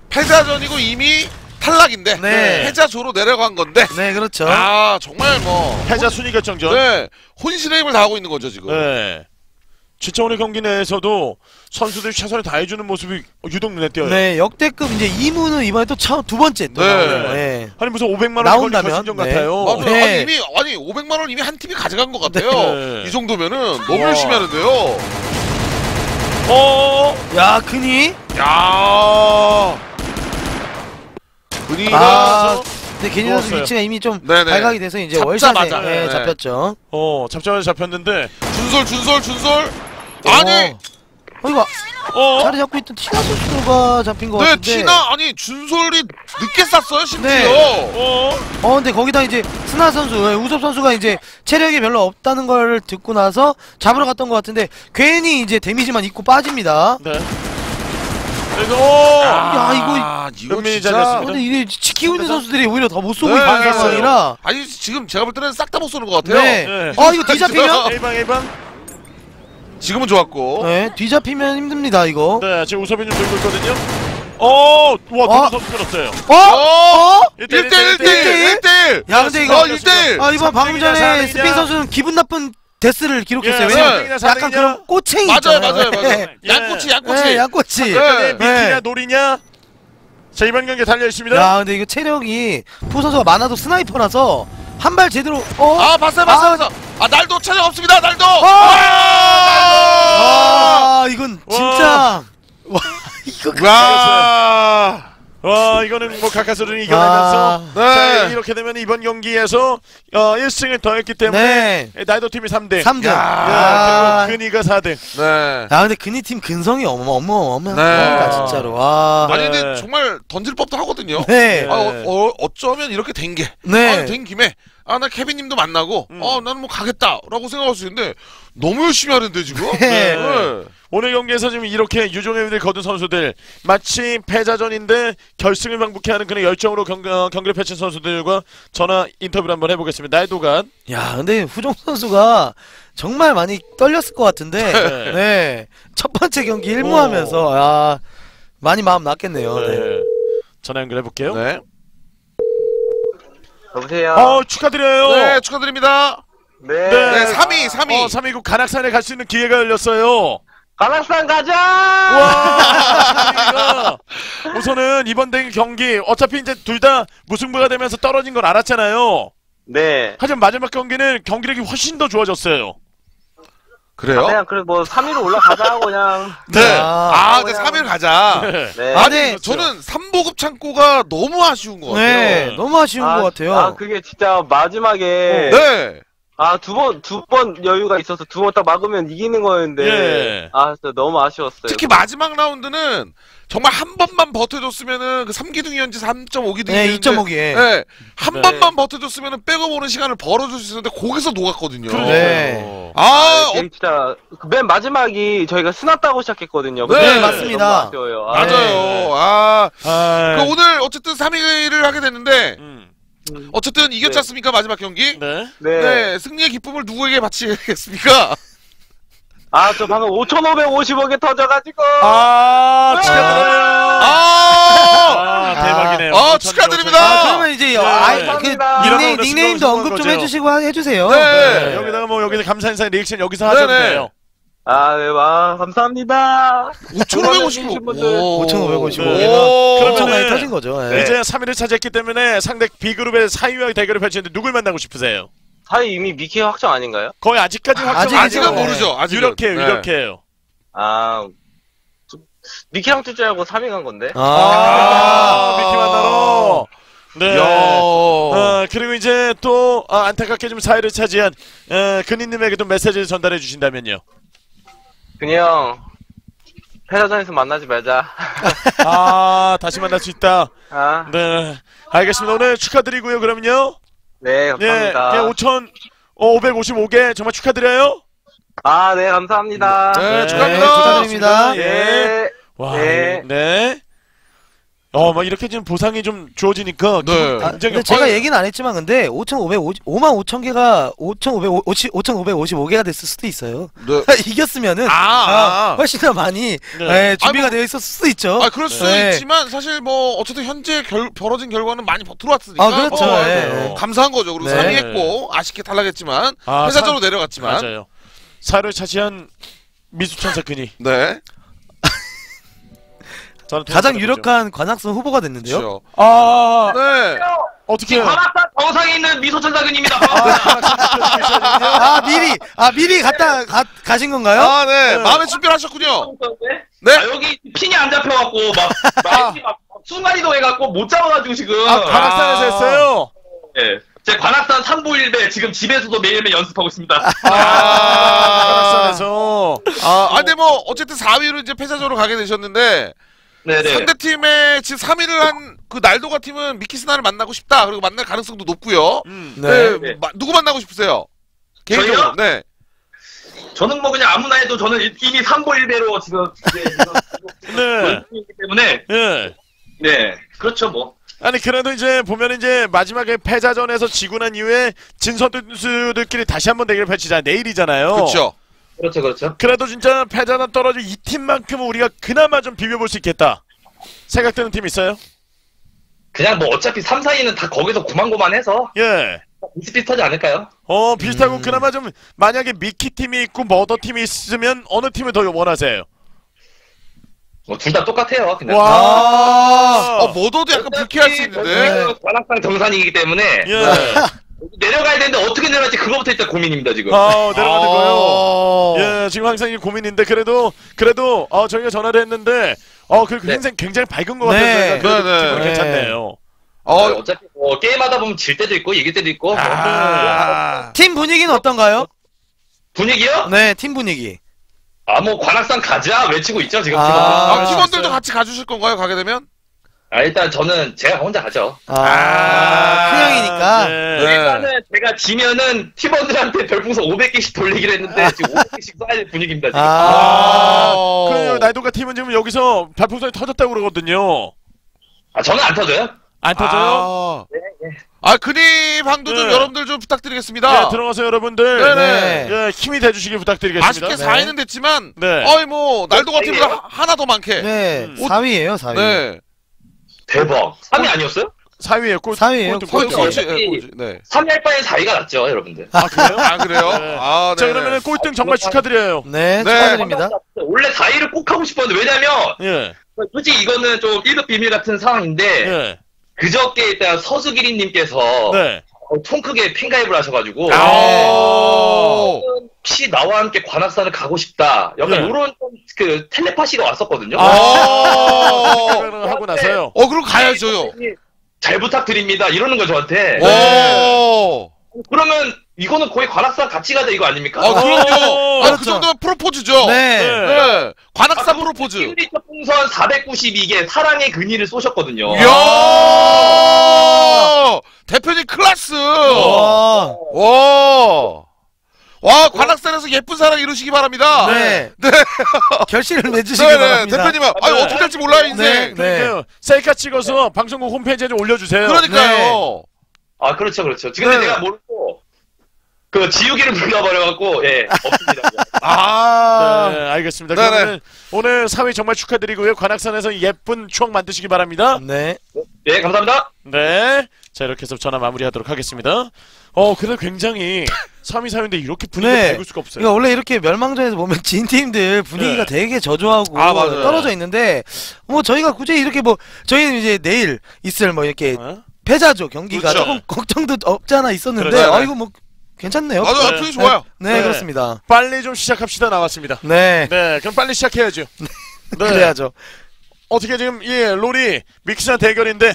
패자전이고 이미 탈락인데 네. 패자조로 내려간 건데. 네, 그렇죠. 아, 정말 뭐 패자 순위 결정전. 네. 혼신의 힘을 다하고 있는 거죠, 지금. 네. 진짜 오늘 경기 내에서도 선수들이 최선을 다해주는 모습이 유독 눈에 띄어요. 네, 역대급 이제 이무는 이번에 또두 번째 또 네. 네. 아니 무슨 500만 원이 걸린 나온다면? 결승전 네. 같아요. 맞아요. 네. 아니, 이미 아니 500만 원 이미 한 팀이 가져간 것 같아요. 네. 이 정도면은 너무 와. 열심히 하는데요. 어. 야, 크니? 야. 분위기가 아, 근데 개니 선수. 위치가 이미 좀 네네. 발각이 돼서 이제 잡자마자. 월샷에 네, 네. 잡혔죠. 어 잡자마자 잡혔는데. 준솔 준솔 준솔 아니 어, 어, 이거 어. 자리 잡고 있던 티나 선수가 잡힌 것 네 같은데. 티나 아니 준솔이 늦게 쐈어요 심지어 네. 어. 어, 근데 거기다 이제 스나 선수, 예, 우섭 선수가 이제 체력이 별로 없다는 걸 듣고 나서 잡으러 갔던 것 같은데 괜히 이제 데미지만 입고 빠집니다. 네. 그래서 오. 야, 이거 아, 이거 진짜 잘렸습니다. 근데 이게 지키고 있는 선수들이 오히려 더 못 쏘고 네, 있는 맞아요. 상황이라. 아니 지금 제가 볼 때는 싹 다 못 쏘는 것 같아요 네. 네. 아, 이거 뒤잡히면? (laughs) A방 A방. 지금은 좋았고 네, 뒤잡히면 힘듭니다, 이거. 네 지금 우섭이 좀 들고 있거든요. 어, 와, 어? 두분 선수 끊었어요. 어? 어! 일대일, 1대1 1대1 1대1 야 근데 이거 어 1대1 아 이번 방금 전에 스페인 선수는 기분 나쁜 데스를 기록했어요. 예, 왜냐면 약간 사등이냐. 그런 꼬챙이 맞아요 있잖아요. 맞아요 맞아요 예. 양꼬치 양꼬치 예, 양꼬치. 네. 미키냐, 노리냐? 자, 이번 경기 달려 있습니다. 야 근데 이거 체력이 푸 선수가 많아도 스나이퍼라서 한 발 제대로 어? 아 봤어요 봤어요 봤어요 아 날도 차량 없습니다 날도 아 이건 진짜 와 (laughs) 이거 와 와, 이거는 뭐 가까스를 이겨내면서. 아, 네. 자, 이렇게 되면 이번 경기에서 어, 1승을 더했기 때문에 네. 나이도 팀이 3등. 3등. 야, 아. 그리고 근이가 4등. 네. 야 근데 근이 팀 근성이 어머 어머 어머 네. 진짜로 와. 네. 아니 근데 정말 던질 법도 하거든요 네. 아, 어, 어, 어쩌면 이렇게 된 게. 네. 아, 된 김에 아 나 케빈님도 만나고 음. 어 나는 뭐 가겠다라고 생각할 수 있는데 너무 열심히 하는데 지금. 네. 오늘 경기에서 지금 이렇게 유종의 미를 거둔 선수들 마치 패자전인데 결승을 방북해 하는 그런 열정으로 경, 어, 경기를 펼친 선수들과 전화 인터뷰를 한번 해보겠습니다. 나이도간 야 근데 후종 선수가 정말 많이 떨렸을 것 같은데 네. (laughs) 네. 첫 번째 경기 일무하면서 야 많이 마음 났겠네요. 네. 네. 전화 연결해 볼게요. 네. 여보세요. 어 축하드려요. 네 축하드립니다. 네. 네 3위 3위. 어, 3위국 간악산에 갈 수 있는 기회가 열렸어요. 가락산 가자. 와! 우선은 이번 대 경기 어차피 이제 둘 다 무승부가 되면서 떨어진 걸 알았잖아요. 네. 하지만 마지막 경기는 경기력이 훨씬 더 좋아졌어요. 그래요? 그냥 그래 뭐 3위로 올라가자 그냥. (laughs) 네. 아, 아, 네 3위를 가자. 네. 네. 아, 아니 네. 저는 3보급 창고가 너무 아쉬운 것 같아요. 네, 너무 아쉬운 것 같아요. 아 그게 진짜 마지막에 네. 아 두 번 두 번 여유가 있어서 두 번 딱 막으면 이기는 거였는데 예. 아 진짜 너무 아쉬웠어요. 특히 마지막 라운드는 정말 한 번만 버텨줬으면은 그 3기둥이었는지 3.5기둥이었는지 네, 2.5기. 네. 한 네. 번만 버텨줬으면은 백업 오는 시간을 벌어줄 수 있었는데 거기서 녹았거든요. 그러죠. 네. 아, 아, 어, 진짜 그맨 마지막이 저희가 스나 따고 시작했거든요. 네, 근데 맞습니다. 아쉬워요. 아, 맞아요. 네. 아, 아, 그 오늘 어쨌든 3위를 하게 됐는데 음. 어쨌든 이겼지 네. 않습니까 마지막 경기? 네. 네. 네, 승리의 기쁨을 누구에게 바치겠습니까? 아 저 방금 5,550억에 터져가지고. 아, 축하드려요. 아, 아, 대박이네요. 아, 5,000, 축하드립니다. 아, 그러면 이제 아, 그 감사합니다. 닉네임, 이런 닉네임도 언급 좀 거죠. 해주시고 해주세요. 네. 네. 여기다가 뭐 여기서 감사 인사 리액션 여기서 하셔도 네네. 돼요. 아, 네, 와, 감사합니다. 5,550억. 분들. 5,550억. 네. 오. 엄청 많이 그러면은 터진 거죠. 예. 이제 3위를 차지했기 때문에 상대 B그룹의 4위와 대결을 펼치는데 누굴 만나고 싶으세요? 사이 이미 미키 확정 아닌가요? 거의 아직까지 확정 아직은 아직은 네. 모르죠. 아직은. 유력해요, 네. 유력해요. 아, 저- 미키랑 알고 3위 간 건데. 아, 아, 미키 만나러. 네. 야. 어, 그리고 이제 또 아, 안타깝게 좀 4위를 차지한 어, 근인님에게도 메시지를 전달해 주신다면요. 그냥 패자전에서 만나지 말자. (laughs) 아, 다시 만날 수 있다. 아, 네. 알겠습니다. 오늘 축하드리고요. 그러면요. 네, 예, 감사합니다. 예 5,555개 정말 축하드려요. 아, 네, 감사합니다. 네, 네, 축하합니다. 축하드립니다. 예. 네. 와, 네. 네. 어, 막 이렇게 지금 보상이 좀 주어지니까 네. 기분 아, 굉장히 근데 제가 어, 얘기는 안 했지만 근데 5,550 5만 5천 개가 5,550 5,555개가 됐을 수도 있어요. 네. (laughs) 이겼으면은 아, 아, 아. 훨씬 더 많이 네. 예, 준비가 아, 뭐- 되어 있었을 수도 있죠. 아, 그럴 수 네. 있지만 사실 뭐 어쨌든 현재 결, 벌어진 결과는 많이 버- 들어왔으니까 아, 그렇죠. 어, 예. 감사한 거죠. 그리고 네. 3위 했고 아쉽게 탈락했지만 아, 회사적으로 사- 내려갔지만 맞아요. 사를 차지한 미수천사 근이. 네. 저는 가장. 유력한 관악선 후보가 됐는데요. 그렇죠. 아, 네. 어떻게 해요? 관악산 정상에 있는 미소천사근입니다. 아 미리 아 미리 갔다 가, 가신 건가요? 아, 네. 네. 마음의 준비를 하셨군요. 네. 아, 여기 핀이 안 잡혀갖고 막, (laughs) 막, 막 순간 이동 해갖고 못 잡아가지고 지금. 아, 관악산에서 아. 했어요. 예. 제 관악산 3부 1배 지금 집에서도 매일매일 연습하고 있습니다. 아. 관악산에서. 아, 아, 근데 뭐 어쨌든 4위로 이제 패자적으로 가게 되셨는데 네네. 상대 팀의 지금 3위를 한 그 날도가 팀은 미키스나를 만나고 싶다. 그리고 만날 가능성도 높고요. 음. 네. 네. 마- 누구 만나고 싶으세요? 개인적으로. 저희요? 네. 저는 뭐 그냥 아무나 해도 저는 이미 3부 1배로 지금 이제 (laughs) 지금 네. 연습이기 때문에 예. 네 그렇죠 뭐. 아니 그래도 이제 보면 이제 마지막에 패자전에서 지고 난 이후에 진 선수들끼리 다시 한번 대결 펼치자 내일이잖아요. 그렇죠. 그렇죠 그렇죠. 그래도 진짜 패자전 떨어진 이 팀만큼은 우리가 그나마 좀 비벼볼 수 있겠다. 생각되는 팀 있어요? 그냥 뭐 어차피 3, 4위는 다 거기서 고만고만해서 예. 비슷비슷하지 않을까요? 어 비슷하고 음. 그나마 좀 만약에 미키 팀이 있고 머더 팀이 있으면 어느 팀을 더 원하세요? 뭐 둘 다 똑같아요. 그냥. 와. 어, 모도도 약간 불쾌할 수 있는데. 여기가 관악산 정산이기 때문에 예. 내려가야 되는데 어떻게 내려갈지 그거부터 일단 고민입니다 지금. 아 내려가는 거요. 어. 예, 지금 항상 이 고민인데 그래도 그래도 어 저희가 전화를 했는데 어그 네. 굉장히 굉장히 밝은 것 네. 같아요. 그래도 네, 네. 네. 괜찮네요. 어, 어, 어차피 뭐 게임하다 보면 질 때도 있고 이길 때도 있고 뭐 아. 팀 분위기는 어떤가요? 분위기요? 네, 팀 분위기. 아뭐 관악산 가자 외치고 있죠 지금 아. 팀원들. 아, 아, 팀원들도? 같이 가주실 건가요? 가게 되면? 아 일단 저는 제가 혼자 가죠. 아, 큰 형이니까. 네. 네. 일단은 제가 지면은 팀원들한테 별풍선 500개씩 돌리기로 했는데 지금 500개씩 쏴야 될 분위기입니다 지금. 아. 그 나이도가 팀은 지금 여기서 발풍선이 터졌다고 그러거든요. 아 저는 안 터져요. 안 터져요? 아, 아 근입 항도 좀 네. 여러분들 좀 부탁드리겠습니다. 네, 들어가서 여러분들 네네. 예, 힘이 돼주시길 부탁드리겠습니다. 아쉽게 네. 4위는 됐지만, 네. 어이 뭐 날도 같은? 거 하나 더 많게. 네, 음. 4위예요, 4위. 네. 대박. 3위 아니었어요? 4위에 꼴. 4위예요, 꼴등, 꼴- 예, 꼴찌. 네. 3위 할 바엔 4위가 낫죠 여러분들. 아 그래요? 아 그래요? 네. 아, 자 네. 그러면은 꼴등 정말 축하드려요. 네, 네. 축하드립니다. 원래 4위를 꼭 하고 싶었는데 왜냐면 예, 솔직히 이거는 좀 1급 비밀 같은 상황인데 예, 그저께 일단 서수기린님께서 네. 어, 통 크게 팬가입을 하셔가지고 아. 오. 혹시 나와 함께 관악산을 가고 싶다 약간 네. 이런 그 텔레파시가 왔었거든요 아, 오. 그거는 하고 나서요. 어 그럼 가야죠요. 잘 부탁드립니다 이러는 거 저한테 오. 그러면 이거는 거의 관악산 같이 가자 이거 아닙니까? 아 그럼요. 아, 그 그렇죠. 정도면 프로포즈죠. 네. 네. 네. 관악산 아, 프로포즈. 시그니처 풍선 492개 사랑의 근위를 쏘셨거든요 이야. 대표님 클라스. 와. 와. 와, 관악산에서 예쁜 사랑 이루시기 바랍니다. 네. 네. (laughs) 결실을 맺으시기 네, 네. 바랍니다. 대표님, 아유, 네. 어떻게 될지 몰라요, 인생. 네. 그러니까요. 셀카 찍어서 방송국 홈페이지에 좀 올려주세요. 그러니까요. 아 그렇죠 그렇죠 근데 네. 내가 모르고 그 지우기를 불러버려갖고 예 없습니다 (laughs) 아. 네, 알겠습니다. 네네. 그러면 오늘 4위 정말 축하드리고요. 관악산에서 예쁜 추억 만드시기 바랍니다. 네. 예 감사합니다 네. 자, 이렇게 해서 전화 마무리하도록 하겠습니다. 어, 그래도 굉장히 3위, 4위인데 이렇게 분위기가 네. 밝을 수가 없어요. 그러니까 원래 이렇게 멸망전에서 보면 (laughs) 진 팀들 분위기가 네. 되게 저조하고 아, 맞아요. 떨어져 있는데 뭐 저희가 굳이 이렇게 뭐 저희는 이제 내일 있을 뭐 이렇게 어? 패자죠 경기가 그렇죠. 조금 걱정도 없지 않아 있었는데 그렇죠. 아 이거 뭐 괜찮네요. 맞아요, 네. 좋아요. 네, 네. 그렇습니다. 빨리 좀 시작합시다 나왔습니다. 네, 네, 그럼 빨리 시작해야죠. (laughs) 네. 그래야죠. 어떻게 지금 이 롤이 믹스한 대결인데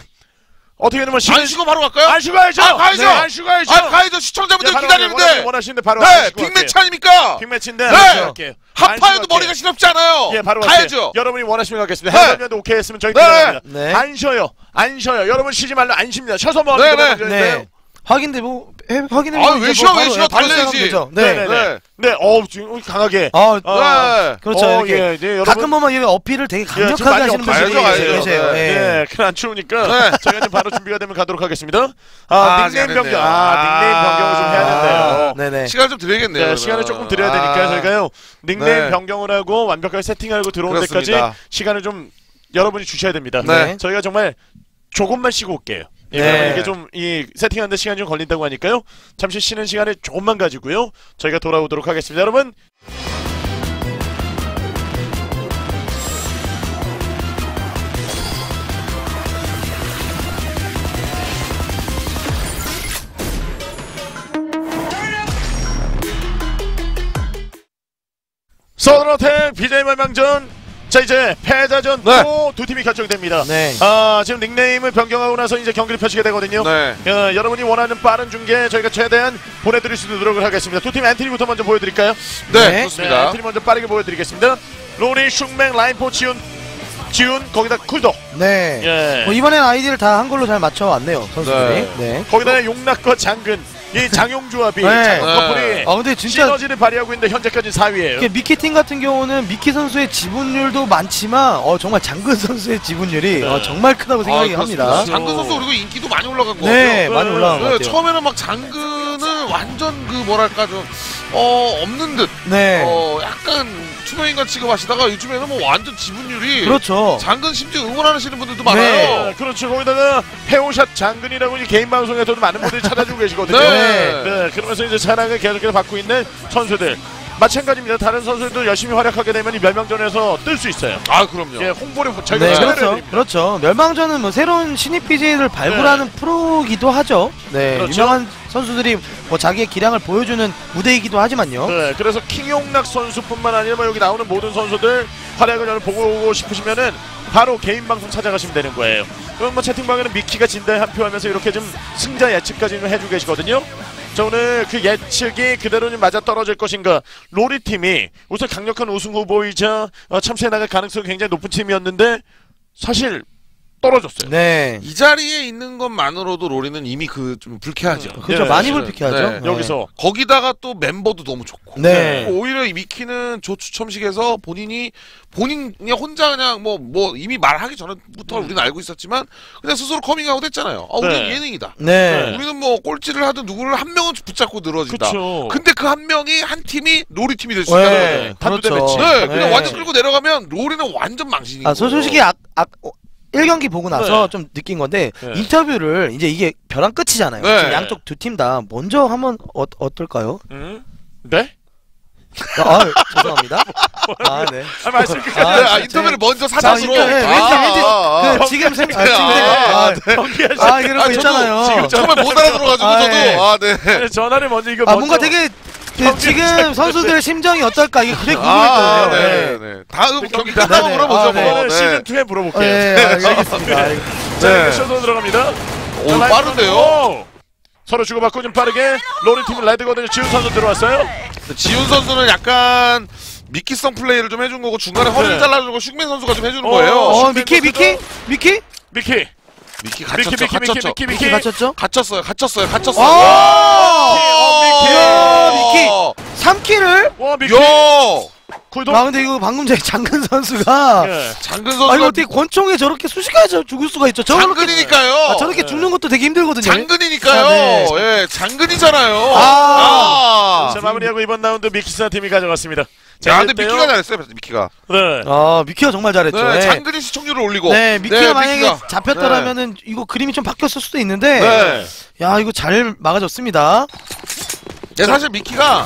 어떻게 되면 시간 안 쉬고 바로 갈까요? 안 쉬고 가야죠. 아, 가야죠. 네, 안 쉬고 가야죠. 아, 가야죠. 시청자분들 네, 기다리는데. 원하시는, 원하시는데 바로 네, 빅매치. 아닙니까? 빅매치인데 네. 하파에도 머리가 시렵지 않아요. 예, 바로 가야죠. 갈게요. 여러분이 원하시면 가겠습니다. 네. 해설위원도 오케이 했으면 저희 네. 들어갑니다. 네. 안 쉬어요. 안 쉬어요. 여러분 쉬지 말라 안 쉽니다. 쉬어서 뭐 네, 하는 네. 거 네. 확인돼 뭐 해- 확인해 아, 왜 쉬어, 왜 쉬어? 달려야지. 네. 네, 네. 네. 네, 어우 지금 강하게. 아, 어, 네. 그렇죠. 어, 이렇게 예, 네, 여러분. 가끔 보면 이렇게 어필을 되게 예, 지금 강력하게 많이 하시는 분들이 가야죠. 계세요. 네. 예. 네, 그안 추우니까 네. (laughs) 저희가 좀 바로 준비가 되면 가도록 하겠습니다. 아, 아, 아직 닉네임 안 변경. 했네요. 아, 닉네임 변경을 좀 해야 된대요. 네네. 시간 좀 드려야겠네요. 네, 그러면. 시간을 조금 드려야 되니까 아. 저희가요 닉네임 네. 변경을 하고 완벽하게 세팅하고 들어오는 그렇습니다. 데까지 시간을 좀 여러분이 주셔야 됩니다. 네. 저희가 정말 조금만 쉬고 올게요. 예, 네. 이게 좀 이 세팅하는데 시간이 좀 걸린다고 하니까요. 잠시 쉬는 시간을 조금만 가지고요. 저희가 돌아오도록 하겠습니다. 여러분 서든어택 BJ 멸망전 자 이제 패자전 네. 또두 팀이 결정됩니다. 네. 아 지금 닉네임을 변경하고 나서 이제 경기를 펼치게 되거든요. 네. 어, 여러분이 원하는 빠른 중계 저희가 최대한 보내드릴 수 있도록 노력을 하겠습니다. 두팀 엔트리부터 먼저 보여드릴까요? 네, 네. 좋습니다. 엔트리 먼저 빠르게 보여드리겠습니다. 로리, 슝맹, 라인포, 지훈, 지훈 거기다 쿨도. 네. 예. 뭐 이번엔 아이디를 다한 걸로 잘 맞춰 왔네요 선수들이. 네. 네. 거기다 용락과 장근 이 장용 조합이 네. 장용 네. 커플이 아 근데 진짜 시너지를 발휘하고 있는데 현재까지 4위예요. 이렇게 미키 팀 같은 경우는 미키 선수의 지분율도 많지만 어 정말 장근 선수의 지분율이 네. 어, 정말 크다고 생각이 아, 합니다. 그렇습니다. 장근 선수 그리고 인기도 많이 올라간 것 네, 같아요. 많이 올라간 것 네, 같아요. 처음에는 막 장근은 완전 그 뭐랄까 좀 어, 없는 듯 네. 어, 약간 투명인간 취급하시다가 요즘에는 뭐 완전 지분율이 그렇죠. 장근 심지어 응원하시는 분들도 네. 많아요. 네, 그렇죠. 거기다가 헤오샷 장근이라고 이제 개인 방송에서도 많은 분들이 찾아주고 계시거든요. 네. 네, 그러면서 이제 사랑을 계속해서 받고 있는 선수들. 마찬가지입니다. 다른 선수들도 열심히 활약하게 되면 이 멸망전에서 뜰 수 있어요. 아 그럼요. 예, 홍보를 저희가 네, 그렇죠. 그렇죠. 멸망전은 뭐 새로운 신입 BJ를 발굴하는 프로기도 하죠. 네, 그렇죠. 유명한 선수들이 뭐 자기의 기량을 보여주는 무대이기도 하지만요. 네, 그래서 킹용락 선수뿐만 아니라 뭐 여기 나오는 모든 선수들 활약을 보고 싶으시면은 바로 개인 방송 찾아가시면 되는 거예요. 그럼 뭐 채팅방에는 미키가 진다에 한표 하면서 이렇게 좀 승자 예측까지 좀 해주고 계시거든요. 자 오늘 그 예측이 그대로 좀 맞아 떨어질 것인가 로리 팀이 우선 강력한 우승 후보이자 어, 참새에 나갈 가능성이 굉장히 높은 팀이었는데 사실 떨어졌어요. 네. 이 자리에 있는 것만으로도 로리는 이미 그 좀 불쾌하죠. 그렇죠. 네, 많이 네. 불피하죠. 네. 여기서 거기다가 또 멤버도 너무 좋고. 네. 오히려 이 미키는 조 추첨식에서 본인이 본인 그냥 혼자 그냥 뭐뭐 이미 말하기 전부터 우리는 알고 있었지만 그냥 스스로 커밍아웃 했잖아요. 아, 우리는 네. 예능이다. 네. 우리는 뭐 꼴찌를 하든 누구를 한 명은 붙잡고 늘어진다. 그렇죠. 근데 그 한 명이 한 팀이 로리 팀이 될 수 있다는 네. 거죠. 단두대 그렇죠. 매치. 네, 그냥 네. 완전 끌고 내려가면 로리는 완전 망신이고. 아, 소- 솔직히 아, 아, 어, 1경기 보고 나서 네. 좀 느낀 건데 네. 인터뷰를 이제 이게 벼랑 끝이잖아요. 네. 지금 양쪽 두 팀 다 먼저 하면 어, 어떨까요? 음? 네? 아, 죄송합니다. (laughs) 아, 네. 아, 말씀 끝까지 아, 아, 자, 인터뷰를 먼저 자, 사자수로. 그러니까, 네, 왠지 아, 왠지 아, 아. 그 지금 생각 아, 지금 아, 생각 아, 아, 이런 거 아, 있잖아요. 지금 정말 못 알아들어가지고 아, 저도 예. 아 네. 때 전화를 먼저 이거 아, 먼저 뭔가 되게 그 경기 지금 시작할 선수들의 심정이 어떨까 이게 되게 아, 궁금했거든요. 네, 네. 다음 그 경기 끝나고 네, 네. 물어보죠 아, 네. 뭐. 네. 시즌 2에 물어볼게요. 네, 알겠습니다. 자, 네. 이제 쇼도 들어갑니다. 오, 자, 빠른데요? 오! 서로 주고받고 좀 빠르게 로리 팀은 red거든요. 지훈 선수 들어왔어요. 지훈 선수는 약간 미끼성 플레이를 좀 해준 거고 중간에 허리를 네. 잘라주고 슈맨 선수가 좀 해주는 어, 거예요. 어, 미키 미키 미키 미키. 미키 미키 갇혔죠, 미키 미키 갇혔죠. 미키 미키 미키. 갇혔죠? 갇혔어요, 갇혔어요, 갇혔어요. 아! 어, 미키. 야, 어, 미키 3kill을? 와 미키. 야, 쿨도. 아 근데 이거 방금 전에 장근 선수가 예. 장근 아 이거 선수가 어떻게 권총에 저렇게 순식간에 저- 죽을 수가 있죠? 저렇게 장근이니까요. 아, 저렇게 네. 죽는 것도 되게 힘들거든요. 장근이니까요. 아, 네. 예, 장근이잖아요. 아. 아. 자 마무리하고 이번 라운드 미키사 팀이 가져갔습니다. 자, 근데. 미키가 잘했어요, 미키가. 네. 아 미키가 정말 잘했죠. 네, 네, 장근이 시청률을 올리고. 네, 미키가 네, 만약에 미키가. 잡혔더라면은 이거 그림이 좀 바뀌었을 수도 있는데 네. 야 이거 잘 막아줬습니다. 네, 사실 미키가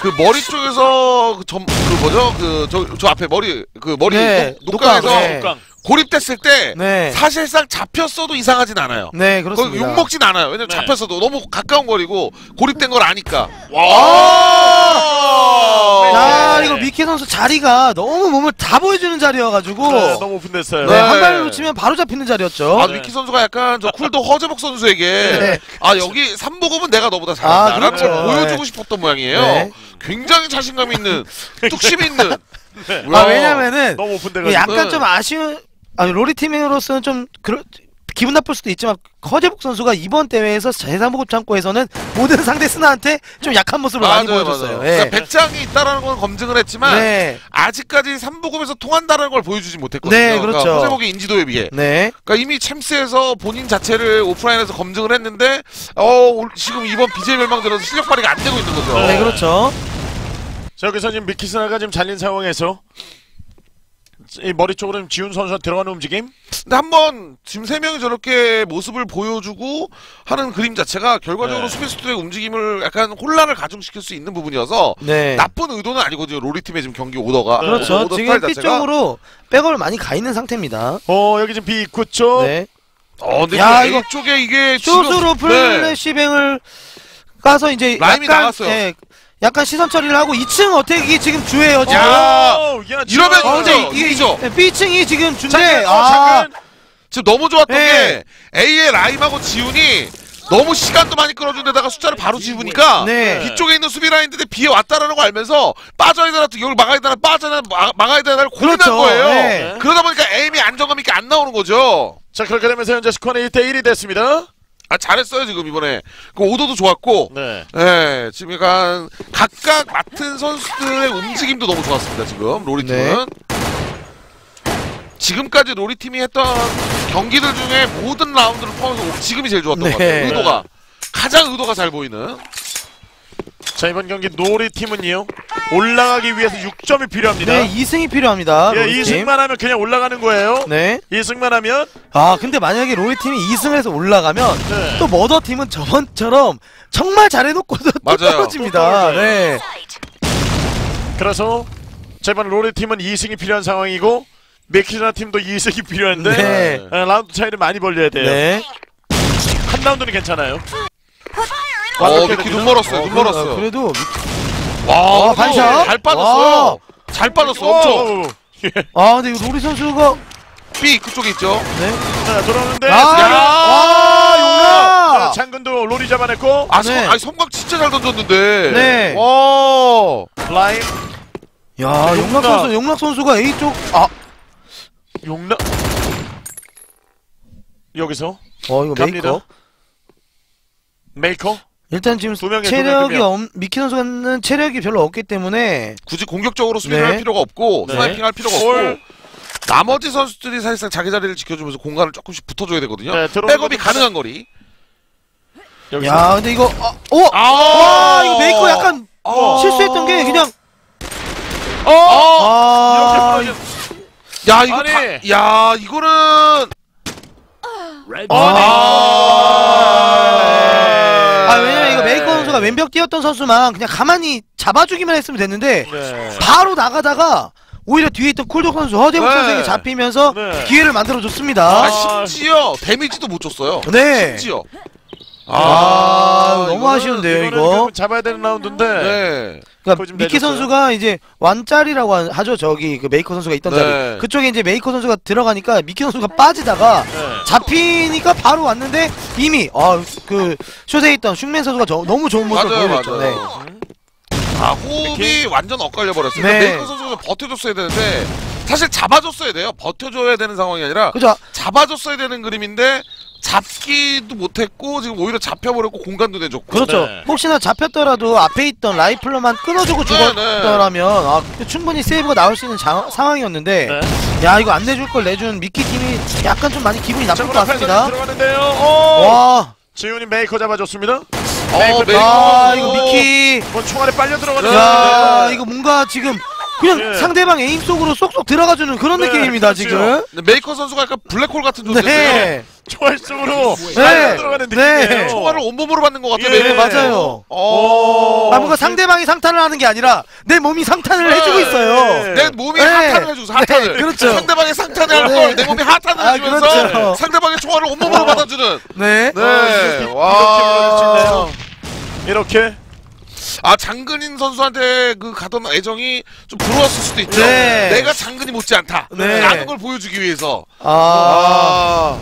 그 머리 쪽에서 그 점, 그 뭐죠? 그, 저, 저 앞에 머리, 그 머리 네, 녹- 녹강에서 녹강, 네. 깡. 고립됐을 때 네, 사실상 잡혔어도 이상하진 않아요. 네 그렇습니다. 욕 먹진 않아요. 왜냐면 네. 잡혔어도 너무 가까운 거리고 고립된 걸 아니까. 와. 야 네. 이거 미키 선수 자리가 너무 몸을 다 보여주는 자리여가지고 네, 너무 오픈됐어요. 네, 네. 한 발을 놓치면 바로 잡히는 자리였죠. 아, 네. 미키 선수가 약간 저 쿨도 허재복 선수에게 네. 아 여기 삼보급은 내가 너보다 아, 잘한다라는 그렇죠. 걸 보여주고 네. 싶었던 모양이에요. 네. 굉장히 자신감 있는 뚝심 있는. (laughs) 네. 아 왜냐면은. 약간 네. 좀 아쉬운 아 로리 팀으로서는 좀 그런 기분 나쁠 수도 있지만 허재복 선수가 이번 대회에서 제3보급 창고에서는 모든 상대 스나한테 좀 약한 모습을 많이 보여줬어요. 맞아요. 예. 그러니까 배짱이 있다라는 건 검증을 했지만 네, 아직까지 삼보급에서 통한다는 걸 보여주지 못했거든요. 네, 그렇죠. 그러니까 허재복의 인지도에 비해. 네, 그러니까 이미 챔스에서 본인 자체를 오프라인에서 검증을 했는데 어 올- 지금 이번 BJ 멸망전에서 실력 발휘가 안 되고 있는 거죠. 네, 그렇죠. 자 여기서 지금 미키사가 지금 잘린 상황에서 이 머리 쪽으로 지금 지훈 선수가 들어가는 움직임. 근데 한번 지금 세 명이 저렇게 모습을 보여주고 하는 그림 자체가 결과적으로 네. 수비수들의 움직임을 약간 혼란을 가중시킬 수 있는 부분이어서 네, 나쁜 의도는 아니거든요. 로리 팀의 지금 경기 오더가 그렇죠. 오더, 지금 B. 쪽으로 백업을 많이 가 있는 상태입니다. 어 여기 지금 B 입구 쪽. 네, 어, 근데 야, 야, 이거 쪽에 이게 숏으로 지금- 네. flashbang을 가서 이제 라임이 약간 나갔어요. 예, 약간 시선 처리를 하고 2층 attack이 지금 주예요. 지금. 야, 오, 야 이러면 어, 이기죠, 이게 이기죠. 네, B층이 지금. 잠깐. 어, 아, 잠깐. 지금 너무 좋았던 네. 게 A의 라임하고 지훈이 너무 시간도 많이 끌어준 데다가 숫자를 바로 집으니까 네. B 쪽에 있는 수비 라인들이 B에 왔다라는 거 알면서 빠져야 되나 여기 막아야 되나 빠져야 되나 막- 막아야 되나를 고민한 그렇죠. 거예요. 네. 그러다 보니까 에임이 안정감 있게 안 나오는 거죠. 자 그렇게 되면서 현재 스코어는 1대1이 됐습니다. 아 잘했어요 지금 이번에. 그 오도도 좋았고, 네. 예 지금 약간 각각 맡은 선수들의 움직임도 너무 좋았습니다 지금 로리 팀은. 지금까지 로리 팀이 했던 경기들 중에 모든 라운드를 포함해서 지금이 제일 좋았던 네. 것 같아요. 의도가 가장 의도가 잘 보이는. 자 이번 경기 로리 팀은요. 올라가기 위해서 6점이 필요합니다. 네, 2승이 필요합니다. 예, 로리 팀. 2승만 하면 그냥 올라가는 거예요. 네. 2승만 하면 아, 근데 만약에 로리 팀이 2승을 해서 올라가면 네. 또 머더 팀은 저번처럼 정말 잘해놓고도 또 맞아요. 떨어집니다. 또. 네. 그래서 제발 로리 팀은 2승이 필요한 상황이고 미키 팀도 2승이 필요한데 네. 아, 라운드 차이를 많이 벌려야 돼요. 네. 한 라운드는 괜찮아요. 어, 미키. 눈 멀었어요. 눈 어, 멀었어요. 그래도 와, 아, 그래도 반샷? 잘 빠졌어요. 잘 빠졌어. 엄청. 오, 예. 아, 근데 이거 로리 선수가 B 그쪽에 있죠. 네. 자, 돌아오는데 아, 야! 아, 용락. 자, 장근도 로리 잡아냈고 아, 네. 성, 아니 성광 진짜 잘 던졌는데. 네. 와. 라임 야, 용락 선수, 용락 선수가 A 쪽 아, 용락 여기서 어, 이거 갑니다. 메이커. 메이커 일단 지금 두 명이에요, 체력이 두 없, 미키 선수는 체력이 별로 없기 때문에 굳이 공격적으로 수비를 네. 할 필요가 없고 네. sniping 할 필요가 볼. 없고 나머지 선수들이 사실상 자기 자리를 지켜주면서 공간을 조금씩 붙어줘야 되거든요. 네, 백업이 가능한 거리. 여기서 야, 근데 이거 아, 오! 아, 와, 이거 메이커 약간 어. 실수했던 게 그냥 어! 아, 이렇게 야 이거 아니. 다, 야 이거는 아, 메이커 선수가 왼벽 뛰었던 선수만 그냥 가만히 잡아주기만 했으면 됐는데 네. 바로 나가다가 오히려 뒤에 있던 쿨독 선수 허재국 네. 선수에게 잡히면서 네. 기회를 만들어 줬습니다. 아, 아. 심지어 데미지도 못 줬어요. 네. 심지어. 아, 너무 이거는- 아쉬운데요, 이거. 잡아야 되는 라운드인데 네. 그러니까 그거 좀 미키 내줬어요. 선수가 이제 완짤이라고 하- 하죠. 저기 그 메이커 선수가 있던 네. 자리. 그쪽에 이제 메이커 선수가 들어가니까 미키 선수가 빠지다가 네. 잡히니까 바로 왔는데 이미 아그 숏에 있던 슈맨 선수가 저- 너무 좋은 모습을 맞아요, 보여줬죠. 네. 맞아요. 아 호흡이 완전 엇갈려 버렸어요. 네. 메이커 선수가 버텨줬어야 되는데 사실 잡아줬어야 돼요. 버텨줘야 되는 상황이 아니라 그죠? 잡아줬어야 되는 그림인데 잡기도 못했고 지금 오히려 잡혀버렸고 공간도 내줬고. 그렇죠. 네. 혹시나 잡혔더라도 앞에 있던 rifler만 끊어주고 네, 죽었더라면 아, 충분히 세이브가 나올 수 있는 자- 상황이었는데 네. 야 이거 안 내줄 걸 내준 미키 팀이 약간 좀 많이 기분이 나쁠 것 같습니다. 와, 지훈이 메이커 잡아줬습니다. 어, 메이커 메이커. 아. 이거 미키. 뭐 총알에 빨려 들어가는 야데 이거 뭔가 지금 그냥 예. 상대방 aim 속으로 쏙쏙 들어가주는 그런 네, 느낌입니다 그렇죠. 지금. 근데 메이커 선수가 약간 블랙홀 같은 존재인데요. 네. 총알 속으로 네. 들어가는 네. 느낌이에요. 총알을 온몸으로 받는 것 같아요. 예, 메이커. 맞아요. 어. 아 뭔가 상대방이 상탄을 하는 게 아니라 내 몸이 상탄을 해주고 네. 있어요. 내 몸이 네. 하탄을 해주고 하탄을. 네, 그렇죠. 상대방이 상탄을 하는 네. 걸내 몸이 하탄을 아, 해주면서 그렇죠. 상대방의 총알을 온몸으로 받아주는. 네. 네. 이렇게 와. 이렇게 아 장근인 선수한테 그 가던 애정이 좀 부러웠을 수도 있죠. 네. 내가 장근이 못지 않다. 네. 라는 걸 보여주기 위해서. 아.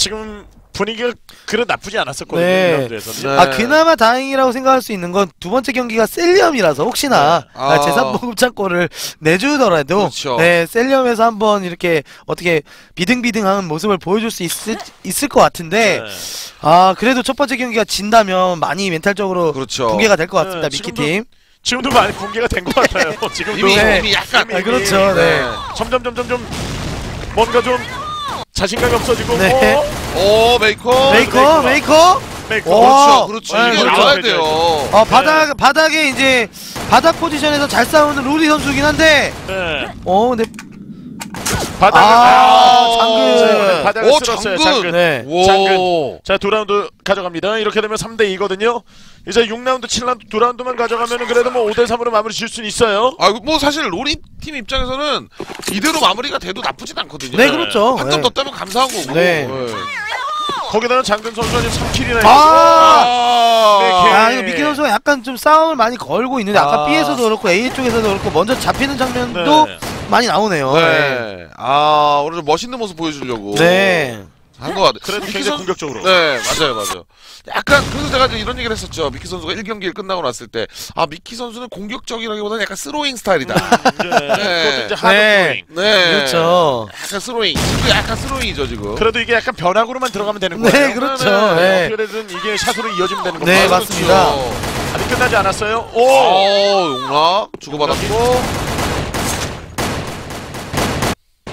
지금 분위기가 그래 나쁘지 않았었거든요. 네. 이 라운드에서는. 아 그나마 다행이라고 생각할 수 있는 건 두 번째 경기가 셀리엄이라서 혹시나 네. 아. 재산보급 창고를 내주더라도 그렇죠. 네 셀리엄에서 한번 이렇게 어떻게 비등비등한 모습을 보여줄 수 있을 있을 것 같은데 네. 아 그래도 첫 번째 경기가 진다면 많이 멘탈적으로 그렇죠. 붕괴가 될 것 같습니다 네, 미키 팀. 지금도 많이 붕괴가 된 것 같아요. (laughs) 지금도 이미 네. 이미 약간 이미 아, 그렇죠. 이미, 네. 점점 점점 좀 뭔가 좀 자신감이 없어지고 네. 어? 오 메이커. 메이커 메이커. 메이커 와. 그렇죠. 그렇지. 네, 이게 그렇죠. 나와야 돼요. 어 바닥 바닥에 이제 바닥 포지션에서 잘 싸우는 루디 선수긴 한데 네. 어 근데 바닥을 아, 장근. 장근. 바닥을 오, 쓸었어요. 장근. 장근. 네. 오. 장근. 자, 두 라운드 가져갑니다. 이렇게 되면 3대 2거든요. 이제 6라운드, 7라운드 두 라운드만 가져가면은 그래도 뭐 5대 3으로 마무리 지을 수는 있어요. 아, 뭐 사실 로리 팀 입장에서는 이대로 마무리가 돼도 나쁘진 않거든요. 네 그렇죠. 한 네. 점더 따면 감사한 거고. 네. 거기다가 장근 선수가 지금 3킬이나 아! 네, 아 이거 미키 선수가 약간 좀 싸움을 많이 걸고 있는데 아까 아. B에서도 그렇고 A 쪽에서도 그렇고 먼저 잡히는 장면도 네. 많이 나오네요. 네. 네. 아, 오늘 좀 멋있는 모습 보여주려고. 네. 한 것 같아요. 그래도 미키 굉장히 선- 공격적으로. 네, 맞아요, 맞아요. 약간 그래서 제가 이런 얘기를 했었죠. 미키 선수가 1경기를 끝나고 났을 때, 아 미키 선수는 공격적이라기보다는 약간 스로잉 스타일이다. (laughs) 네. 그것도 이제 하드 네. 스로잉. 네, 그렇죠. 약간 스로잉. 지금 약간 스로잉이죠 지금. 그래도 이게 약간 변화구로만 들어가면 되는 네, 거예요. 그렇죠. 네. 네. 어떻게든 이게 샷으로 이어지면 되는 네, 거예요. 맞습니다. 아직 끝나지 않았어요. 오! 오, 용락 주고받았고.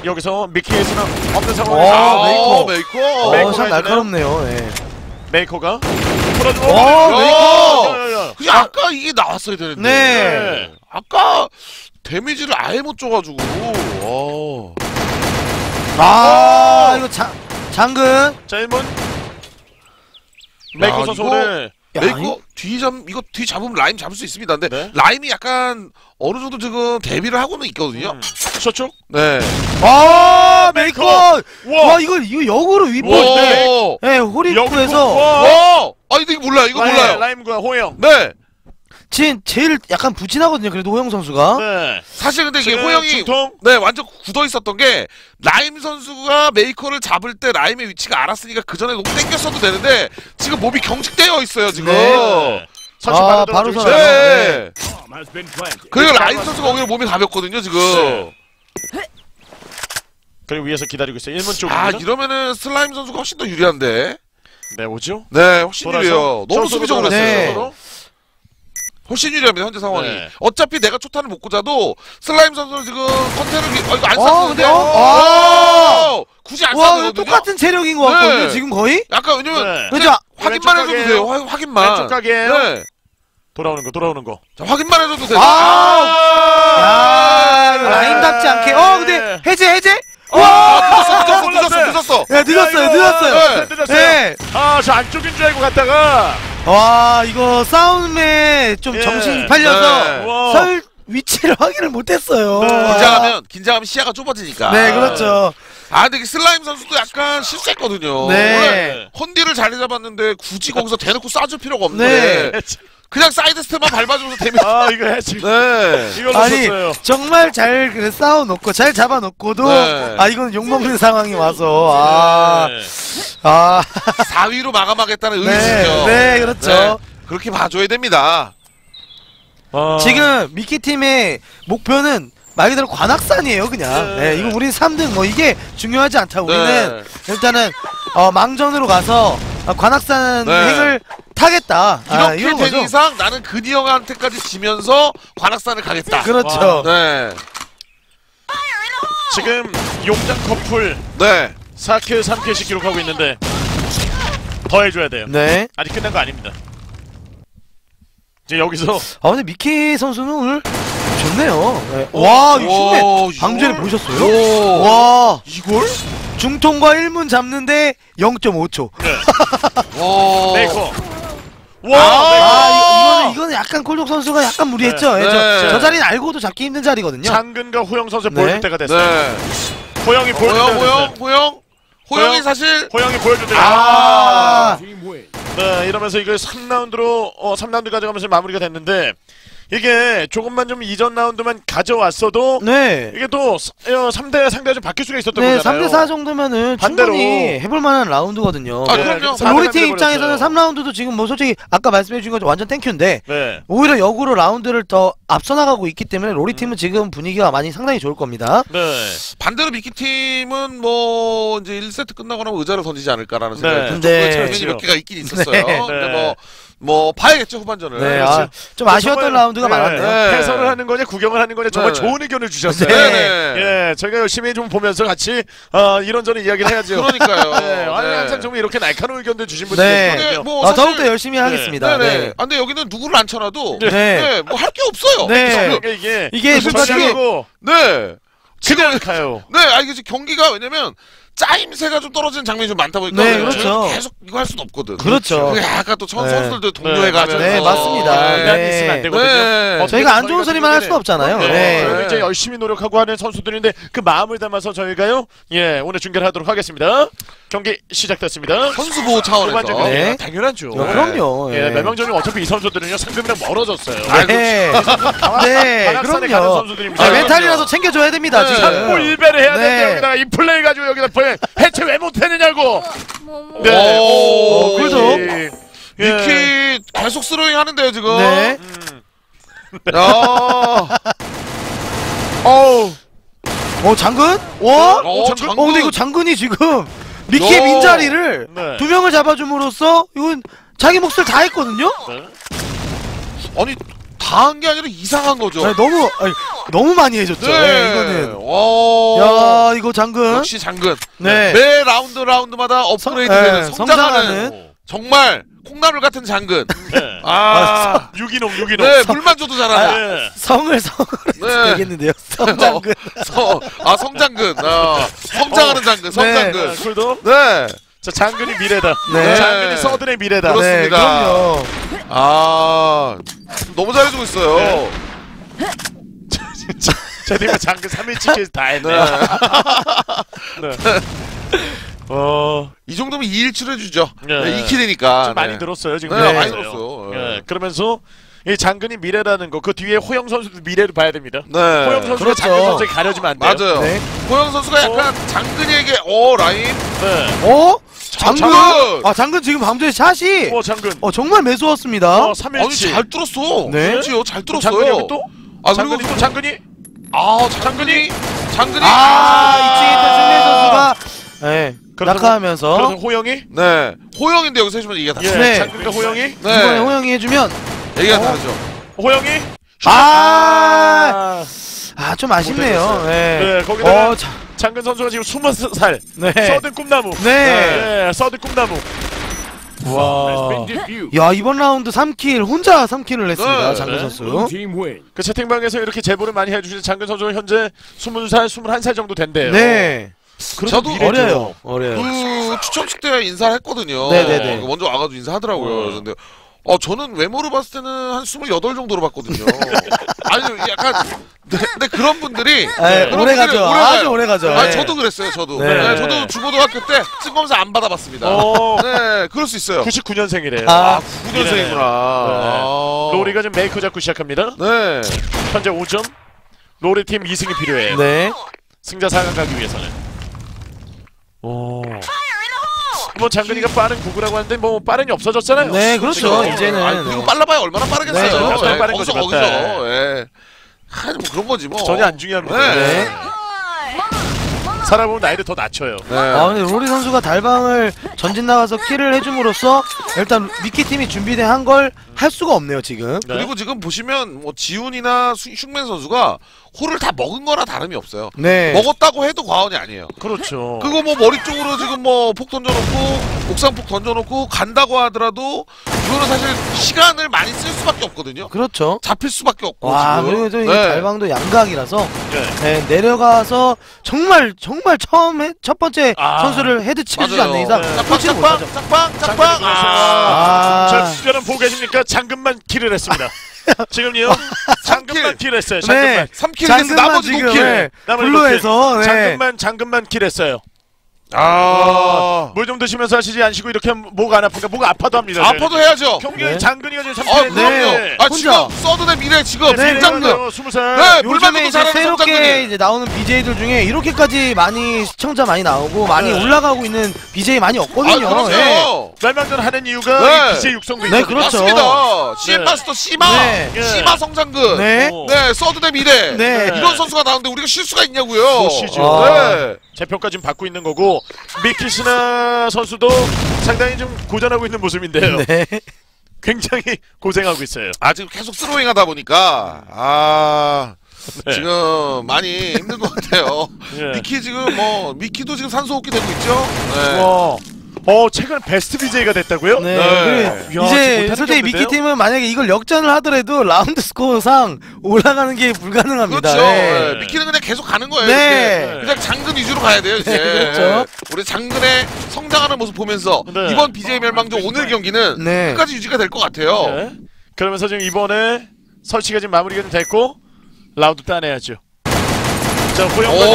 여기서 미키에서는 없는 오, 상황에서 아, 메이커. 메이커. 어, 메이커가 참. 날카롭네요. 네. 메이커가 풀어주고 오, 메이커! 야, 야, 야. 아, 그냥 아까 이게 나왔어야 되는데. 네. 아까 데미지를 아예 못 줘가지고. 어. 아 이거 장 장근 자 1문 메이커 선수 이거- 오늘 야, 메이커 뒤 잡, 이거 뒤 잡으면 라임 잡을 수 있습니다. 근데 네. 라임이 약간 어느 정도 지금 대비를 하고는 있거든요. 음. 쇼쪽 네. 아 메이커 와 와 이거 이거 역으로 윗볼 네. 오! 예, 호리프에서 와 와! 아, 이거 몰라요. 이거 라임, 몰라요. 라임과 호영 네. 진 제일 약간 부진하거든요. 그래도 호영 선수가. 네 사실 근데 이게 지금 호영이 중통 네, 완전 굳어 있었던 게 라임 선수가 메이커를 잡을 때 라임의 위치가 알았으니까 그 전에 너무 땡겼어도 되는데 지금 몸이 경직되어 있어요, 지금. 네. 선수 아, 바로 선언. 네. 그리고 라임 선수가 오히려 몸이 가볍거든요, 지금. 네. 그리고 위에서 기다리고 있어요 1문 쪽으로 아, 이러면은 슬라임 선수가 훨씬 더 유리한데. 네 오죠 네, 훨씬 돌아서 유리해요. 너무 수비적으로 네. 했어요. short로. 훨씬 유리합니다, 현재 상황이. 네. 어차피 내가 초탄을 못 꽂아도 슬라임 선수는 지금 컨테를, 기- 어, 이거 안 어, 쌌는데. 근데, 어, 오! 굳이 안. 이거 똑같은 체력인 것 같거든요. 네. 지금 거의. 약간 왜냐면 네. 그죠? 확인만 왼쪽 해줘도 돼요. 확- 확인만. 왼쪽 가게에요 네. 돌아오는 거 돌아오는 거 자, 확인만 해줘도 돼요. 아, 이거 라인 답지 않게. 어 근데 해제 해제. 와. 늦었어, 늦었어, 늦었어, 늦었어. 늦었어요, 이거- 늦었어요. 네. 늦었어요 네. 아 저 안쪽인 줄 알고 갔다가 와 이거 싸움에 좀 예. 정신이 팔려서 네. 와. 설 위치를 (laughs) 확인을 못했어요. 네. 긴장하면, 긴장하면 시야가 좁아지니까. 네 그렇죠. 아, 근데 이 슬라임 선수도 약간 실수했거든요. 네. 원래 헌디를 자리 잡았는데 굳이 거기서 대놓고 쏴줄 필요가 없는데. 네. 그냥 사이드 스텝만 밟아주면서 데미 (laughs) 아 이거 해체 네. 이걸로 아니 썼어요 정말 잘 그래, 싸워놓고 잘 잡아놓고도 네. 아 이건 욕 먹는 상황이 와서 아 네. 아. 4위로 마감하겠다는 네, 의지죠. 네, 그렇죠. 네. 그렇게 봐줘야 됩니다. 아. 지금 미키 팀의 목표는 말 그대로 관악산이에요, 그냥. 네. 네, 이거 우린 3등 뭐 이게 중요하지 않다. 우리는 네. 일단은 어, 망전으로 가서 어, 관악산 네. 행을 타겠다. 아, 이렇게 이런 된 거죠. 이상 나는 근이 형한테까지 지면서 관악산을 가겠다. 그렇죠. 네. 지금 용장 커플 네. 4킬 3킬씩 기록하고 있는데 더 해줘야 돼요 네. 아직 끝난 거 아닙니다 이제 여기서 아 근데 미키 선수는 오늘 좋네요. 네. 와, 이거 방금 전에? 보셨어요? 오. 와, 이걸? 중통과 1문 잡는데 0.5초. (laughs) 와. 메이커 아, 와 이거, 이거는, 이거는 약간 콜독 선수가 약간 무리했죠. 네. 예, 저, 네. 저 자리는 알고도 잡기 힘든 자리거든요. 장근과 호영 선수 네. 보여줄 때가 됐어요 네. 호영이 보여줄 때가 호영, 호영, 됐어요 호영. 호영이 호영? 사실 호영이 보여줄 때가 아, 네, 이러면서 이걸 3라운드로 어, 3라운드 가져가면서 마무리가 됐는데 이게 조금만 좀 이전 라운드만 가져왔어도 네. 이게 또 3대 상대가 좀 바뀔 수가 있었던 네, 거잖아요. 3대 4 정도면은 반대로. 충분히 해볼 만한 라운드거든요. 아, 네, 그럼요. 사대 우리 팀 삼대 입장에서는 버렸어요. 3라운드도 지금 뭐 솔직히 아까 말씀해 주신 것처럼 완전 thank you인데 네. 오히려 역으로 라운드를 더 앞서 나가고 있기 때문에 로리 팀은 지금 분위기가 많이 상당히 좋을 겁니다. 네. 반대로 미키 팀은 뭐 이제 1세트 끝나고 나면 의자를 던지지 않을까라는 생각이 네. 들 네. 그렇죠. 몇 개가 있긴 있었어요. 네. 근데 네. 뭐, 뭐 봐야겠죠 후반전을. 네. 아, 좀 아쉬웠던 정말, 라운드가 네, 많았네요. 네. 해설을 하는 거냐 구경을 하는 거냐 정말 네. 좋은 의견을 주셨어요. 네. 네. 예, 저희가 열심히 좀 보면서 같이 어, 이런저런 이야기를 해야죠. 그러니까요. (laughs) 네, 아니 네. 항상 정말 이렇게 날카로운 의견들 주신 분들 네. 뭐 아, 사실 더욱더 열심히 하겠습니다. 네네. 네. 아, 근데 여기는 누구를 안 쳐놔도 네. 네. 네. 뭐할 게 없어요. 네. 지금. 이게 이게 이게 무슨 뭔가 되게 고 네. 그냥 가요. 네, 아 이게 지금 경기가 왜냐면 짜임새가 좀 떨어지는 장면이 좀 많다 보니까 네, 그렇죠. 계속 이거 할 수는 없거든. 그렇죠. 그게 약간 또 선- 네. 선수들도 네, 동료해가면서 네, 맞습니다. 네. 네. 있으면 안 되거든요. 네. 어, 저희가 안 좋은 소리만 할 네. 수는 없잖아요. 네. 네. 저희가 이제 열심히 노력하고 하는 선수들인데 그 마음을 담아서 저희가요. 예, 오늘 중계를 하도록 하겠습니다. 경기 시작됐습니다. 선수 보호 차원에서. 네. 당연하죠. 어, 그럼요. 예, 예. 멸망전이 어차피 이 선수들은요 상금이랑 멀어졌어요. 네. 네, 관악산에 가는 그럼요. 선수들입니다. 아, 멘탈이라도 챙겨줘야 됩니다, 네. 지금. 상부 일배를 해야 네. 되는데 여기다가 이 플레이 가지고 여기다 해체 왜 못했느냐고. 네. 오, 그래도 예. 미키 계속 throwing 하는데요 지금. 네. 음. 야. 어우. 어, 장근? 와? 어, 장군? 장군. 어, 근데 이거 장근이 지금 미키의 야. 민자리를 네. 두 명을 잡아줌으로써 이건 자기 몫을 다 했거든요? 네. 아니 다 한 게 아니라 이상한 거죠. 아니, 너무, 아니, 너무 많이 해줬죠. 네, 이거는. 와. 야, 이거 장근. 역시 장근. 네. 매 라운드 라운드마다 업그레이드되는 네, 성장하는 성장하는. 정말 콩나물 같은 장근. 네. 아, 유기농 유기농. 네, 물만 줘도 잘하네. 네. 성을 성으로 네. 되겠는데요. 성장근. 서, 아, 성장근. 아, 성장하는 장근, 성장근. 네, 쿨도. 네. 자 장근이 미래다. 네. 장근이 서든의 미래다. 그렇- 네, 그렇습니다. 그럼요. 아, 너무 잘해주고 있어요. 진짜 제대가 장근 3일 치킨 다 했네. 네. (laughs) 네. (laughs) 어, 이 정도면 2일 치러주죠. 네. 네, 2킬이니까. 좀 많이 들었어요 지금. 네, 많이 들었어요. 예, 네. 그러면서 이 장근이 미래라는 거 그 뒤에 호영 선수도 미래를 봐야 됩니다. 네. 호영 선수가 그렇죠. 장근 선수에게 가려지면 안 돼요. 맞아요. 네. 호영 선수가 약간 장근이에게, 어, 라인. 네. 어? 장근? 장근! 아, 장근 지금 방금 샷이 어 장근. 어, 정말 매서웠습니다. 어 3일 아니, 치. 잘 뚫었어. 네. 그렇지요. 잘 장근이 뚫었어요. 여기 또? 아, 장근이 그리고 또 장근이? 아, 장근이. 장근이. 아, 이층에 있던 승리 선수가 예, 그래서- 낙하하면서 그래서 호영이? 네. 호영인데 여기서 해주면 이게 다. 예. 네. 장근과 호영이? 네. 이번에 호영이 해주면 얘기가 어? 다르죠. 호영이? 아, 아, 좀 아쉽네요. 네. 네, 거기다가 어, 자, 장근 선수가 지금 20살. 네. 서든 꿈나무. 네. 네, 서든 꿈나무. 와. 야, 이번 라운드 3킬, 혼자 3킬을 했습니다. 네. 장근 네. 선수. 그 채팅방에서 이렇게 제보를 많이 해주신 장근 선수는 현재 20살, 21살 정도 된대요. 네. 저도. 어려요. 어려요. 그 추첨식 때 인사를 했거든요. 네네네. 먼저 와가지고 인사하더라고요. 어. 근데 어 저는 외모를 봤을 때는 한 28 정도로 봤거든요. (laughs) 아니 약간 네, 근데 그런 분들이 네, 그런 오래 분들이 가죠. 오래 아주 가요. 오래 가죠. 아니 네. 저도 그랬어요. 저도. 네. 네, 저도 중고등학교 때 찍으면서 안 받아봤습니다. 어, 네, 그럴 수 있어요. 99년생이래요. 아, 아, 9년생이구나. 아. 로리가 지금 메이크 잡고 시작합니다. 네. 현재 5점. 로리 팀 2승이 필요해요. 네. 승자 4강 가기 위해서는. 오. 뭐 장근이가 빠른 구구라고 하는데 뭐 빠른이 없어졌잖아요. 네, 그렇죠. 지금. 이제는. 아니, 그리고 빨라봐야 얼마나 빠르겠어요. 네, 그렇죠. 예, 빠른 거기서 거죠, 거기서. 예. 아니 뭐 그런 거지 뭐. 전혀 안 중요합니다. 네. 네. 살아보면 나이를 더 낮춰요. 네. 아, 근데 로리 선수가 달방을 전진 나가서 킬을 해줌으로써 일단 미키 팀이 준비된 한 걸 할 수가 없네요, 지금. 네. 그리고 지금 보시면 뭐 지훈이나 수- 흉맨 선수가 홀을 다 먹은 거나 다름이 없어요. 네. 먹었다고 해도 과언이 아니에요. 그렇죠. 그거 뭐 머리 쪽으로 지금 뭐 폭 던져놓고 옥상폭 던져놓고 간다고 하더라도 이거는 사실 시간을 많이 쓸 수밖에 없거든요. 그렇죠. 잡힐 수밖에 없고 와, 지금. 그리고 또이 네. 달방도 양각이라서 네. 네, 내려가서 정말 정말 처음 에, 첫 번째 아. 선수를 헤드 맞아요. 않는 이상 네. 짝빵 못하죠. 짝빵 짝빵 장근이 아. 아. 저 특별한 보고 계십니까? 장근만 kill을 했습니다. (laughs) 지금요. 장근만 kill을 했어요. 장근만. 네. 3kill 장근만 나머지 지금 5kill 네, 나머지 blue에서 네. 장근만 장근만 kill 했어요. 아. 물 좀 드시면서 하시지 않으시고 이렇게 하면 목안 아픈가? 목 아파도 합니다. 아파도 해야죠. 평균 네. 장근이가 지금 아 3kill 그럼요. 아 혼자. 지금 서든의 미래 지금 네, 승장근. 20살. 네, 요즘에 이제 새롭게 성장근이. 이제 나오는 BJ들 중에 이렇게까지 많이 시청자 많이 나오고 많이 네. 올라가고 있는 BJ 많이 아 없거든요. 그럼요. 예. 멸망전 하는 이유가 네. 이 BJ 육성도 네, 있거든요. 그렇죠. 맞습니다. CM 네. 마스터 시마, 네. 네. 시마 성장근. 네. 네. 서든의 미래. 네. 이런 선수가 나오는데 우리가 쉴 수가 있냐고요. 못 쉬죠. 네. 재평가 지금 받고 있는 거고 미키시나 선수도 상당히 좀 고전하고 있는 모습인데요. 네. 굉장히 고생하고 있어요. 아 지금 계속 스로잉 하다 보니까 아 네. 지금 많이 힘든 것 같아요. 예. 미키 지금 뭐 미키도 지금 산소 호흡기 되고 있죠. 네. 와. 어, 최근 베스트 BJ가 됐다고요? 네. 네. 야, 이제 솔직히 게 미키? 팀은 만약에 이걸 역전을 하더라도 라운드 스코어상 올라가는 게 불가능합니다. 그렇죠. 네. 네. 미키는 그냥 계속 가는 거예요. 네. 그냥 장근 위주로 가야 돼요. 이제. 네, 그렇죠. 우리 장근의 성장하는 모습 보면서 네. 이번 BJ 멸망전 오늘 경기는 네. 끝까지 유지가 될 것 같아요. 네. 그러면서 지금 이번에 설치가 지금 마무리가 좀 됐고 라운드 따내야죠. 자, 호영까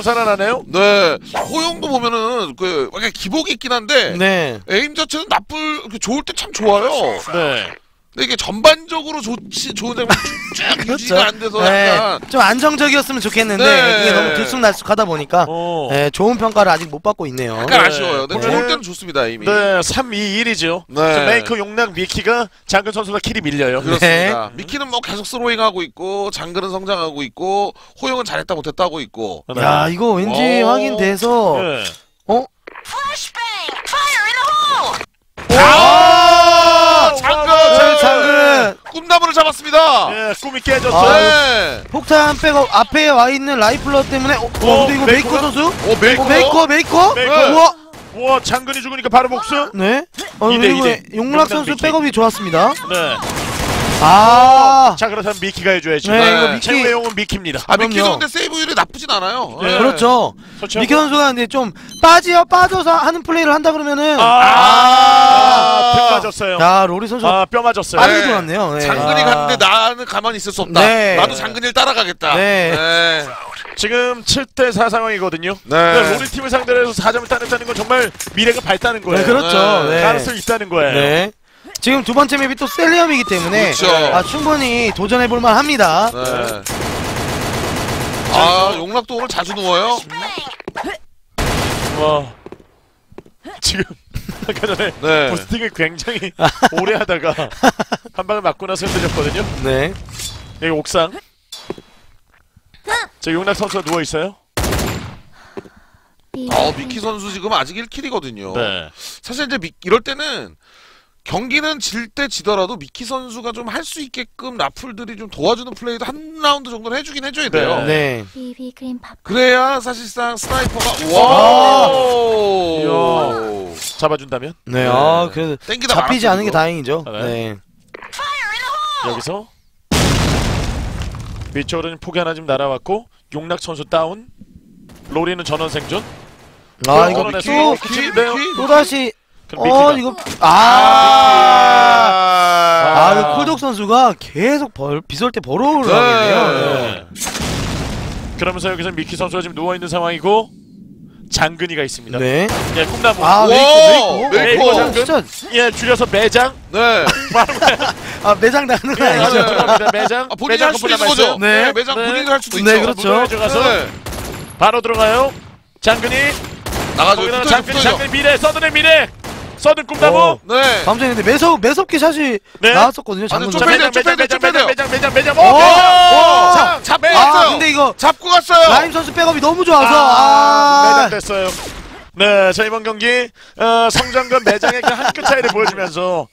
호영 살아나네요? 네. 호영도 보면은 그 약간 기복이 있긴 한데 네. 에임 자체는 나쁠 그 좋을 때 참 좋아요. 네. 근데 이게 전반적으로 좋지 좋은 장면 쭉 (laughs) 유지가 안 돼서 네. 약간 좀 안정적이었으면 좋겠는데 네. 이게 너무 들쑥날쑥하다 보니까 어. 네, 좋은 평가를 아직 못 받고 있네요. 약간 네. 아쉬워요. 근데 보면은- 좋을 때는 좋습니다 이미. 네, 3, 2, 1이죠. 네. 메이커 용락 미키가 장근 선수가 kill이 밀려요. 그렇습니다. 미키는 뭐 계속 throwing하고 있고 장근은 성장하고 있고 호영은 잘했다 못했다 하고 있고. 야 이거 왠지 오. 확인돼서 네. 어? 아! 꿈나무를 잡았습니다. 예, 꿈이 깨졌어요. 네. 폭탄 백업 앞에 와 있는 rifler 때문에 어, 어, 근데 이거 메이커 메이커가? 선수? 오 메이커. 어, 메이커 메이커? 메이커. 우와 와 장근이 죽으니까 바로 복수. 네. 어, 이대, 그리고 이대. 용락 용락 선수. 백업이 좋았습니다. 네. 아. 자 그렇다면 미키가 해줘야죠. 네, 네. 이거 미키. 최후의 영웅은 미키입니다. 아 미키 그럼요. 근데 세이브율이 나쁘진 않아요. 네. 예. 그렇죠. 그렇죠? 미키 선수가 근데 좀 빠지어 빠져서 하는 플레이를 한다 그러면은 아, 아. 뼈 맞았어요. 야 로리 선수 아, 뼈 맞았어요. 빠르게 네. 돌았네요. 네. 장근이 아. 갔는데 나는 가만히 있을 수 없다. 네. 나도 장근이를 따라가겠다. 네. 네. 지금 7대 4 상황이거든요. 네. 네, 로리 팀을 상대로 해서 4점을 따냈다는 건 정말 미래가 밝다는 거예요. 네, 그렇죠. 네. 네. 가능성이 있다는 거예요. 네. 지금 두 번째 맵이 또 셀리엄이기 때문에 그렇죠. 아, 충분히 도전해 볼 만 합니다. 네. 아 용락도 오늘 자주 누워요. 와. 지금 (laughs) 아까 전에 네. 부스팅을 굉장히 오래 하다가 (laughs) 한 방을 맞고 나서 흔들렸거든요. 네. 여기 옥상. 저 용락 선수가 누워 있어요. 어 미키 선수 지금 아직 1kill이거든요. 네. 사실 이제 미, 이럴 때는 경기는 질 때 지더라도 미키 선수가 좀 할 수 있게끔 라풀들이 좀 도와주는 플레이도 한 라운드 정도는 해주긴 해줘야 돼요. 네. 크림 팝. 그래야 사실상 sniper가 아. 와 잡아준다면 네. 네. 아, 그래도 땡기다 잡히지 않은 게 이거. 다행이죠. 네. 네. 여기서 위쪽으로는 폭이 하나 지금 날아왔고 용락 선수 다운. 로리는 전원 생존. 아, 어, 이거 미키, 또, 미키, 미키? 네요. 또 다시 어. 이거 아. 아, 아, 이거 콜독 선수가 계속 벌, 비설 때 burrow를 네. 하겠네요. 네. 그러면서 여기서 미키 선수가 지금 누워 있는 상황이고 장근이가 있습니다. 네. 예, 꿈나무. 아, 와, 메이커, 메이커. 메이커. 메이커. 진짜, 예, 줄여서 매장. 네. (laughs) (laughs) 아, 매장 나가는 건 예, 아니죠. 네. 죄송합니다. 매장. 아, 본인이 매장 할 수도 있는. 거죠. 네. 네. 매장 네. 본인이 할 수도 네, 있죠. 그렇죠. 들어가서 네. 바로 들어가요. 장근이. 나가죠. 장근이. 장근이 미래, 서든의 미래. 서든 꿈나무. 어. 네. 다음 전에 근데 매섭, 매섭게 샷이 네. 나왔었거든요. 장군 좀. 빼야 매장, 좀 매장, 빼야 돼요, 매장, 좀 빼야 매장, 매장, 매장. 오! 오! 자, 잡, 아, 빼왔어요. 근데 이거 잡고 갔어요. 라임 선수 백업이 너무 좋아서 아, 아, 매장 됐어요. 네, 자 이번 경기 어, 성장과 매장의 그한끗 차이를 보여주면서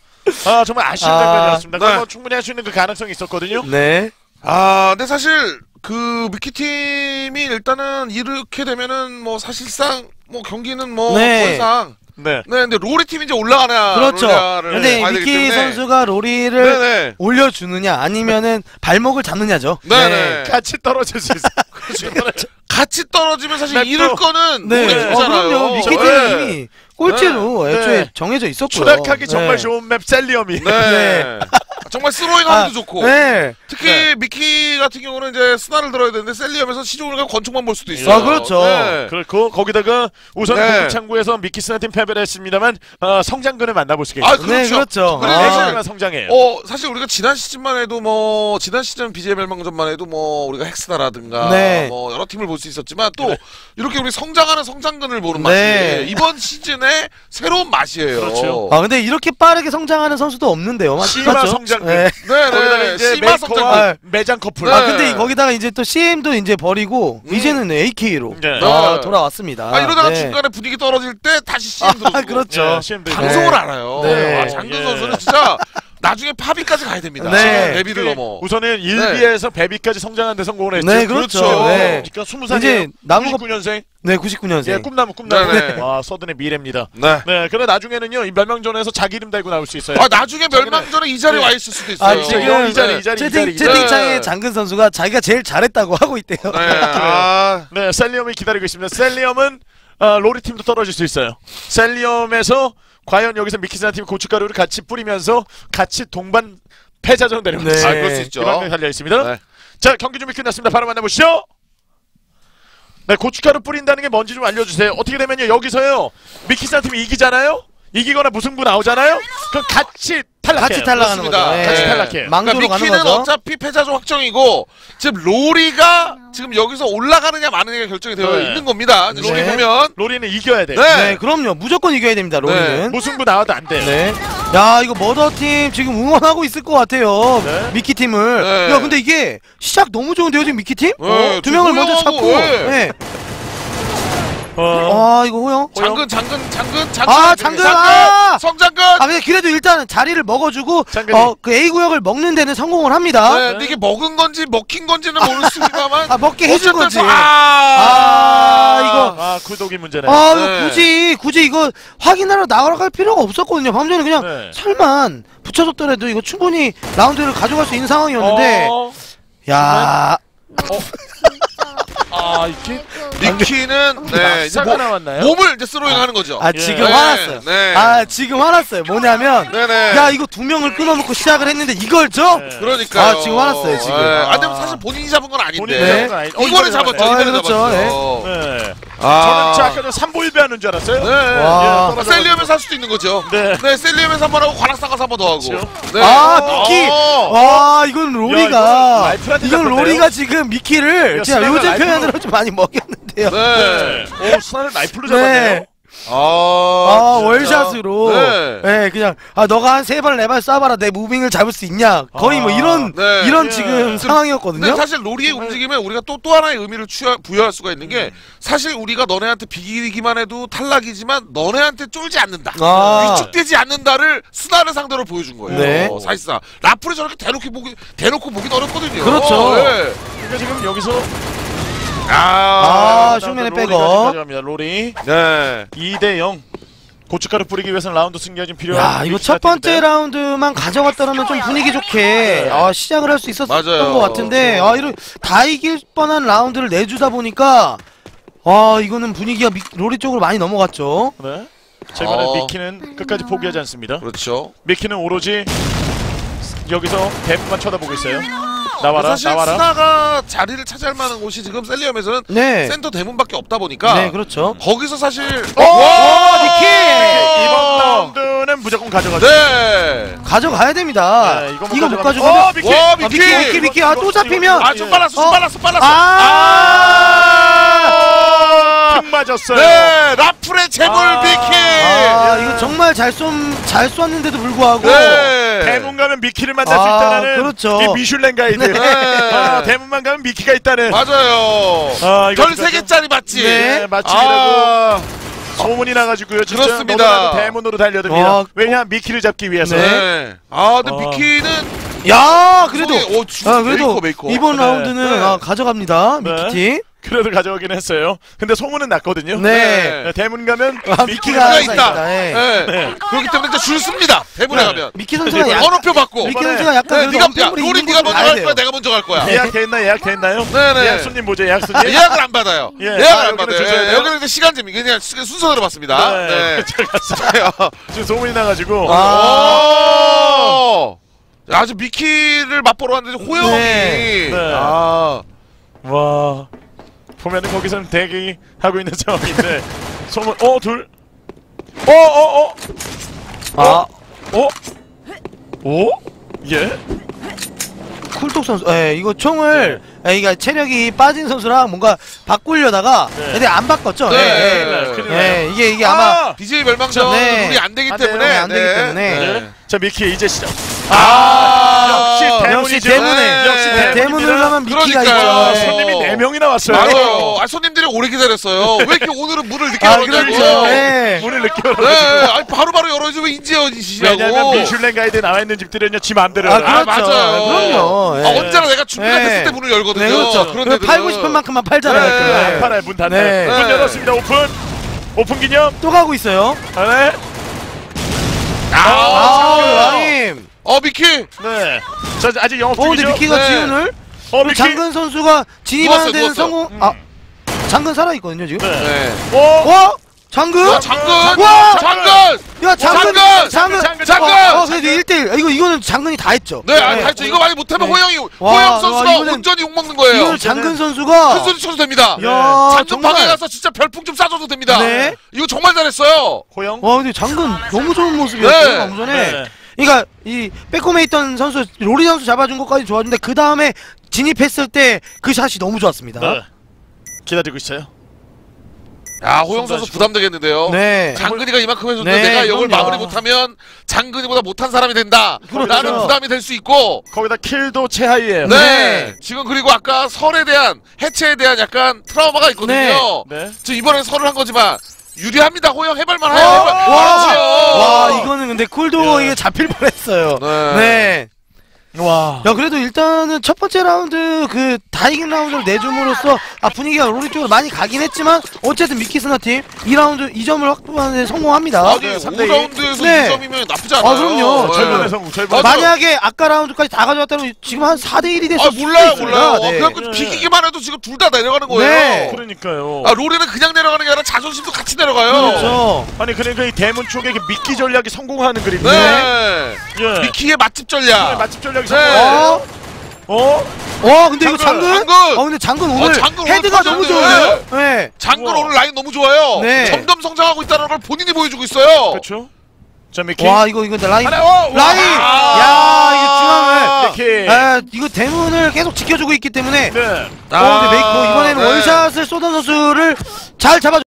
아 정말 아쉬운 아, 장면이었습니다. 네. 뭐 충분히 할 수 있는 그 가능성이 있었거든요. 네. 아, 근데 사실 그 미키 팀이 일단은 이렇게 되면은 뭐 사실상 뭐 경기는 뭐 네. 더 이상 네. 네, 근데 로리 팀이 이제 올라가냐 그렇죠. 근데 미키. 선수가 로리를 네네 올려주느냐 아니면은 발목을 잡느냐죠. 네네 같이 떨어질 수 있어. (laughs) 그렇죠. 같이 떨어지면 사실 잃을 거는 네. 로리 어. 그럼요. 미키 네. 팀은 이미 꼴찌로 네. 애초에 네. 정해져 있었고요. 추락하기 정말 네. 좋은 map 셀리엄이. 네. (laughs) 네. 정말 throwing 아, 하기도 좋고. 네. 특히 네. 미키 같은 경우는 이제 스나를 들어야 되는데 셀리엄에서 시종을 가고 권총만 볼 수도 있어요. 아, 그렇죠. 네. 그렇고 거기다가 우선 네. 창구에서 미키 스나 팀 패배를 했습니다만 어, 성장근을 만나볼 수가 아, 있어요. 그렇죠. 네, 그렇죠. 그래, 아. 사실 얼마나 성장해요. 어 사실 우리가 지난 시즌만 해도 뭐 지난 시즌 BJ 멸망전만 해도 뭐 우리가 헥스나라든가 네. 뭐 여러 팀을 볼 수 있었지만 또 네. 이렇게 우리 성장하는 성장근을 보는 네. 맛이 이번 시즌에 새로운 맛이에요. 그렇죠. 아 근데 이렇게 빠르게 성장하는 선수도 없는데요. 맞- 시마 맞죠? 성장근. 네. 네네. 거기다가 이제 시마 메이커와 성장근. 매장 커플. 네. 아 근데 이- 거기다가 이제 또 CM도 이제 버리고 음. 이제는 AK로 네. 아, 네. 돌아왔습니다. 아 이러다가 네. 중간에 분위기 떨어질 때 다시 CM 들어주고. (laughs) 아, 그렇죠. 네. 방송을 네. 알아요. 네. 아, 장근 예. 선수는 진짜 나중에 파비까지 가야 됩니다. 네. 데뷔를 넘어. 우선은 1비에서 베비까지 성장한 데 성공을 했죠. 네, 그렇죠. 네. 그러니까 20살이에요. 이제 나무가 99년생. 네 99년생. 예, 꿈나무 꿈나무. 네네. 와, 서든의 미래입니다. 네. 네, 그래 나중에는요. 이 멸망전에서 자기 이름 달고 나올 수 있어요. 아 나중에 멸망전에 이 자리에 네. 와 있을 수도 아 있어요. 지금 이 자리, 이 자리, 이 채팅 자리. 채팅창에 네. 장근 선수가 자기가 제일 잘했다고 하고 있대요. 네. (laughs) 아. 네, 셀리엄이 기다리고 있습니다. 셀리엄은 아, 로리 팀도 떨어질 수 있어요. 셀리엄에서 과연 여기서 미키스나 팀 고춧가루를 같이 뿌리면서 같이 동반 패자전 내려옵니다. 네. 아, 그럴 수 있죠. 이방면 달려 있습니다. 네. 자, 경기 준비 끝났습니다. 바로 만나보시죠. 네, 고춧가루 뿌린다는 게 뭔지 좀 알려주세요. 어떻게 되면요, 여기서요, 미키스나 팀이 이기잖아요? 이기거나 무승부 나오잖아요? 그럼 같이 탈락해요. 같이 탈락하는 그렇습니다. 거죠. 네. 같이 탈락해요. 망조로 그러니까 가는 미키는 거죠. 어차피 패자조 확정이고 지금 로리가 지금 여기서 올라가느냐 마느냐가 결정이 되어 네. 있는 겁니다. 네. 로리 보면 로리는 이겨야 돼. 네. 네, 그럼요. 무조건 이겨야 됩니다. 로리는. 무승부 나와도 안 돼요. 네. 야, 이거 머더 팀 지금 응원하고 있을 것 같아요. 네. 미키 팀을. 네. 야, 근데 이게 시작 너무 좋은데요, 지금 미키 팀? 네, 두 명을 먼저 호영하고, 잡고. 네. 네. 어, 아, 이거 호영. 장근 장근 장근 장근 아, 장근! 아! 성장근 아, 근데 그래도 일단은 자리를 먹어주고, 장근이. 어, 그 A 구역을 먹는 데는 성공을 합니다. 네, 근데 이게 먹은 건지 먹힌 건지는 모르겠습니다만 (laughs) 아, 먹게 해준 어쨌든 거지. 아, 아, 이거. 아, 아, 구독이 문제네. 아, 네. 이거 굳이, 굳이 이거 확인하러 나갈 필요가 없었거든요. 방금 전에 그냥 네. 설만 붙여줬더라도 이거 충분히 라운드를 가져갈 수 있는 상황이었는데, 어, 야 (laughs) 아, 이게 미키는 네 이제 모, 나왔나요? 몸을 이제 스로잉 하는 거죠. 아, 예. 지금 네, 화났어요. 네. 아, 지금 화났어요. 뭐냐면, 네네. 야, 이거 두 명을 끊어놓고 시작을 했는데 이걸 줘? 네. 그러니까 아, 지금 화났어요, 지금. 아, 근데 사실 본인이 잡은 건 아닌데. 본인이 네. 잡은 건 아니- 어, 이번에 잡았죠. 아, 그렇죠. 잡았죠. 네. 아. 저는 저 아까 전 3보일배 하는 줄 알았어요. 네. 와. 아, 셀리엄에서 할 수도 있는 거죠. 네. 네, 셀리엄에서 한 번 하고 관악산 가서 한 번 더 하고. 그렇죠. 네. 아, 미키! 어. 와, 이건 로리가. 이건. 로리가 지금 미키를 이거 제가 요즘 표현으로 좀 많이 먹였는데요. 네. 네. 오, 스나를 라이플로 잡았네요. 네. 아, 아. wall shot으로. 네. 네. 그냥, 아, 너가 한 세 발, 네 발 쏴봐라. 내 moving을 잡을 수 있냐. 거의 뭐 아, 이런, 네. 이런 예. 지금 근데 상황이었거든요. 사실 로리의 움직임에 우리가 또 또 하나의 의미를 취하, 부여할 수가 있는 게 사실 우리가 너네한테 비기기만 해도 탈락이지만 너네한테 쫄지 않는다. 아. 위축되지 않는다를 스나를 상대로 보여준 거예요. 네. 어, 사실상 라프를 저렇게 대놓고 보기 대놓고 보기 어렵거든요. 그렇죠. 네. 그러니까 지금 여기서 아, 아, 슈맨의 백업. 로리 네. 2대 0. 고춧가루 뿌리기 위해서는 라운드 승리가 좀 필요한 야, 이거 첫 번째 라운드만 가져갔더라면 좀 분위기 좋게 아, 시작을 할 수 있었던 맞아요. 것 같은데 아, 이런 다 이길 뻔한 라운드를 내주다 보니까 아, 이거는 분위기가 미, 로리 쪽으로 많이 넘어갔죠. 네. 자, 이번에 어. 미키는 끝까지 포기하지 않습니다. 그렇죠. 미키는 오로지 여기서 대문만 쳐다보고 있어요. 나와라, 사실 나와라. 스나가 자리를 차지할 만한 곳이 지금 셀리엄에서는 네. 센터 대문밖에 없다 보니까 네, 그렇죠. 거기서 사실 오, 미키! 이번 라운드는 무조건 가져가죠. 네. 가져가야 됩니다. 네, 이거 못 이거 못 가져가면- 가져가면 어, 미키! 와 아, 미키 미키, 미키, 미키. 아, 또 잡히면 아 좀 빨랐어 좀 어? 빨랐어 빨랐어 아! 탁 맞았어요. 네 라플의 제물 아. 미키 아, 이거 정말 잘 쏜, 잘 쐈는데도 불구하고 네 대문 가면 미키를 만날 수 아, 있다는 그렇죠. 이 미슐랭 가이드. 네. 아, 대문만 가면 미키가 있다는. 맞아요 아, 이거 별 진짜 세 개짜리 맞지 네, 맛집이라고 아, 소문이 나가지고요. 진짜 그렇습니다. 대문으로 달려듭니다. 아, 왜냐 미키를 잡기 위해서. 네. 아 근데 아. 미키는 야, 그래도 오, 주, 아, 그래도 메이커, 메이커. 이번 네. 라운드는 네. 아, 가져갑니다. 네. 미키팀. 그래도 가져가긴 했어요. 근데 소문은 났거든요. 네. 네, 대문 가면 아, 미키가 있다 있다, 예. 네. 네. 그렇기 때문에 이제 줄 씁니다 대문에 네. 가면 미키 선수가 약, 번호표 받고 미키 선수가 약간 네, 네가 야, 로리 네가 먼저 갈. 거야 내가 먼저 갈 거야 예약됐나 예약됐나요? 네네. 예약 손님 뭐죠 예약 손님? 예약을 안 받아요. 예. 예약을 아, 안 여기는 받아요. 주셔야 예, 돼요? 여기는 이제 시간 재미 그냥 시- 순서대로 받습니다. 네. 네. 제가 지금 소문이 나가지고 아. 오! 아주 미키를 맛보러 왔는데 호영이. 네. 네. 아. 와 보면은 거기서는 대기하고 있는 (laughs) 상황인데 소문 어 둘 어 어어 아, 어? 오? 예? 쿨톡 선수. 예, 이거 총을 예, 이거 체력이 빠진 선수랑 뭔가 바꾸려다가 네. 근데 안 바꿨죠. 네. 예, 예. 네, 예, 나요. 이게 이게 아 마 BJ 멸망전 네. 룰이 안 되기 안. 때문에 네, 안 되기 때문에. 네. 자 미키 이제 시작 아. 역시 대문이죠 역시 대문에 역시 네. 대문으로 가면 미키가 그러니까요. 있죠. 예. 손님이 4명이나 왔어요 맞아요. 아, 손님들이 오래 기다렸어요. 왜 이렇게 오늘은 문을 늦게 아, 열었냐고. 그렇죠. 예. 문을 늦게 네, 열어가지고 아니 바로바로 열어주면 인지어지시냐고. 왜냐면 미슐랭 가이드에 나와 있는 집들은요 지 마음대로 아, 열어요. 아, 그렇죠. 맞아요. 그럼요. 예. 아, 언제나 내가 준비가 네. 됐을 때 문을 열거든요. 네, 그렇죠. 그런 그 데들은. 팔고 싶은 만큼만 팔잖아요. 네. 그거. 안 팔아요 문 닫나요 네. 문 네. 열었습니다 오픈 오픈 기념 또 가고 있어요. 아, 네. 아, 아, 라임. 어 미키. 네. 자 아직 영업 어, 근데 중이죠 미키가 네. 지훈을 어 미키 장근 선수가 진입하는 누웠어요, 데는 누웠어요. 성공. 아, 장근 살아 있거든요 지금. 네. 네. 오 와, 장근. 야, 장근! 와! 장근! 야, 장근. 장근! 장근. 장근! 장근! 어, 어, 그래도 1대1. 이거 이거는 장근이 다 했죠. 네, 아니, 할죠 이거 많이 못하면 네. 호영이, 와, 호영 선수가 와, 이거는- 온전히 욕먹는 거예요. 이거는 장근 선수가 큰 소리 쳐도 됩니다. 야, 장근 정말. 방에 가서 진짜 별풍 좀 쏴줘도 됩니다. 네. 이거 정말 잘했어요. 호영 와, 근데 장근 너무 좋은 모습이었어요. 네. 방금 전에. 네. 그러니까 이 백홈에 있던 선수 로리 선수 잡아준 것까지 좋았는데 그 다음에 진입했을 때 그 샷이 너무 좋았습니다. 네. 기다리고 있어요 야, 호영 선수. 부담되겠는데요. 네. 장근이가 이만큼 해줬는데 네, 내가 이걸 그럼요. 마무리 못하면 장근이보다 못한 사람이 된다. 그렇죠. 라는 부담이 될 수 있고. 거기다 kill도 최하위에요 네. 네. 지금 그리고 아까 설에 대한 해체에 대한 약간 트라우마가 있거든요. 네. 지금 이번엔 설을 한 거지만 유리합니다. 호영 해발만 어? 해요. 해발. 와. 와 이거는 근데 쿨도 야. 이게 잡힐 뻔했어요. 네. 네. 와. 야 그래도 일단은 첫 번째 라운드 그 다 이긴 라운드를 내줌으로써 아 분위기가 로리 쪽으로 많이 가긴 했지만 어쨌든 미키스나 팀 2라운드 2점을 확보하는 데 성공합니다. 아니 네, 삼대 이. 5라운드에서 네. 2점이면 나쁘지 않아요. 아, 그럼요. 네. 절반의 성공. 절반. 만약에 아까 라운드까지 다 가져왔다면 지금 한 4대 1이 됐을 아 수도 몰라요 있습니다. 몰라요. 어, 네. 그냥 그 네. 비기기만 해도 지금 둘 다 내려가는 거예요. 네. 그러니까요. 아 로리는 그냥 내려가는 게 아니라 자존심도 같이 내려가요. 그렇죠. 아니 그러니까 이 대문 쪽에 미끼 전략이 성공하는 그림이네. 네. 예. 미키의 맛집 네, 전략. 맛집 전략 이 네. 어? 어? 와 근데 이거 장군, 장군? 장군! 어 근데 장군 오늘 장군 오늘 헤드가 너무 터졌네. 좋아요. 네. 장군 우와. 오늘 라인 너무 좋아요. 네. 점점 성장하고 있다는 걸 본인이 보여주고 있어요. 그렇죠. 자 미키. 와 이거 이거 라인 하나, 어, 와. 라인. 야 이게 중앙을. 미키. 아 이거 대문을 계속 지켜주고 있기 때문에. 네. 어 근데 메이커 이번에는 네. 원샷을 쏘던 선수를 잘 잡아줘.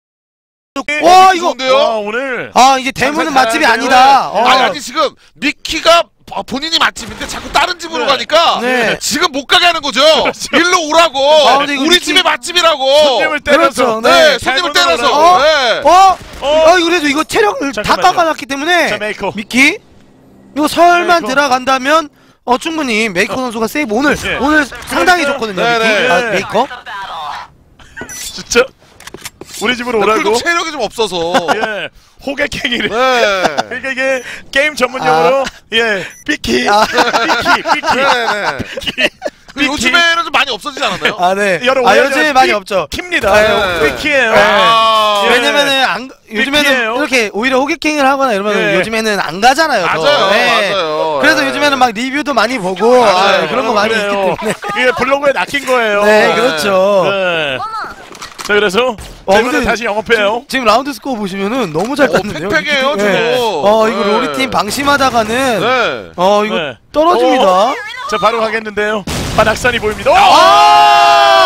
네, 와 이거. 좋은데요? 와 오늘 아 이게 대문은 장사 맛집이. 아니다. 어. 아니 아니 지금 미키가 어, 본인이 맛집인데 자꾸 다른 집으로 네. 가니까 네. 지금 못 가게 하는 거죠. 그렇죠. 일로 오라고. 아, 우리 미키- 집의 맛집이라고. 손님을 때려서 그렇죠. 네, 네. 손님을 잘 때려서. 보내라고. 네. 어? 어. 어 그래도 이거 체력을 다 잠깐만요. 깎아놨기 때문에 자 메이커. 미키 이거 설만 메이커. 들어간다면 어 충분히 메이커 선수가 세이브 오늘 예. 오늘 상당히 좋거든요 네, 미키 네. 아, 메이커 진짜 우리 집으로 오라고. 체력이 좀 없어서. (laughs) 예. 호객행위를. 네. 그러니까 (laughs) 이게 게임 전문 용어로 예 삐끼 아. 삐키 삐끼 네네. 삐끼 그리고 요즘에는 좀 많이 없어지지 않았나요? 아 네 여러분 아 요즘에 많이 없죠 킵니다 네. 삐끼예요 아, 예. 왜냐면은 안 요즘에는 삐끼예요. 이렇게 오히려 호객행위를 하거나 이러면 예. 요즘에는 안 가잖아요 더. 맞아요, 네. 맞아요. 그래서 예. 요즘에는 막 리뷰도 많이 보고. 아, 그런 거 많이 그래요. 있기 때문에 이게 블로그에 낚인 거예요 네 네. 그렇죠 네. 자 그래서 어, 근데 다시 영업해요 지금 라운드 스코어 보시면은 너무 잘 어, 땄는데요 팽팽해요, 미키. 지금. 어 이거 네. 로리 팀 방심하다가는 네. 어 이거 네. 떨어집니다 어. 자 바로 가겠는데요 관악산이 보입니다 아!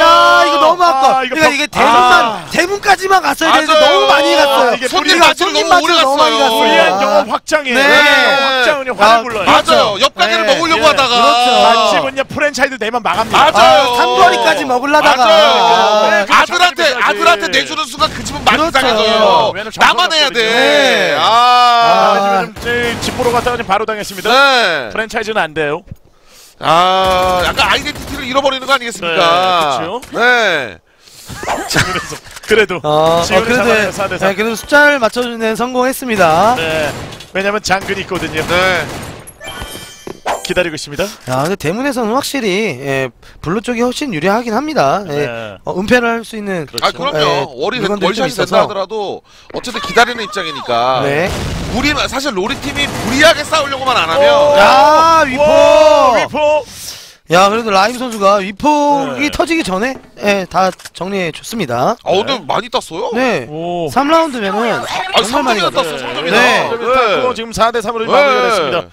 야 이거 너무 아까 아, 이거 그러니까 방- 이게 대문만 아. 대문까지만 갔어야 되는데 맞아요. 너무 많이 갔어요. 아, 이게 손님 손님 너무 맞이를 너무 많이 갔어요. 갔어요. 불리한 아. 영업 확장이에요 네. 확장은 아, 화를 불러요 맞아요. 옆 가게를 네. 먹으려고 예. 하다가. 그렇죠. 맛집은요 프랜차이즈 내면 망합니다 맞아요. 아, 삼거리까지 먹으려다가 맞아요. 네, 그 아들한테. 아들한테 내주는 순간 그 집은 많이 그렇죠. 당해져요. 왜냐면 나만 해야 돼. 네. 아. 아, 지금 집 보러 갔다가 지금 바로 당했습니다 네. 프랜차이즈는 안 돼요 아, 약간 아이덴티티를 잃어버리는 거 아니겠습니까? 네. 네. 그래서 그래도 어, 어, 그래도 잡아내요, 4대 4. 네, 그래도 숫자를 맞춰주는 성공했습니다. 네. 왜냐면 장근이 있거든요. 네. 기다리고 있습니다. 야, 근데 대문에서는 확실히 예, blue 쪽이 훨씬 유리하긴 합니다. 예, 네. 어, 은폐를 할 수 있는 아, 그럼요. 네, 월이 wall shot이 좀 된다. 하더라도 어쨌든 기다리는 입장이니까. 네. 우리 사실 로리 팀이 무리하게 싸우려고만 안 하면 오! 야, 위포! 오, 위포! 야, 그래도 라임 선수가 위폭이 네. 터지기 전에 예, 다 정리해 줬습니다. 아, 근데 많이 땄어요? 네. 오. 3라운드면은 아, 정말 많이 3점이나 갔어요. 땄어. 3점이나. 네. 네. 지금 4대 3으로 마무리가 네. 됐습니다.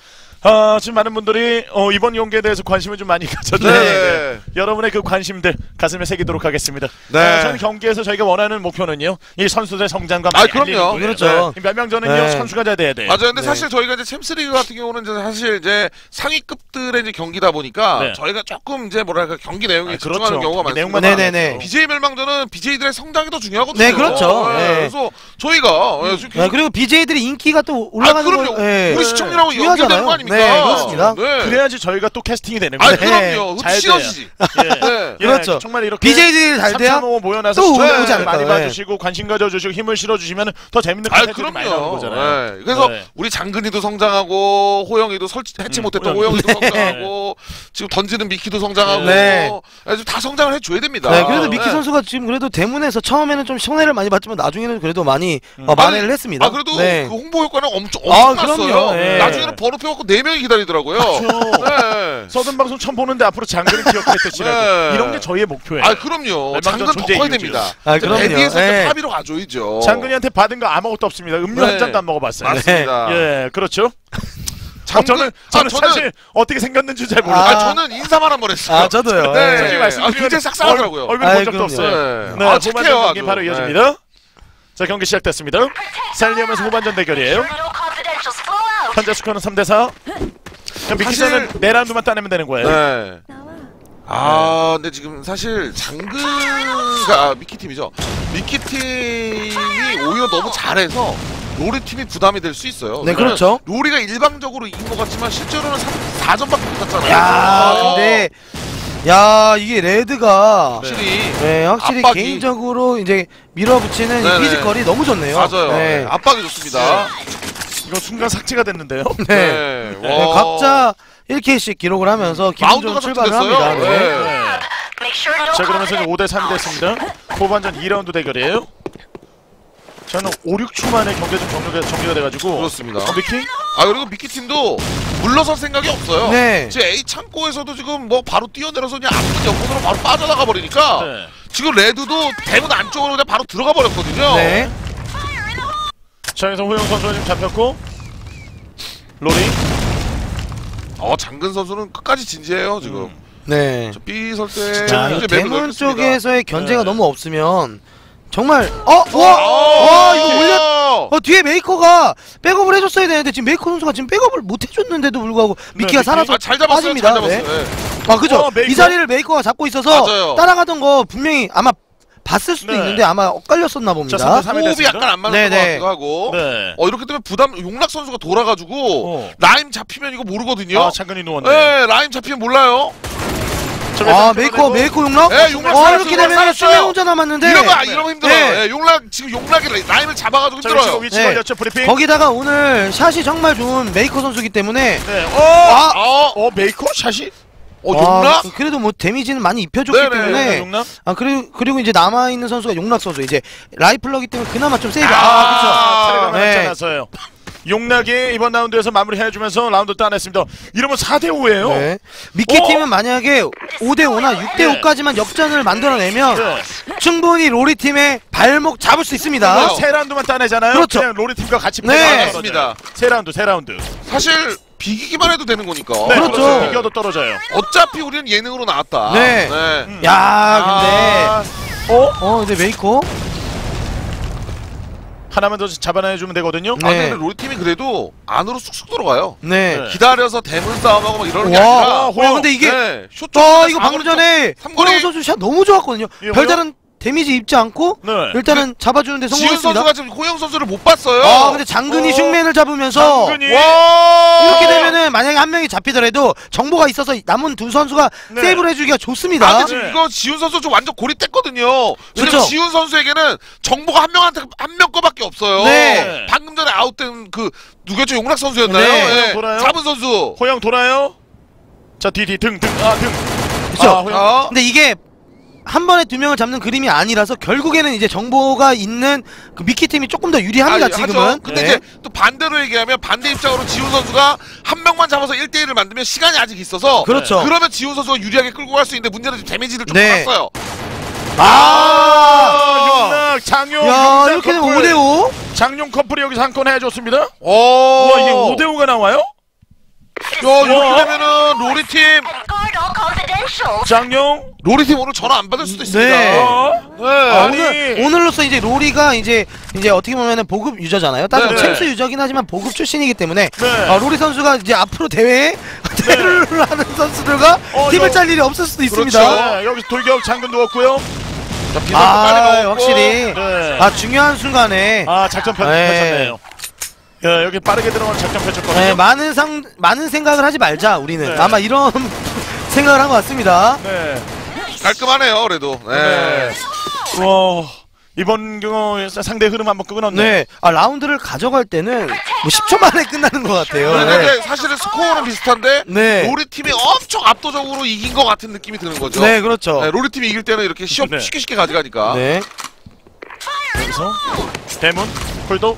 아, 지금 많은 분들이 어, 이번 경기에 대해서 관심을 좀 많이 (laughs) 가졌는데 네. 여러분의 그 관심들 가슴에 새기도록 하겠습니다. 네. 아, 저는 경기에서 저희가 원하는 목표는요. 이 선수들의 성장과 아, 많이 그럼요. 그렇죠. 네. 몇 명 전은요. 네. 선수가 잘 돼야 돼요. 맞아요. 근데 네. 사실 저희가 이제 챔스리그 같은 경우는 이제 사실 이제 상위급들의 이제 경기다 보니까 네. 저희가 조금 이제 뭐랄까 경기 내용에 아, 집중하는 그렇죠. 경우가 경기 많습니다. 네네네. BJ 멸망전은 BJ들의 성장이 더 중요하거든요. 네, 그렇죠. 네. 그래서 저희가 예, 지금 네, 그리고 BJ들이 인기가 또 올라가는 아, 그럼요. 거 예. 우리 시청률하고 연결되는 중요하잖아 요. 거 아닙니까? 네, 그렇습니다. 네. 그래야지 저희가 또 캐스팅이 되는 아, 거예요. 그럼요. 잘 씌워지지. 예. 네. 예, 그렇죠. 정말 이렇게 BJ들이 잘 돼야 335 모여나서 또 시청자 오지 않을까요? 많이 예. 봐주시고 관심 가져주시고 힘을 실어주시면 더 재밌는 아, 콘텐츠들이 많이 나오는. 거잖아요. 네. 그래서 네. 우리 장근이도 성장하고 호영이도 설치 해치 음, 못했던 호영이. 호영이도 성장하고 지금 던지는 미키도 성장하고 네. 아주 다 성장을 해줘야 됩니다. 네, 그래도 미키 네. 선수가 지금 그래도 대문에서 처음에는 좀 손해를 많이 봤지만 나중에는 그래도 많이 음. 어, 만회를 했습니다. 아 그래도 네. 그 홍보 효과는 엄청 아, 엄청났어요. 그럼요. 예. 나중에는 번호표 갖고 네 명이 기다리더라고요. 네. 서든 방송 처음 보는데 앞으로 장근을 기억할 것이라고 네. 이런 게 저희의 목표예요. 아 그럼요. 장근 더 커야. 됩니다. 아, 그럼요. 대비해서 네. 합의로 가줘야죠. 장근이한테 받은 거 아무것도 없습니다. 음료 네. 한 잔도 안 먹어봤어요. 맞습니다. 예, 그렇죠. 장근 어, 저는 저는 아, 저는 사실 어떻게 생겼는지 잘 몰라요. 아, 아. 저는 인사만 한 번 했어요. 아, 저도요. 네. 솔직히 말씀드리면 아, 굉장히 싹싹하더라고요. 얼, 얼굴 아이, 본 적도 그럼요. 없어요. 네. 네, 아, 후반전 착해요, 경기 아주. 바로 이어집니다. 자 경기 시작됐습니다. 살리오면서 후반전 대결이에요. 현재 스코어는 3 대 4. 그럼 미키선은 사실- 네 라운드만 따내면 되는 거예요. 네. 아, 근데 지금 사실 장근가 아, 미키 팀이죠. 미키 팀이 오히려 너무 잘해서 로리 팀이 부담이 될 수 있어요. 네, 그렇죠. 로리가 일방적으로 이긴 것 같지만 실제로는 4점밖에 탔잖아요. 야 어, 근데 야 이게 red가 확실히 네, 확실히 압박이- 개인적으로 이제 밀어붙이는 이 네네. physical이 너무 좋네요. 맞아요. 네. 네, 압박이 좋습니다. 이거 순간 삭제가 됐는데요. 네. 네. 네, 와. 각자 1킬씩 기록을 하면서 기분 좋은 출발을. 합니다. 네. 네. 네. 자 그러면서 이제 5대 3이 됐습니다. 후반전 2라운드 대결이에요. 저는 5, 6초 만에 경기 좀 정리가, 정리가 돼가지고 그렇습니다. 어, 미키? 아 그리고 미키 팀도 물러설 생각이 없어요. 네. 지금 A 창고에서도 지금 뭐 바로 뛰어내려서 그냥 앞문 옆으로 바로 빠져나가 버리니까 네. 지금 레드도 대문 안쪽으로 그냥 바로 들어가 버렸거든요. 네. 자 여기서 호영 선수가 지금 잡혔고 로리 어 장근 선수는 끝까지 진지해요 지금. 음. 네. 저 B 설때 자, 이거 대문 쪽에서의 견제가 네. 너무 없으면 정말 어, 아, 와, 와, 이거 올려. 어 뒤에 메이커가 백업을 해줬어야 되는데 지금 메이커 선수가 지금 백업을 못 해줬는데도 불구하고 미키가 미키. 살아서 아, 잘 잡았어요. 빠집니다. 잘 잡았어요. 네. 네. 아 그죠? 어. 이 자리를 메이커가 잡고 있어서 맞아요. 따라가던 거 분명히 아마 봤을 수도 네. 있는데 아마 엇갈렸었나 자 봅니다. 3대 3이 호흡이 됐습니다. 약간 안 맞는 네, 것 네. 같기도 하고. 네. 어 이렇게 되면 부담 용락 선수가 돌아가지고 어. 라임 잡히면 이거 모르거든요. 아 장근이 누웠네. 네, 라임 잡히면 몰라요. 저아 메이커. 메이커 용락? 네, 용락 어 살았어요, 이렇게 되면 살았어요. 수명 혼자 남았는데 이러면 아, 이러면 힘들어요. 네. 예, 용락 지금 용락이 라임을 잡아가지고 자 힘들어요. 위치 네. 걸렸죠 브리핑. 거기다가 오늘 샷이 정말 좋은 메이커 선수기 때문에 네. 어. 아! 어, 어 메이커 샷이? 어 와, 용락? 그래도 뭐 데미지는 많이 입혀줬기 네네, 때문에 용남? 아 그리고 그리고 이제 남아 있는 선수가 용락 선수 이제 rifler기 때문에 그나마 좀 세이브. 아, 아, 테러가 네. 맞지 않았어요. 용락이 이번 라운드에서 마무리해주면서 라운드 따냈습니다. 이러면 4대 5예요. 네. 미키 어? 팀은 만약에 5대 5나 6대 네. 5까지만 역전을 만들어내면 네. 충분히 로리 팀의 발목 잡을 수 있습니다. 그렇죠. 세 라운드만 따내잖아요. 그렇죠. 그냥 로리 팀과 같이 네. 맞습니다. 거죠. 세 라운드, 세 라운드. 사실 비기기만 해도 되는 거니까. 네, 그렇죠. 이겨도 떨어져요. 어차피 우리는 예능으로 나왔다. 네. 음. 야 아, 근데 어? 어 근데 메이커 하나만 더 잡아내주면 되거든요. 아, 네. 근데 로리 팀이 그래도 안으로 쑥쑥 들어가요. 네. 네. 기다려서 대문 싸움하고 막 이러는 게 와, 아니라. 와, 와 근데 이게 네, 쇼아 이거 방금 전에 삼거리. 호영 선수 샷 너무 좋았거든요. 이거 별다른 데미지 입지 않고 네. 일단은 잡아주는데 지훈 성공했습니다. 선수가 지금 호영 선수를 못 봤어요. 아 근데 장근이 어. 흉맨을 잡으면서 장근이. 와 이렇게 되면은 만약에 한 명이 잡히더라도 정보가 있어서 남은 두 선수가 네. 세이브를 해주기가 좋습니다. 아, 근데 지금 네. 이거 지훈 선수 좀 완전 고립됐거든요. 왜냐면 그렇죠. 지훈 선수에게는 정보가 한 명한테 한 명 거밖에 없어요. 네. 방금 전에 아웃된 그 누구였죠? 용락 선수였나요? 네. 예. 돌아요? 잡은 선수. 호영 돌아요. 자, 뒤 뒤 등, 등, 아, 등. 그쵸? 아, 호영. 어? 근데 이게 한 번에 두 명을 잡는 그림이 아니라서 결국에는 이제 정보가 있는 그 미키 팀이 조금 더 유리합니다 아, 지금은. 하죠. 근데 네. 이제 또 반대로 얘기하면 반대 입장으로 지훈 선수가 한 명만 잡아서 1대1을 만들면 시간이 아직 있어서 그렇죠. 그러면 지훈 선수가 유리하게 끌고 갈 수 있는데 문제는 지금 데미지를 좀 네. 받았어요. 아, 아, 용락, 장용. 야 이렇게 되면 커플. 5대 5. 장용 커플이 여기서 한 건 해줬습니다. 오. 와, 이게 5대 5가 나와요? 야, 이렇게 되면은 로리 팀 장용. 로리 팀 오늘 전화 안 받을 수도 있습니다. 네. 어? 네. 아, 아니. 오늘 오늘로서 이제 로리가 이제 이제 어떻게 보면은 보급 유저잖아요. 따지면 네. 챔스 유저긴 하지만 보급 출신이기 때문에 네. 아, 로리 선수가 이제 앞으로 대회에 (laughs) 대를 하는 선수들과 어, 팀을 이거- 짤 일이 없을 수도 있습니다. 그렇죠. 네, 여기서 돌격 장군 누웠고요. 자, 아, 빨리. 확실히 네. 아 중요한 순간에 아, 작전 펼, 네. 펼쳤네요. 야, 여기 빠르게 들어가는 작전 펼쳤거든요. 네, 많은 상 많은 생각을 하지 말자 우리는 네. 아마 이런 (laughs) 생각을 한 것 같습니다. 네. 깔끔하네요, 그래도. 네. 네. 와, 이번 경우 상대 흐름 한번 끊었네. 네, 아 라운드를 가져갈 때는 뭐 10초 만에 끝나는 것 같아요. 근데 네, 사실은 스코어는 비슷한데 네, 로리 팀이 엄청 압도적으로 이긴 것 같은 느낌이 드는 거죠. 네, 그렇죠. 네, 로리 팀이 이길 때는 이렇게 쉬, 네. 쉽게 쉽게 가져가니까. 네, 여기서 대문 홀도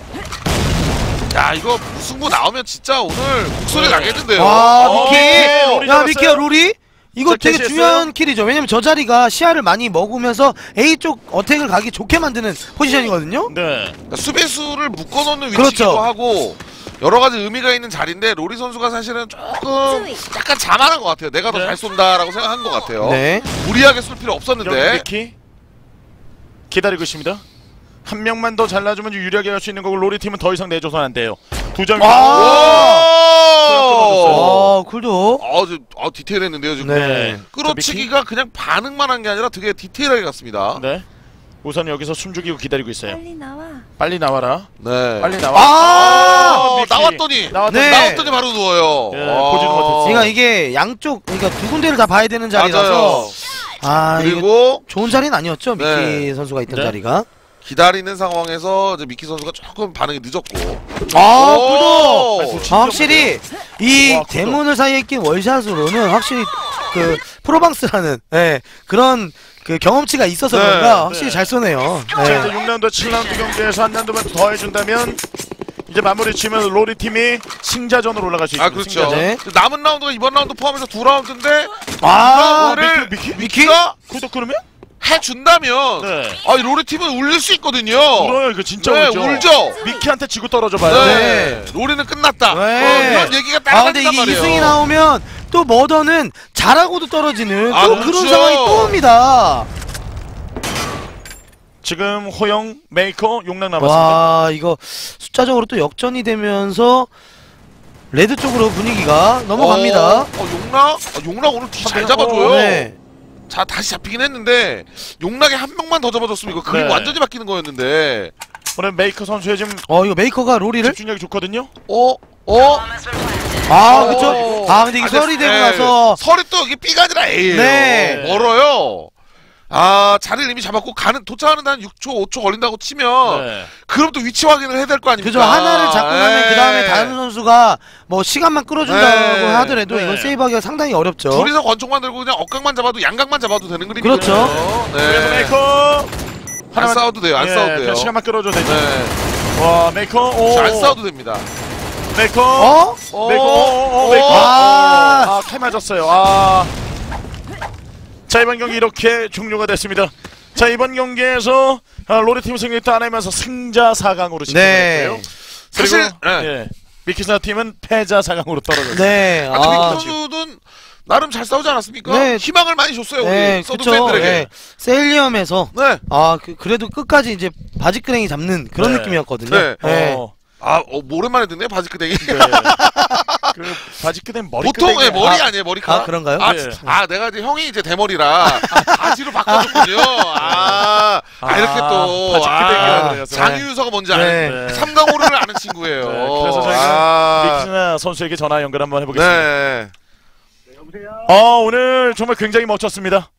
야 이거 무승부 나오면 진짜 오늘 곡소리 네. 나겠는데요. 와 어, 미키, 네, 로리 야 잡았어요. 미키야 로리. 이거 자, 되게 캐리했어요? 중요한 킬이죠. 왜냐면 저 자리가 시야를 많이 먹으면서 A 쪽 attack을 가기 좋게 만드는 포지션이거든요. 네. 그러니까 수비수를 묶어놓는 그렇죠. 위치기도 하고 여러 가지 의미가 있는 자리인데 로리 선수가 사실은 조금 약간 자만한 것 같아요. 내가 더 네. 잘 쏜다라고 생각한 것 같아요. 네, 무리하게 쏠 필요 없었는데 미키 기다리고 있습니다. 한 명만 더 잘라주면 유리하게 갈수 있는 거고 로리 팀은 더 이상 내줘서는 안 돼요. 두 점. 와! 와! 어 쿨도. 아, 저, 아 디테일했는데요 지금. 네. 끌어치기가 그냥 반응만 한 게 아니라 되게 디테일하게 갔습니다. 네. 우선 여기서 숨죽이고 기다리고 있어요. 빨리 나와. 빨리 나와라. 네. 빨리 나와. 아! 어, 미키. 나왔더니 나왔더니 네. 나왔더니 바로 누워요. 예, 와. 보지도 못했어. 그러니까 이게 양쪽 그러니까 두 군데를 다 봐야 되는 자리라서 맞아요. 아 이거 그리고 좋은 자리는 아니었죠 미키 네. 선수가 있던 네. 자리가 기다리는 상황에서 이제 미키 선수가 조금 반응이 늦었고. 아 오! 구도 아, 확실히 이 와. 대문을 사이에 낀 wall shot으로는 확실히 그 프로방스라는 예, 그런 그 경험치가 있어서 네, 그런가 확실히 네. 잘 쏘네요. 자, 이제 네. 6라운드, 7라운드 경기에서 한 라운드만 더 해준다면 이제 마무리 치면 로리 팀이 승자전으로 올라갈 수 있습니다. 아 그렇죠. 승자전. 네. 남은 라운드가 이번 라운드 포함해서 두 라운드인데 아, 이거를 미키, 미키? 미키가 구독 그러면? 해준다면 네. 아, 이 로리 팀은 울릴 수 있거든요. 울어요, 이거 진짜 네, 울죠. 울죠. 미키한테 지고 떨어져 봐요. 네. 로리는 끝났다. 네. 어, 이런 얘기가 아 근데 따라다닌단 이게 말이에요. 이승이 나오면 또 머더는 잘하고도 떨어지는 아, 또 그렇죠. 그런 상황이 또 옵니다. 지금 호영, 메이커, 용락 남았습니다. 와 이거 숫자적으로 또 역전이 되면서 red 쪽으로 분위기가 넘어갑니다. 어, 어, 용락? 아, 용락 오늘 뒤 잘 잡아줘요. 네. 자 다시 잡히긴 했는데 용락에 한 명만 더 잡아줬으면 이거 그림 네. 완전히 바뀌는 거였는데. 오늘 메이커 선수의 지금 어 이거 메이커가 로리를 집중력이 좋거든요. 어? 어? 아 어. 그쵸. 아 근데 이게 근데, 설이 되고 네. 나서 설이 또 이게 B가 아니라 A예요. 네. 멀어요. 아 자리를 이미 잡았고 가는 도착하는 한 6초 5초 걸린다고 치면 네. 그럼 또 위치 확인을 해야 될 거 아닙니까? 그죠 하나를 잡고 나면 예. 그 다음에 다른 선수가 뭐 시간만 끌어준다고 네. 하더라도 네. 이건 세이브하기가 상당히 어렵죠. 둘이서 권총만 들고 그냥 억각만 잡아도 양각만 잡아도 되는 그림이죠. 그렇죠. 그래서 네. 메이커 안 싸워도 돼요. 안 예, 싸워도 돼요. 그냥 시간만 끌어줘도 되죠. 네. 와 메이커, 오, 안 싸워도 됩니다. 메이커, 어? 메이커, 오, 오, 오. 메이커. 아. 아, 칼 맞았어요. 아. 자 이번 경기 이렇게 종료가 됐습니다. 자 이번 경기에서 아, 로리 팀 승리 따내면서 승자 4강으로 네. 진출했고요. 사실, 그리고 네. 예, 미키사 팀은 패자 4강으로 떨어졌어요. 네. 아, 아, 미키 선수는 나름 잘 싸우지 않았습니까? 네. 희망을 많이 줬어요. 네, 우리 서드 그쵸. 팬들에게. 네. 셀리엄에서 네. 아 그, 그래도 끝까지 이제 바지끄랭이 잡는 그런 네. 느낌이었거든요. 네. 네. 어, 아, 어, 오랜만에 듣네 바지끄댕이. 네. (laughs) 그 바지 끄댕 머리 보통 예. 머리 아, 아, 니에요 머리카락? 아, 그런가요? 아, 네. 아, 내가 이제 형이 이제 대머리라 바지로 바꿔줬군요. 아, 아, 이렇게 아, 또 바지끄댕이라 아, 그래서. 장유유서가 뭔지 네. 아는 네. 삼강호를 아는 친구예요. 네, 그래서 저희가 아, 미키나 선수에게 전화 연결 한번 해보겠습니다. 네. 어, 오늘 정말 굉장히 멋졌습니다.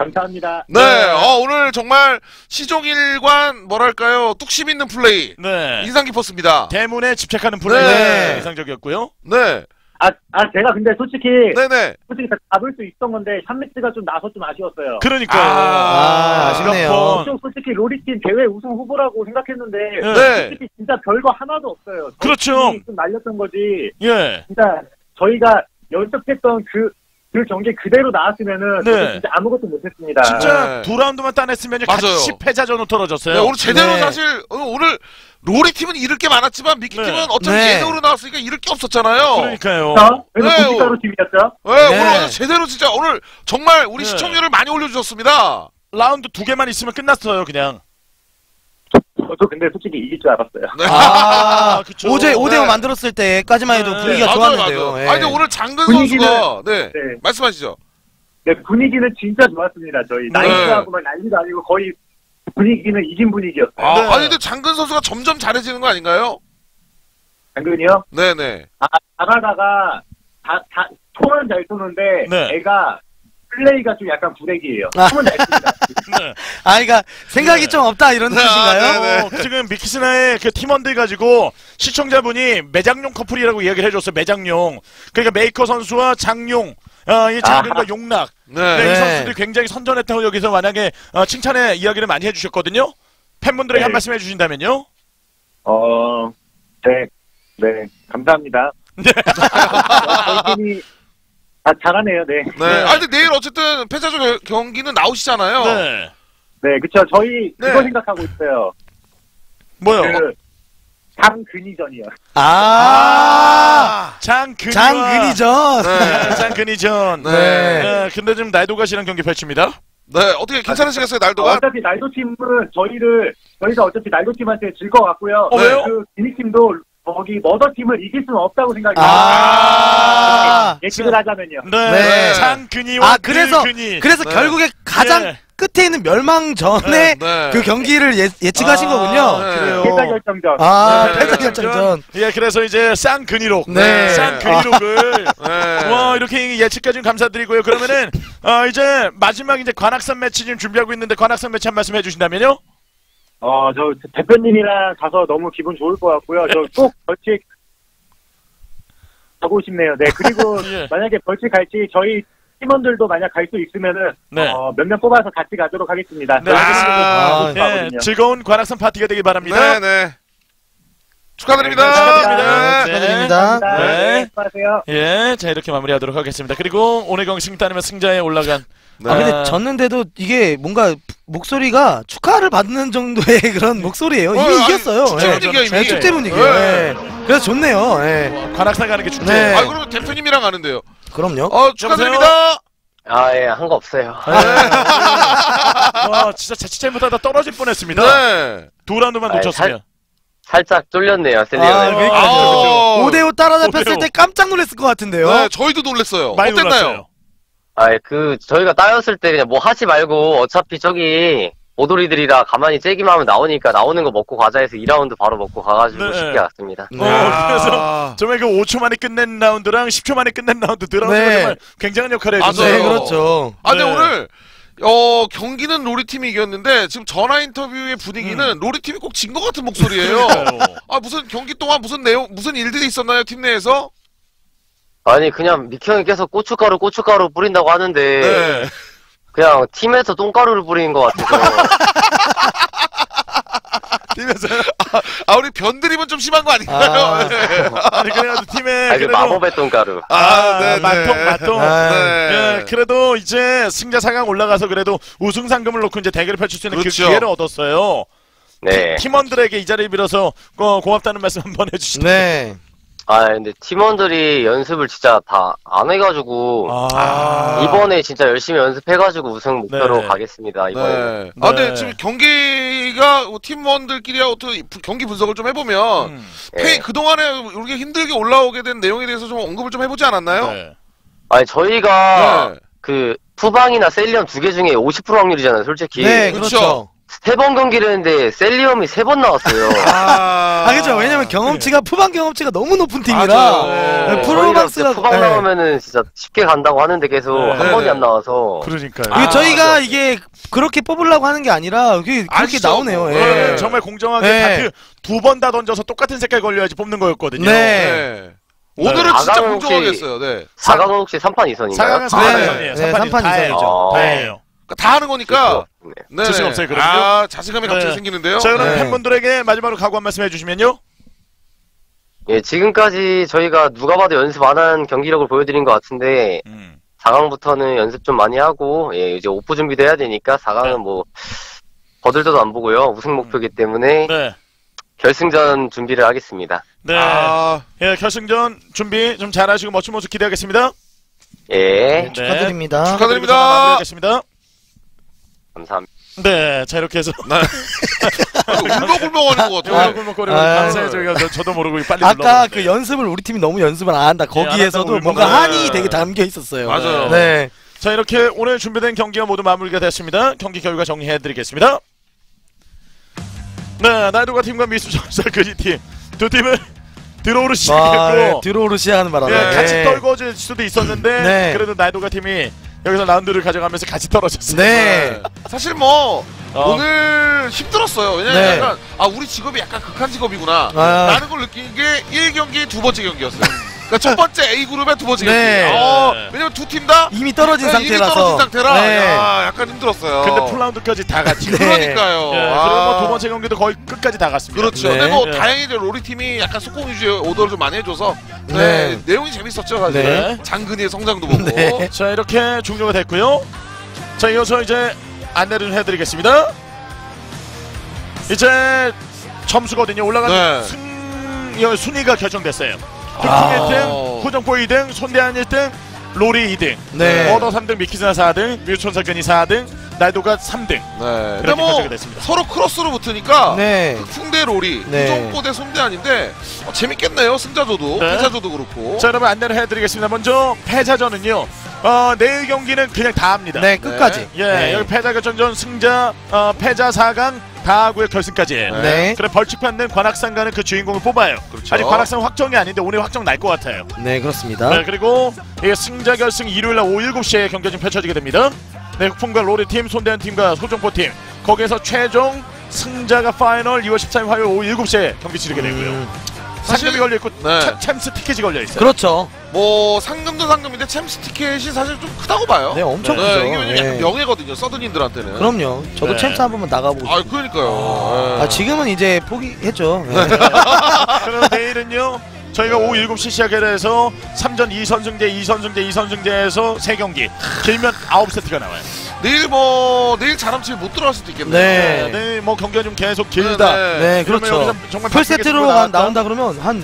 감사합니다. 네, 어, 오늘 정말 시종일관 뭐랄까요 뚝심 있는 플레이 네. 인상 깊었습니다. 대문에 집착하는 플레이 네. 인상적이었고요. 네, 아, 아, 제가 근데 솔직히, 네네. 솔직히 다 잡을 수 있던 건데, 샴미츠가 좀 나서 좀 아쉬웠어요. 그러니까요. 아, 아 쉽네요. 몇 번. 좀 솔직히 로리팀 대회 우승 후보라고 생각했는데, 네. 솔직히 진짜 별거 하나도 없어요. 저희 그렇죠. 팀이 좀 날렸던 거지. 예. 진짜 저희가 연습했던 그, 그 경기 그대로 나왔으면은, 네. 진짜 아무것도 못했습니다. 진짜 네. 두 라운드만 따냈으면 맞아요. 같이 패자전으로 떨어졌어요. 네, 오늘 제대로 네. 사실 어, 오늘 로리 팀은 잃을 게 많았지만 미키 네. 팀은 어차피 네. 예능으로 나왔으니까 잃을 게 없었잖아요. 그러니까요. 어? 그래서 네, 팀이었죠? 네, 네. 오늘 제대로 진짜 오늘 정말 우리 네. 시청률을 많이 올려주셨습니다. 라운드 두 개만 있으면 끝났어요, 그냥. 저 근데 솔직히 이길 줄 알았어요. 네. 아, (laughs) 그쵸. 5대 5대 네. 5 만들었을 때까지만 해도 네. 분위기가 맞아요, 좋았는데요. 맞아요. 예. 아니 근데 오늘 장근 분위기는- 선수가 네, 네. 말씀하시죠. 네, 분위기는 진짜 좋았습니다. 저희 네. 나이트하고 막 난리도 아니고 거의 분위기는 이긴 분위기였어요. 아, 네. 아니 근데 장근 선수가 점점 잘해지는 거 아닌가요? 당근이요? 네네. 아, 나가다가 다, 다, 총은 잘 쏘는데 네. 애가 플레이가 좀 약간 부대기예요. 아. 네. (laughs) 아, 그러니까 생각이 네. 좀 없다 이런 네, 뜻인가요? 아, 네, 어, 지금 미키즈나의 그 팀원들 가지고 시청자분이 매장용 커플이라고 이야기를 해줬어요. 매장용. 그러니까 메이커 선수와 장용, 어, 이 장근과 용락. 네. 네, 네. 이 선수들이 굉장히 선전했다고 여기서 만약에 어, 칭찬의 이야기를 많이 해주셨거든요. 팬분들에게 네. 한 말씀 해주신다면요. 어, 네, 네, 감사합니다. 네. 어, 아, 잘하네요, 네. 네. 아 근데 내일 어쨌든 패자조 겨- 경기는 나오시잖아요. 네. 네, 그쵸. 저희 네. 그거 생각하고 있어요. 뭐요? 그, 장근이전이요. 아, 장근이. 장근이전. 네. 장근이전. 네. 네. 근데 지금 날도가 씨랑 경기 펼칩니다. 네. 어떻게 괜찮으시겠어요, 날도가? 어차피 날도 팀은 저희를, 저희가 어차피 날도 팀한테 질 것 같고요. 어, 왜요? 그, 기니 팀도 거기 머더 팀을 이길 수는 없다고 생각해요. 아. 예측을 하자면요. 네. 네. 장근이와 아, 그래서 근이. 그래서 네. 결국에 가장 예. 끝에 있는 멸망 전에 네. 그 경기를 예, 예측하신 아, 거군요. 네. 그래요. 패자 결정전. 아, 네, 패자 결정전. 결정전. 예, 그래서 이제 쌍근이록. 네. 쌍근이록을. 네. 와, 이렇게 예측까지 좀 감사드리고요. 그러면은, 어, 이제 마지막 이제 관악산 매치 지금 준비하고 있는데 관악산 매치 한 말씀 해주신다면요? 어, 저 대표님이랑 가서 너무 기분 좋을 것 같고요. 저 꼭 벌칙 가고 싶네요. 네, 그리고 (laughs) 예. 만약에 벌칙 갈지 저희 팀원들도 만약 갈 수 있으면은 네. 어, 몇 명 뽑아서 같이 가도록 하겠습니다. 네, 알겠습니다. 아, 예, 즐거운 관악산 파티가 되길 바랍니다. 네, 네. 축하드립니다. 네, 축하드립니다. 네. 네. 축하드립니다. 네. 네, 수고하세요. 예, 자, 이렇게 마무리하도록 하겠습니다. 그리고 오늘 경기 승리 따르면 승자에 올라간. 네. 아 근데 졌는데도 이게 뭔가 목소리가 축하를 받는 정도의 (laughs) 그런 목소리예요. 이미 어, 아니, 이겼어요. 축제 예. 분위기야, 이미. 네, 축제 분위기예요. 네. 예. 그래서 좋네요. 예. 관악산 가는 게 축제. 네. 아, 그러면 대표님이랑 가는데요. 그럼요. 어, 축하드립니다. 아, 예, 한 거 없어요. (laughs) 와, 진짜 자칫 잘못하다 떨어질 뻔했습니다. 네. 두 라운드만 아이, 놓쳤으면. 살짝 쫄렸네요, 아, 셀리언을. 그러니까요. 아, 5대5 따라잡혔을 5대5. 때 깜짝 놀랐을 것 같은데요. 네, 저희도 놀랐어요. 많이 어땠나요? 놀랐어요. 아, 그, 저희가 따였을 때 그냥 뭐 하지 말고 어차피 저기, 오돌이들이라 가만히 째기만 하면 나오니까 나오는 거 먹고 가자 해서 2라운드 바로 먹고 가가지고 네. 쉽게 갔습니다. 어, 그래서 아, 정말 그 5초 만에 끝낸 라운드랑 10초 만에 끝낸 라운드 들어가서 네. 정말 굉장한 역할을 맞아요. 해줬어요. 네, 그렇죠. 아, 근데 네. 오늘 어 경기는 로리 팀이 이겼는데 지금 전화 인터뷰의 분위기는 음. 로리 팀이 꼭 진 것 같은 목소리예요. 아 무슨 경기 동안 무슨 내용 무슨 일들이 있었나요 팀 내에서? 아니, 그냥 미형이 계속 고춧가루, 고춧가루 뿌린다고 하는데, 네. 그냥 팀에서 똥가루를 뿌리는 것 같아서. (laughs) 팀에서 아 우리 변드림은 좀 심한 거 아닌가요? 아. 네. 아니 그래도 팀에 아니, 그 마법의 똥가루. 아, 네, 네. 맞통 맞통. 아, 네. 예, 그래도 이제 승자 4강 올라가서 그래도 우승 상금을 놓고 이제 대결을 펼칠 수 있는 그 그렇죠. 기회를 얻었어요. 네. 팀원들에게 이 자리를 빌어서 어, 고맙다는 말씀 한번 해주시죠. 네. 아, 근데 팀원들이 연습을 진짜 다 안 해가지고, 아, 이번에 진짜 열심히 연습해가지고 우승 목표로 네. 가겠습니다, 이번에. 네. 아, 근데 네. 지금 경기가 팀원들끼리 어떤 경기 분석을 좀 해보면 음, 페이 그동안에 우리가 힘들게 올라오게 된 내용에 대해서 좀 언급을 좀 해보지 않았나요? 네. 아니, 저희가, 네. 그, 푸방이나 셀리엄 두개 중에 50% 확률이잖아요, 솔직히. 네, 그렇죠. 그렇죠. 세 번 경기를 했는데, 셀리엄이 세 번 나왔어요. (laughs) 아, 아, 그렇죠. 왜냐면 경험치가, 푸방 경험치가 너무 높은 팀이라. 네, 저희가 프로방스가. 푸방 네. 나오면은 진짜 쉽게 간다고 하는데 계속 네. 한 번이 안 나와서. 그러니까요. 아, 저희가 맞아. 이게 그렇게 뽑으려고 하는 게 아니라, 그게 그렇게 아시죠? 나오네요. 네. 예. 네, 정말 공정하게 네. 다트 두번 다 던져서 똑같은 색깔 걸려야지 뽑는 거였거든요. 네. 네. 오늘은 진짜 했어요. 네. 4강은 혹시 3판 2선인가요? 4강은 3판 네. 이선이에요. 네, 3판 삼판 이선. 이선이죠. 어. 다예요. 그러니까 다 하는 거니까. 네. 자신 없어요, 그럼요. 아, 자신감이 갑자기 네. 생기는데요. 자, 그럼 네. 팬분들에게 마지막으로 각오 한 말씀 해주시면요. 예, 지금까지 저희가 누가 봐도 연습 안 한 경기력을 보여드린 것 같은데, 음. 4강부터는 연습 좀 많이 하고, 예, 이제 오프 준비도 해야 되니까, 4강은 네. 뭐, 거들떠도 안 보고요. 우승 목표이기 때문에, 네. 결승전 준비를 하겠습니다. 네. 아, 예, 결승전 준비 좀 잘하시고 멋진 모습 기대하겠습니다. 예, 축하드립니다. 축하드립니다. 마무리하겠습니다. 감사합니다. 네, 자 이렇게 해서 (laughs) 울먹울먹 하는 것 같아요. 아, 아, 감사해 저희가 저- 저도 모르고 빨리 아까 눌러버렸네. 그 연습을 우리 팀이 너무 연습을 안 한다. 거기에서도 안 한다고 뭔가 울먹거려. 한이 되게 담겨 있었어요. 맞아요. 네. 자 이렇게 오늘 준비된 경기가 모두 마무리가 됐습니다. 경기 결과 정리해드리겠습니다. 네, 나이도가 팀과 미수 전사 (laughs) 그지 팀두 팀을 들어오르 와, 예, 시작했고 들어오르 시작하는 바람에. 예, 같이 네. 떨궈질 수도 있었는데 네. 그래도 나이도가 팀이 여기서 라운드를 가져가면서 같이 떨어졌어요. 네. 사실 뭐 어. 오늘 힘들었어요. 왜냐면 네. 약간 아 우리 직업이 약간 극한 직업이구나. 아. 라는 걸 느낀 게 1경기 두 번째 경기였어요. 그러니까 첫 번째 A 그룹의 두 번째 네. 경기. 어, 왜냐면 두 팀 다 이미 떨어진 네, 이미 상태라서. 떨어진 상태라 네. 야, 약간 힘들었어요. 근데 풀라운드까지 다 같이. 네. 그러니까요. 예, 아. 그리고 뭐두 번째 경기도 거의 끝까지 다 갔습니다. 그렇죠. 네. 근데 뭐 예. 다행히 이제 로리 팀이 약간 속공 위주의 오더를 좀 많이 해줘서 네. 네. 내용이 재밌었죠 사실. 네. 장근이의 성장도 보고. 네. 자 이렇게 종료가 됐고요. 자 이어서 이제 안내를 해드리겠습니다. 이제 점수거든요. 올라간 네. 순 여- 순위가 결정됐어요. 아. 1등, 후정포 2등, 손대한 1등, 로리 2등, 네. 워더 3등, 미키즈나 4등, 뮤촌 사견이 4등, 나이도가 3등. 네. 이렇게 뭐 결정이 됐습니다. 서로 크로스로 붙으니까 네. 흑풍대 롤이 네. 우정포대 손대안인데 어, 재밌겠네요 승자조도 네. 패자조도 그렇고 자 여러분 안내를 해드리겠습니다. 먼저 패자전은요. 어, 내일 경기는 그냥 다 합니다. 네, 끝까지. 예, 네. 여기 패자 결정전 승자, 어, 패자 4강 다 하고요 결승까지. 네. 그래 벌칙 받는 관악산 가는 그 주인공을 뽑아요. 그렇죠. 아직 관악산 확정이 아닌데 오늘 확정 날 것 같아요. 네, 그렇습니다. 네, 그리고 이 승자 결승 일요일 날 오후 7시에 경기가 좀 펼쳐지게 됩니다. 네, 흑풍과 로리 팀, 손대한 팀과 소정포 팀. 거기에서 최종 승자가 final 2월 13일 화요일 오후 7시에 경기 치르게 되고요. 음, 상금이 걸려 있고 네. 참- 챔스 티켓이 걸려 있어요. 그렇죠. 뭐 상금도 상금인데 챔스 티켓이 사실 좀 크다고 봐요. 네, 엄청 네, 크죠. 이게 왜냐면 약간 네. 명예거든요. 서든인들한테는. 그럼요. 저도 네. 챔스 한 번만 나가보고 아, 싶어요. 그러니까요. 네. 아, 지금은 이제 포기했죠. 네. (laughs) 그럼 내일은요. 저희가 오후 7시 시작에 해서 3전 2선승제, 2선승제, 2선승제에서 3경기. 길면 9세트가 나와요. 내일 뭐 내일 잘하면 못 들어갈 수도 있겠네요. 네. 네, 뭐 경기가 좀 계속 길다. 네, 네, 그러면 그렇죠. 정말 풀세트로. 나온다 그러면 한,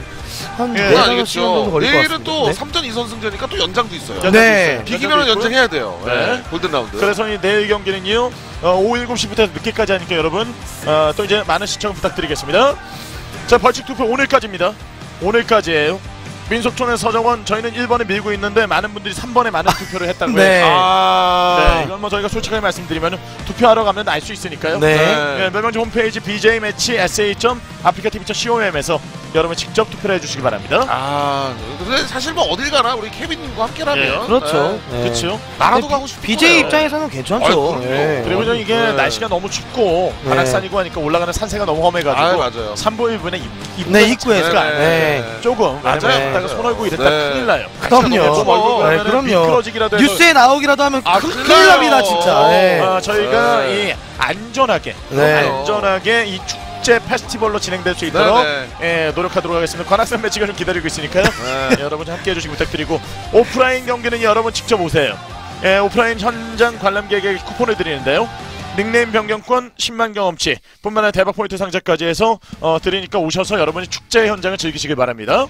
한 예. 네. 시간 정도 걸릴 것 내일은 같습니다. 또 네. 3전 2선승제니까 또 연장도 있어요. 연장도 네. 있고요. 비기면 연장도 연장해야 돼요. 네. 네. 골든 라운드. 그래서 이 내일 경기는요 어, 오후 7시부터 늦게까지 하니까 여러분 어, 또 이제 많은 시청 부탁드리겠습니다 자 벌칙 투표 오늘까지입니다 오늘까지예요 민속촌의 서정원 저희는 1번에 밀고 있는데 많은 분들이 3번에 많은 투표를 했다고요 네. 아, 네, 이건 뭐 저희가 솔직하게 말씀드리면 투표하러 가면 알 수 있으니까요 네. 네, 멸망지 홈페이지 BJ 매치 sa.africa.com.에서 여러분 직접 투표를 해주시기 바랍니다 아, 근데 사실 뭐 어딜 가나 우리 케빈님과 함께라면 예, 그렇죠. 네. 그렇죠 나라도 네, 가고 싶고 BJ 입장에서는 괜찮죠. 네. 그리고 저 이게 네. 날씨가 너무 춥고 네. 바닷산이고 하니까 올라가는 산세가 너무 험해가지고 아, 맞아요. 3부 1분에 입, 네, 입구에서. 가 네. 조금 맞아요. 다가 손 얼고 이랬다 네. 큰일 나요. 그럼요. 몸 얼고 네, 그럼요. 뉴스에 나오기라도 하면 아, 큰, 큰일 납니다. 진짜. 네. 아, 저희가 네. 이 안전하게 네. 안전하게 이 축제 페스티벌로 진행될 수 있도록 네, 예, 노력하도록 하겠습니다. 관악산 매치가 좀 기다리고 있으니까요. 네. 예, 여러분 함께 해 주시기 부탁드리고 오프라인 경기는 여러분 직접 오세요. 예, 오프라인 현장 관람객에게 쿠폰을 드리는데요. 닉네임 변경권 10만 경험치 뿐만 아니라 대박 포인트 상자까지 해서 어, 드리니까 오셔서 여러분이 축제 현장을 즐기시길 바랍니다.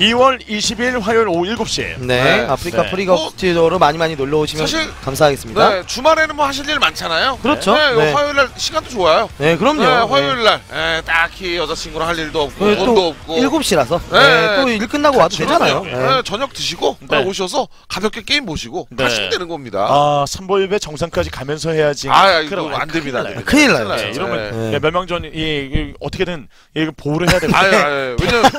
2월 20일 화요일 오후 7시에요. 네, 네. 아프리카 네. 프릭업 뭐, 스튜디오로 많이 많이 놀러 오시면 사실- 감사하겠습니다. 네, 주말에는 뭐 하실 일 많잖아요. 그렇죠. 네, 네. 화요일 날 시간도 좋아요. 네, 그럼요. 네, 화요일 날 예, 딱히 여자친구랑 할 일도 없고 네, 돈도 또 없고 7시라서 네. 네, 또 일 끝나고 와도 되잖아요. 네. 네, 저녁 드시고 네. 오셔서 가볍게 게임 보시고 네. 하시면 되는 겁니다. 아, 삼보일배 정상까지 가면서 해야지. 아, 이거 그럼 안 됩니다. 큰일 나요. 큰일 나요. 네, 이러면 네. 예, 멸망전 이, 이 어떻게든 이 보호를 해야 됩니다. 아유, 아유, 왜냐면 (laughs)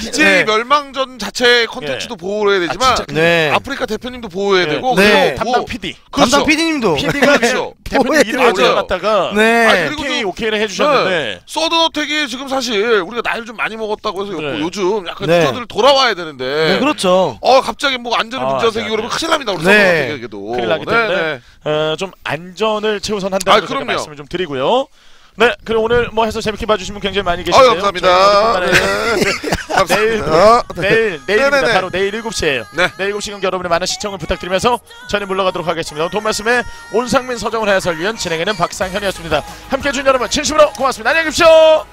(laughs) 네. 멸망전 자체 컨텐츠도 보호를 해야 되지만 아, 네. 아프리카 대표님도 보호해야 네. 되고 네. 그리고 담당 뭐- PD. 그렇죠. 담당 PD님도 PD가 그렇죠. 대표님 보호해야 이름을. 올려놨다가 네. 아니, 그리고 오케이 또- 오케이를 해주셨는데 네. 서든 어택이 지금 사실 우리가 나이를 좀 많이 먹었다고 해서 네. 요즘 약간 네. 유저들 돌아와야 되는데 네, 그렇죠. 어 갑자기 뭐 안전에 아, 문제가 네, 생기고 그러면 네. 큰일 납니다 우리 네. 서든 어택에게도 큰일 나기 때문에 어, 좀 안전을 최우선 한다는 아, 걸 그럼요. 말씀을 좀 드리고요. 네, 그럼 오늘 뭐 해서 재밌게 봐주시면 굉장히 많이 계시네요. 감사합니다. 저희 (laughs) 네. 내일 감사합니다. 내일 내일입니다. 네네네. 바로 내일 7시에요. 네. 내일 7시 경기 여러분의 많은 시청을 부탁드리면서 저는 물러가도록 하겠습니다. 돈 말씀에 온상민 서정훈 해설위원 진행하는 박상현이었습니다. 함께해 주신 여러분 진심으로 고맙습니다. 안녕히 계십시오.